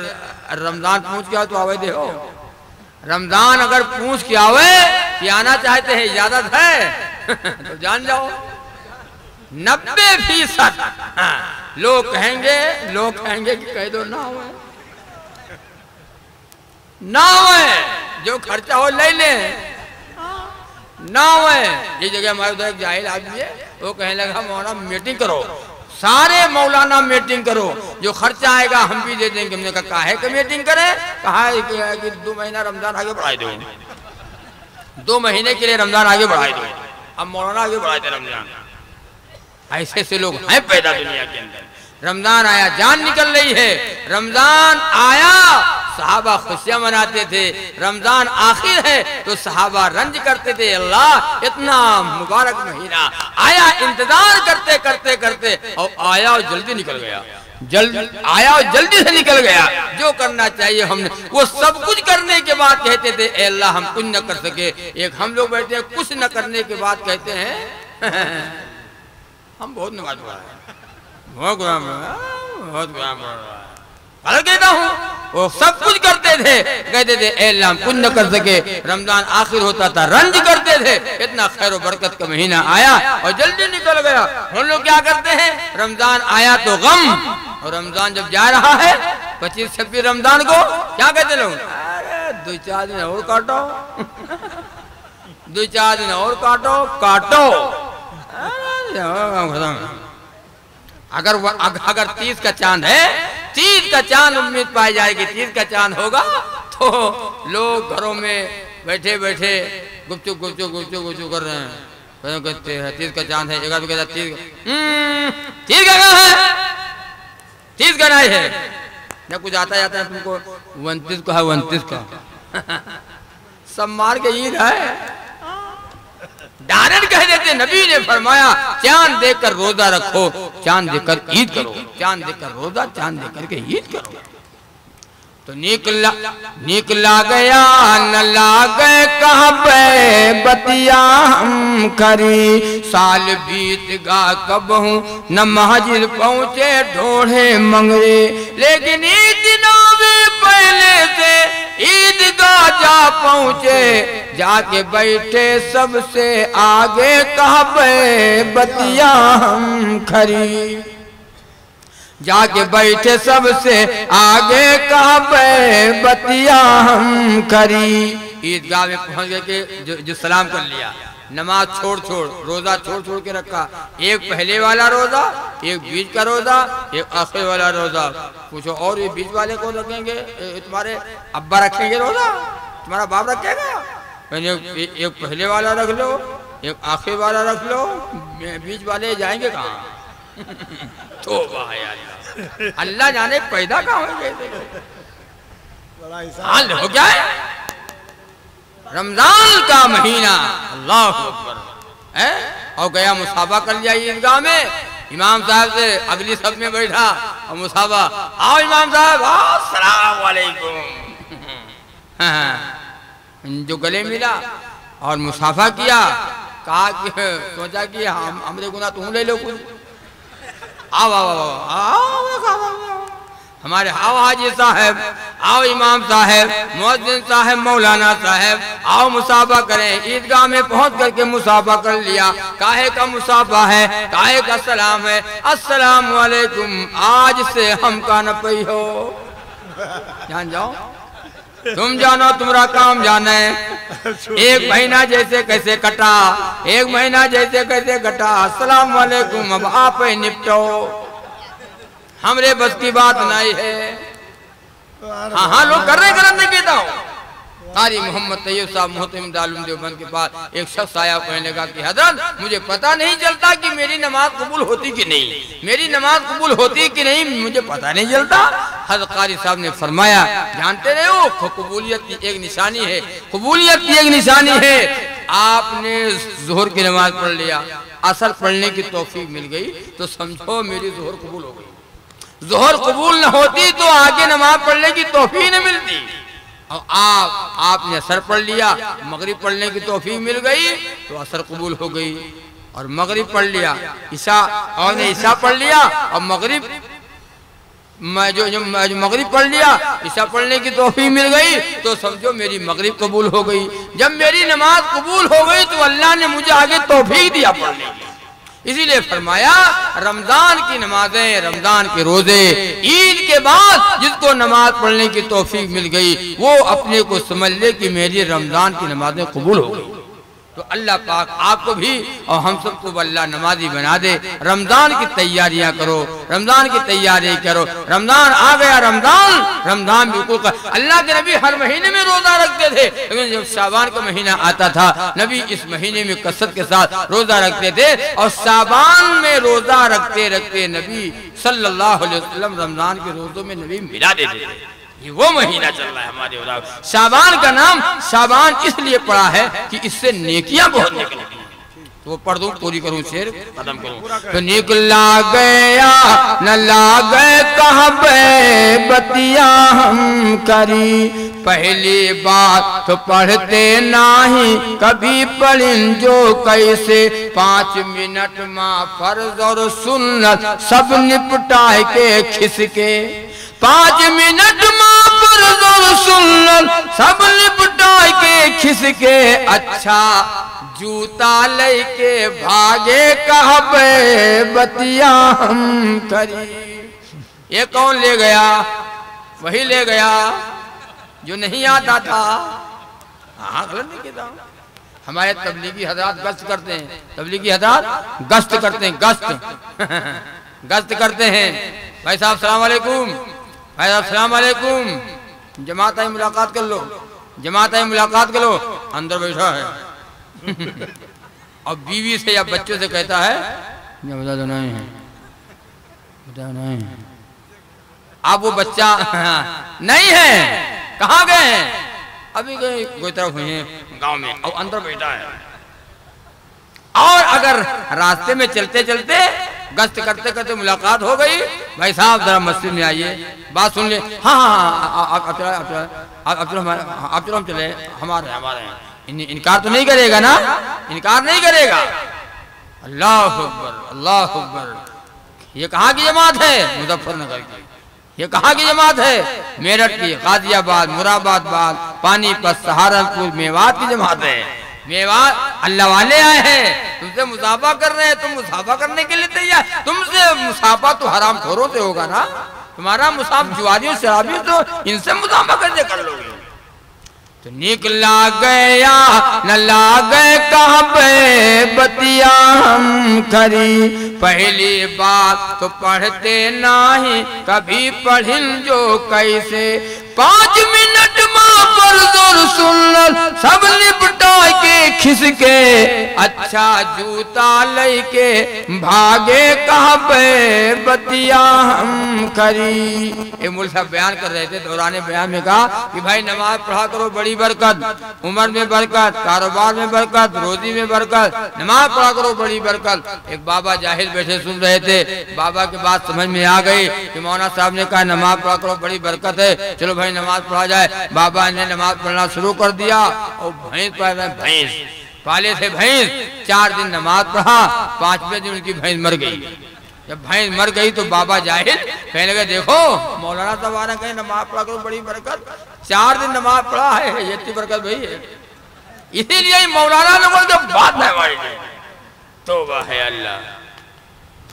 رمضان پہنچ گیا تو آوے دے ہو رمضان اگر پوچھ کے آوے کہ آنا چاہتے ہیں؟ اجازت ہے۔ تو جان جاؤ۔ نبے فیصد۔ ہاں، لوگ کہیں گے، لوگ کہیں گے کہ کہہ دو، نہ ہوئے۔ نہ ہوئے، جو خرچہ ہو لے لیں۔ نہ ہوئے یہ جگہ ہمارے ادھر ایک جاہل آدمی ہے، وہ کہنے لگا، مولانا میٹنگ کرو۔ سارے مولانا میٹنگ کرو۔ جو خرچہ آئے گا، ہم بھی دے دیں گے۔ ہم نے کہا، کاہے کہ میٹنگ کریں؟ کہا ہے کہ- دو مہینہ رمضان آگے بڑھائی دو۔ دو مہینے کے لیے رمضان آگے بڑھائی دو۔ اب مولانا آگے بڑھائے تھے رمضان۔ ایسے ایسے لوگ ہیں پیدا دنیا کے اندر۔ رمضان آیا، جان نکل رہی ہے۔ رمضان آیا، صحابہ خوشیاں مناتے تھے۔ رمضان آخر ہے تو صحابہ رنج کرتے تھے، اللہ اتنا مبارک مہینہ آیا، انتظار کرتے کرتے کرتے، اور آیا اور جلدی نکل گیا۔ جلد آیا اور جلدی سے نکل گیا۔ جو کرنا چاہیے ہم نے۔ وہ سب کچھ کرنے کے بعد کہتے تھے، اے اللہ ہم کچھ نہ کر سکے۔ ایک ہم لوگ بیٹھے ہیں، کچھ نہ کرنے کے بعد کہتے ہیں ہم بہت نماز پڑھا ہے بہت قرآن پڑھا ہے بہت قرآن پڑھا ہے غلط کہتا ہوں۔ وہ سب کچھ کرتے تھے۔ کہتے تھے، اے اللہ، ہم کچھ نہ کر سکے۔ رمضان آخر ہوتا تھا۔ رنج کرتے تھے۔ اتنا خیر و برکت کا مہینہ آیا اور جلدی نکل گیا۔ ہم لوگ کیا کرتے ہیں؟ رمضان آیا تو غم۔ اور رمضان جب جا رہا ہے، پچیس چھبیس رمضان کو کیا کہتے لوگ؟ ارے، دو چار دن اور کاٹو۔ دو چار دن اور کاٹو کاٹو۔ اگر اگر تیس کا چاند ہے، تیس کا چاند امید پائی جائے گی، تیس کا چاند ہوگا، تو لوگ گھروں میں بیٹھے بیٹھے گپچو گپچو گپچو گپچو کر رہے ہیں۔ کہتے- کہتے ہیں، تیس کا چاند ہے، ایک آدمی کہتا ہے تیس کا تیس کا کہاں ہے؟ تیس کا نہیں ہے۔ نہ کچھ آتا جاتا ہے تم کو ونتیس کا ہے ونتیس کا۔ سب مار کے عید ہے۔ ڈارن کہہ دیتے، نبی نے فرمایا، چاند دیکھ کر روزہ رکھو، چاند دیکھ کر عید کرو، چاند دیکھ کر روزہ، چاند دیکھ کر کے عید کرو۔ تو نکلا نکلا گیا نہ لاگے کہاں پہ بتیا ہم کری۔ سال بیت گا کب ہوں، نہ مسجد پہنچے ڈھوڑے منگرے لیکن عید دنوں میں پہلے سے عید گاہ جا پہنچے جا کے بیٹھے سب سے آگے کعبے بتیا ہم کھری جا کے بیٹھے سب سے آگے کعبے بتیا ہم کھری عید عیدگاہ میں پہنچ گئے جو سلام کر لیا۔ نماز چھوڑ چھوڑ روزہ چھوڑ چھوڑ کے رکھا۔ ایک پہلے والا روزہ ایک بیچ کا روزہ ایک آخر والا روزہ۔ پوچھو اور یہ بیچ والے کو رکھیں گے؟ تمہارے ابا رکھیں گے روزہ؟ تمہارا باپ رکھے گا؟ نے ایک پہلے والا رکھ لو ایک آخر والا رکھ لو بیچ والے جائیں گے کہاں؟ توبہ ہے اللہ۔ اللہ جانے پیدا کہاں ہوئے گئے حال ہو گیا ہے۔ رمضان کا مہینہ اللہ اکبر اور گیا مسافہ کر لیا عیدگاہ میں امام صاحب سے اگلی سب میں بیٹھا اور مسافہ آؤ امام صاحب آؤ السلام علیکم جو گلے ملا اور مسافہ کیا کہا کہ سوچا کہ ہم ہمارے گناہ تم لے لو کچھ آؤ آؤ آؤ آؤ ہمارے آؤ حاجی صاحب آؤ امام صاحب، مؤذن صاحب، مولانا صاحب آؤ مسافہ کریں۔ عیدگاہ میں پہنچ کر کے مسافہ کر لیا۔ کاہے کا مسافہ ہے؟ کاہے کا سلام ہے؟ السلام علیکم۔ آج سے ہم کا نہ ہو۔ جان جاؤ۔ تم جانو تمہارا کام جانا ہے۔ ایک مہینہ جیسے کیسے کٹا؟ ایک مہینہ جیسے کیسے کٹا؟ السلام علیکم۔ اب آپ ہی نپٹو۔ ہمرے بس کی بات نہیں ہے۔ ہاں ہاں لوگ کر رہے کرنے کہتا ہوں قاری محمد طیب صاحب محتم دالم دیوبند کے پاس ایک شخص آیا، کہنے لگا کہ حضرت، مجھے پتہ نہیں چلتا کہ میری نماز قبول ہوتی کہ نہیں۔ میری نماز قبول ہوتی کہ نہیں، مجھے پتہ نہیں چلتا۔ حضرت قاری صاحب نے فرمایا، جانتے رہے ہو قبولیت کی ایک نشانی ہے۔ قبولیت کی ایک نشانی ہے۔ آپ نے ظہر کی نماز پڑھ لیا۔ اثر پڑھنے کی توفیق مل گئی۔ تو سمجھو میری ظہر قبول ہو گئی۔ ظہر قبول نہ ہوتی تو آگے نماز پڑھنے کی توفیق نہ ملتی۔ اور آپ آپ نے اثر پڑھ لیا، مغرب پڑھنے کی توفیق مل گئی تو اثر قبول ہو گئی۔ اور مغرب پڑھ لیا، عشاء، اور نے عشاء پڑھ لیا اور مغرب، میں جو جو مغرب پڑھ لیا، عشاء پڑھنے کی توفیق مل گئی تو سمجھو میری مغرب قبول ہو گئی۔ جب میری نماز قبول ہو گئی تو اللہ نے مجھے آگے توفیق دیا پڑھنے کی۔ اسی لیے فرمایا، رمضان کی نمازیں، رمضان کے روزے، عید کے بعد جس کو نماز پڑھنے کی توفیق مل گئی، وہ اپنے کو سمجھ لے کہ میری رمضان کی نمازیں قبول ہو گئی۔ تو اللہ پاک آپ کو بھی اور ہم سب کو اللہ نمازی بنا دے۔ رمضان کی تیاریاں کرو، رمضان کی تیاری کرو۔ رمضان آ گیا رمضان؟ رمضان بالکل اللہ کے نبی ہر مہینے میں روزہ رکھتے تھے، لیکن جب شابان کا مہینہ آتا تھا، نبی اس مہینے میں کثرت کے ساتھ روزہ رکھتے تھے اور شابان میں روزہ رکھتے رکھتے نبی صلی اللہ علیہ وسلم رمضان کے روزوں میں نبی ملا دیتے تھے۔ یہ وہ مہینہ چل رہا ہے ہمارے علاق شابان کا نام شابان اس لیے پڑا ہے کہ اس سے نیکیاں بہت نکلیں۔ تو وہ پڑھ دوں، پوری کروں شیر ختم کروں۔ تو نکلا گیا نہ لاگے کہاں بے بتیا ہم کری۔ پہلی بات تو پڑھتے نہیں، کبھی پڑھیں جو کیسے۔ پانچ منٹ ماں فرض اور سنت، سب نپٹائے کے کھس کے پانچ منٹ ماں فرض اور سنت سب نپٹائے کے کھس کے اچھا جوتا لے کے بھاگے کہبے بتیا ہم کری یہ کون لے گیا؟ وہی لے گیا جو نہیں آتا تھا۔ ہاں غلط نہیں کہتا ہوں ہمارے تبلیغی حضرات گشت کرتے ہیں۔ تبلیغی حضرات گشت کرتے ہیں، گشت۔ گشت کرتے ہیں۔ بھائی صاحب، السلام علیکم۔ بھائی السلام علیکم۔ جماعت آئی ملاقات کر لو۔ جماعت آئی ملاقات کر لو۔ اندر بیٹھا ہے۔ اور بیوی سے یا بچوں سے کہتا ہے یا بتا دو، نہیں ہے۔ بتا نہیں ہے۔ اب وہ بچہ، نہیں ہے۔ کہاں گئے ہیں؟ ابھی گئے، کوئی طرف ہوئی ہیں گاؤں میں۔ اور اندر بیٹھا ہے۔ اور اگر راستے میں چلتے چلتے گشت کرتے کرتے ملاقات ہو گئی۔ بھائی صاحب، ذرا مسجد میں آئیے۔ بات سن لیں۔ ہاں ہاں آپ چلو ہم چلے۔ ہمارے ہمارے انکار تو نہیں کرے گا نا؟ انکار نہیں کرے گا۔ اللہ اکبر اللہ اکبر۔ یہ کہاں کی جماعت ہے؟ مظفر نگر کی۔ یہ کہاں کی جماعت ہے؟ میرٹ کی، غازی آباد مراد آباد، پانی پر سہارنپور، میوات کی جماعت ہے۔ میوات اللہ والے آئے ہیں۔ تم سے مسافہ کر رہے ہیں، تم مسافہ کرنے کے لیے تیار۔ تم سے مسافہ تو حرام خوروں سے ہوگا نا۔ تمہارا مسافہ جواریوں شرابیوں تو ان سے مسافہ کرنے کر لو گے۔ تو نکلا گیا، نہ لاگے کہاں پہ بتیا ہم کری۔ پہلی بات تو پڑھتے نہیں، کبھی پڑھن جو کیسے۔ پانچ منٹ ماں فرض اور سنت سب نپٹا کے کھس کے اچھا جوتا لے کے بھاگے کہاں پہ بطیاں ہم کری؟ اے مول صاحب بیان کر رہے تھے دوران بیان میں کہا کہ بھائی نماز پڑھا کرو، بڑی برکت، عمر میں برکت، کاروبار میں برکت، روزی میں برکت، نماز پڑھا کرو، بڑی برکت۔ ایک بابا جاہل بیٹھے سن رہے تھے، بابا کے بات سمجھ میں آگئی کہ مولانا صاحب نے کہا نماز پڑھا کرو، بڑی برکت ہے۔ چلو بھائی نماز پڑھا جائے، بابا نے نماز پڑھنا شروع کر دیا اور بھائیس بھینس پیدا بھائیس پالے سے بھائیس چار دن نماز پڑھا پانچ پہ دن ان کی بھائیس مر گئی۔ جب بھائیس مر گئی تو بابا جاہل کہنے گئے دیکھو، مولانا تبارہ کہیں نماز پڑھا کرو، بڑی برکت۔ چار دن نماز پڑھا ہے، یہ تھی برکت بھائی ہے۔ اسی لیے ہی مولانا لوگوں کو بات نہیں نہ جائے توبہ ہے اللہ۔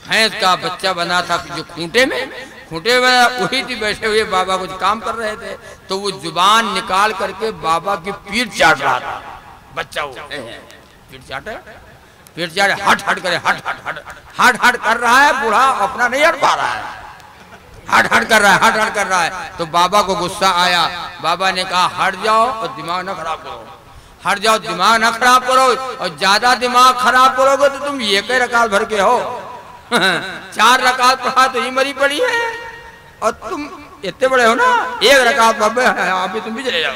بھائیس کا بچہ بنا تھا جو کھونٹے میں کھوٹے ہوئے وہی تھی بیٹھے ہوئے، بابا کچھ کام کر رہے تھے، تو وہ زبان نکال کر کے بابا کی پیٹ چاٹ رہا تھا۔ بچہ وہ۔ پیٹ چاٹے پیٹ چاٹے ہٹ ہٹ کرے، ہٹ ہٹ ہٹ۔ ہٹ ہٹ کر رہا ہے بڑھا اپنا نہیں ہٹ پا رہا ہے۔ ہٹ ہٹ کر رہا ہے، ہٹ ہٹ کر رہا ہے۔ تو بابا کو غصہ آیا۔ بابا نے کہا، ہٹ جاؤ اور دماغ نہ خراب کرو۔ ہٹ جاؤ، دماغ نہ خراب کرو اور زیادہ دماغ خراب کرو گے تو تم یہ کہ رکال بھر کے ہو۔ چار رکعت پڑھا تو ہی مری پڑی ہے۔ اور تم اتنے بڑے ہو نا، ایک رکعت آپ بھی تم بھی چلے جاؤ۔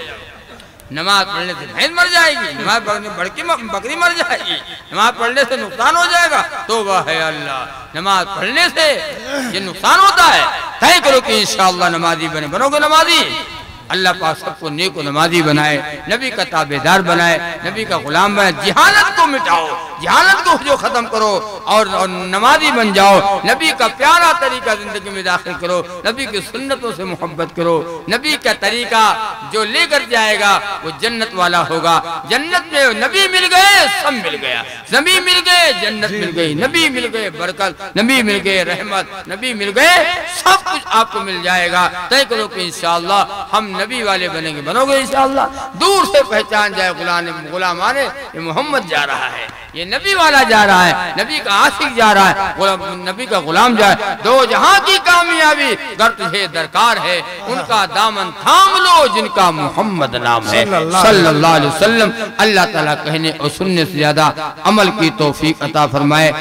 نماز پڑھنے سے بھین مر جائے گی، نماز پڑھنے بڑکی بکری مر جائے گی۔ نماز پڑھنے سے نقصان ہو جائے گا۔ توبہ ہے اللہ۔ نماز پڑھنے سے یہ نقصان ہوتا ہے۔ طے کرو کہ انشاءاللہ نمازی بنے۔ بنو گے نمازی۔ اللہ پاک سب کو نیک و نمازی بنائے، نبی کا تابدار بنائے، نبی کا غلام بنائے جہانت کو مٹاؤ جہانت کو جو ختم کرو اور نمازی بن جاؤ، نبی کا پیارا طریقہ زندگی میں داخل کرو، نبی کی سنتوں سے محبت کرو، نبی کا طریقہ جو لے کر جائے گا، وہ جنت والا ہوگا۔ جنت میں نبی مل گئے، سب مل گیا۔ زمین مل گئے، جنت مل گئی۔ نبی مل گئے، برکت۔ نبی مل گئے، رحمت۔ نبی مل گئے، سب کچھ آپ کو مل جائے گا۔ طے کرو کہ انشاءاللہ ہم نبی والے بنیں گے بنو گے انشاءاللہ۔ دور سے پہچان جائے غلام غلام آنے یہ محمد جا رہا ہے۔ یہ نبی والا جا رہا ہے نبی کا عاشق جا رہا ہے نبی کا غلام جا رہا ہے۔ دو جہاں کی کامیابی گرد ہے درکار ہے۔ ان کا دامن تھام لو جن کا محمد نام ہے۔ صلی اللہ علیہ وسلم اللہ تعالیٰ کہنے اور سننے سے زیادہ عمل کی توفیق عطا فرمائے۔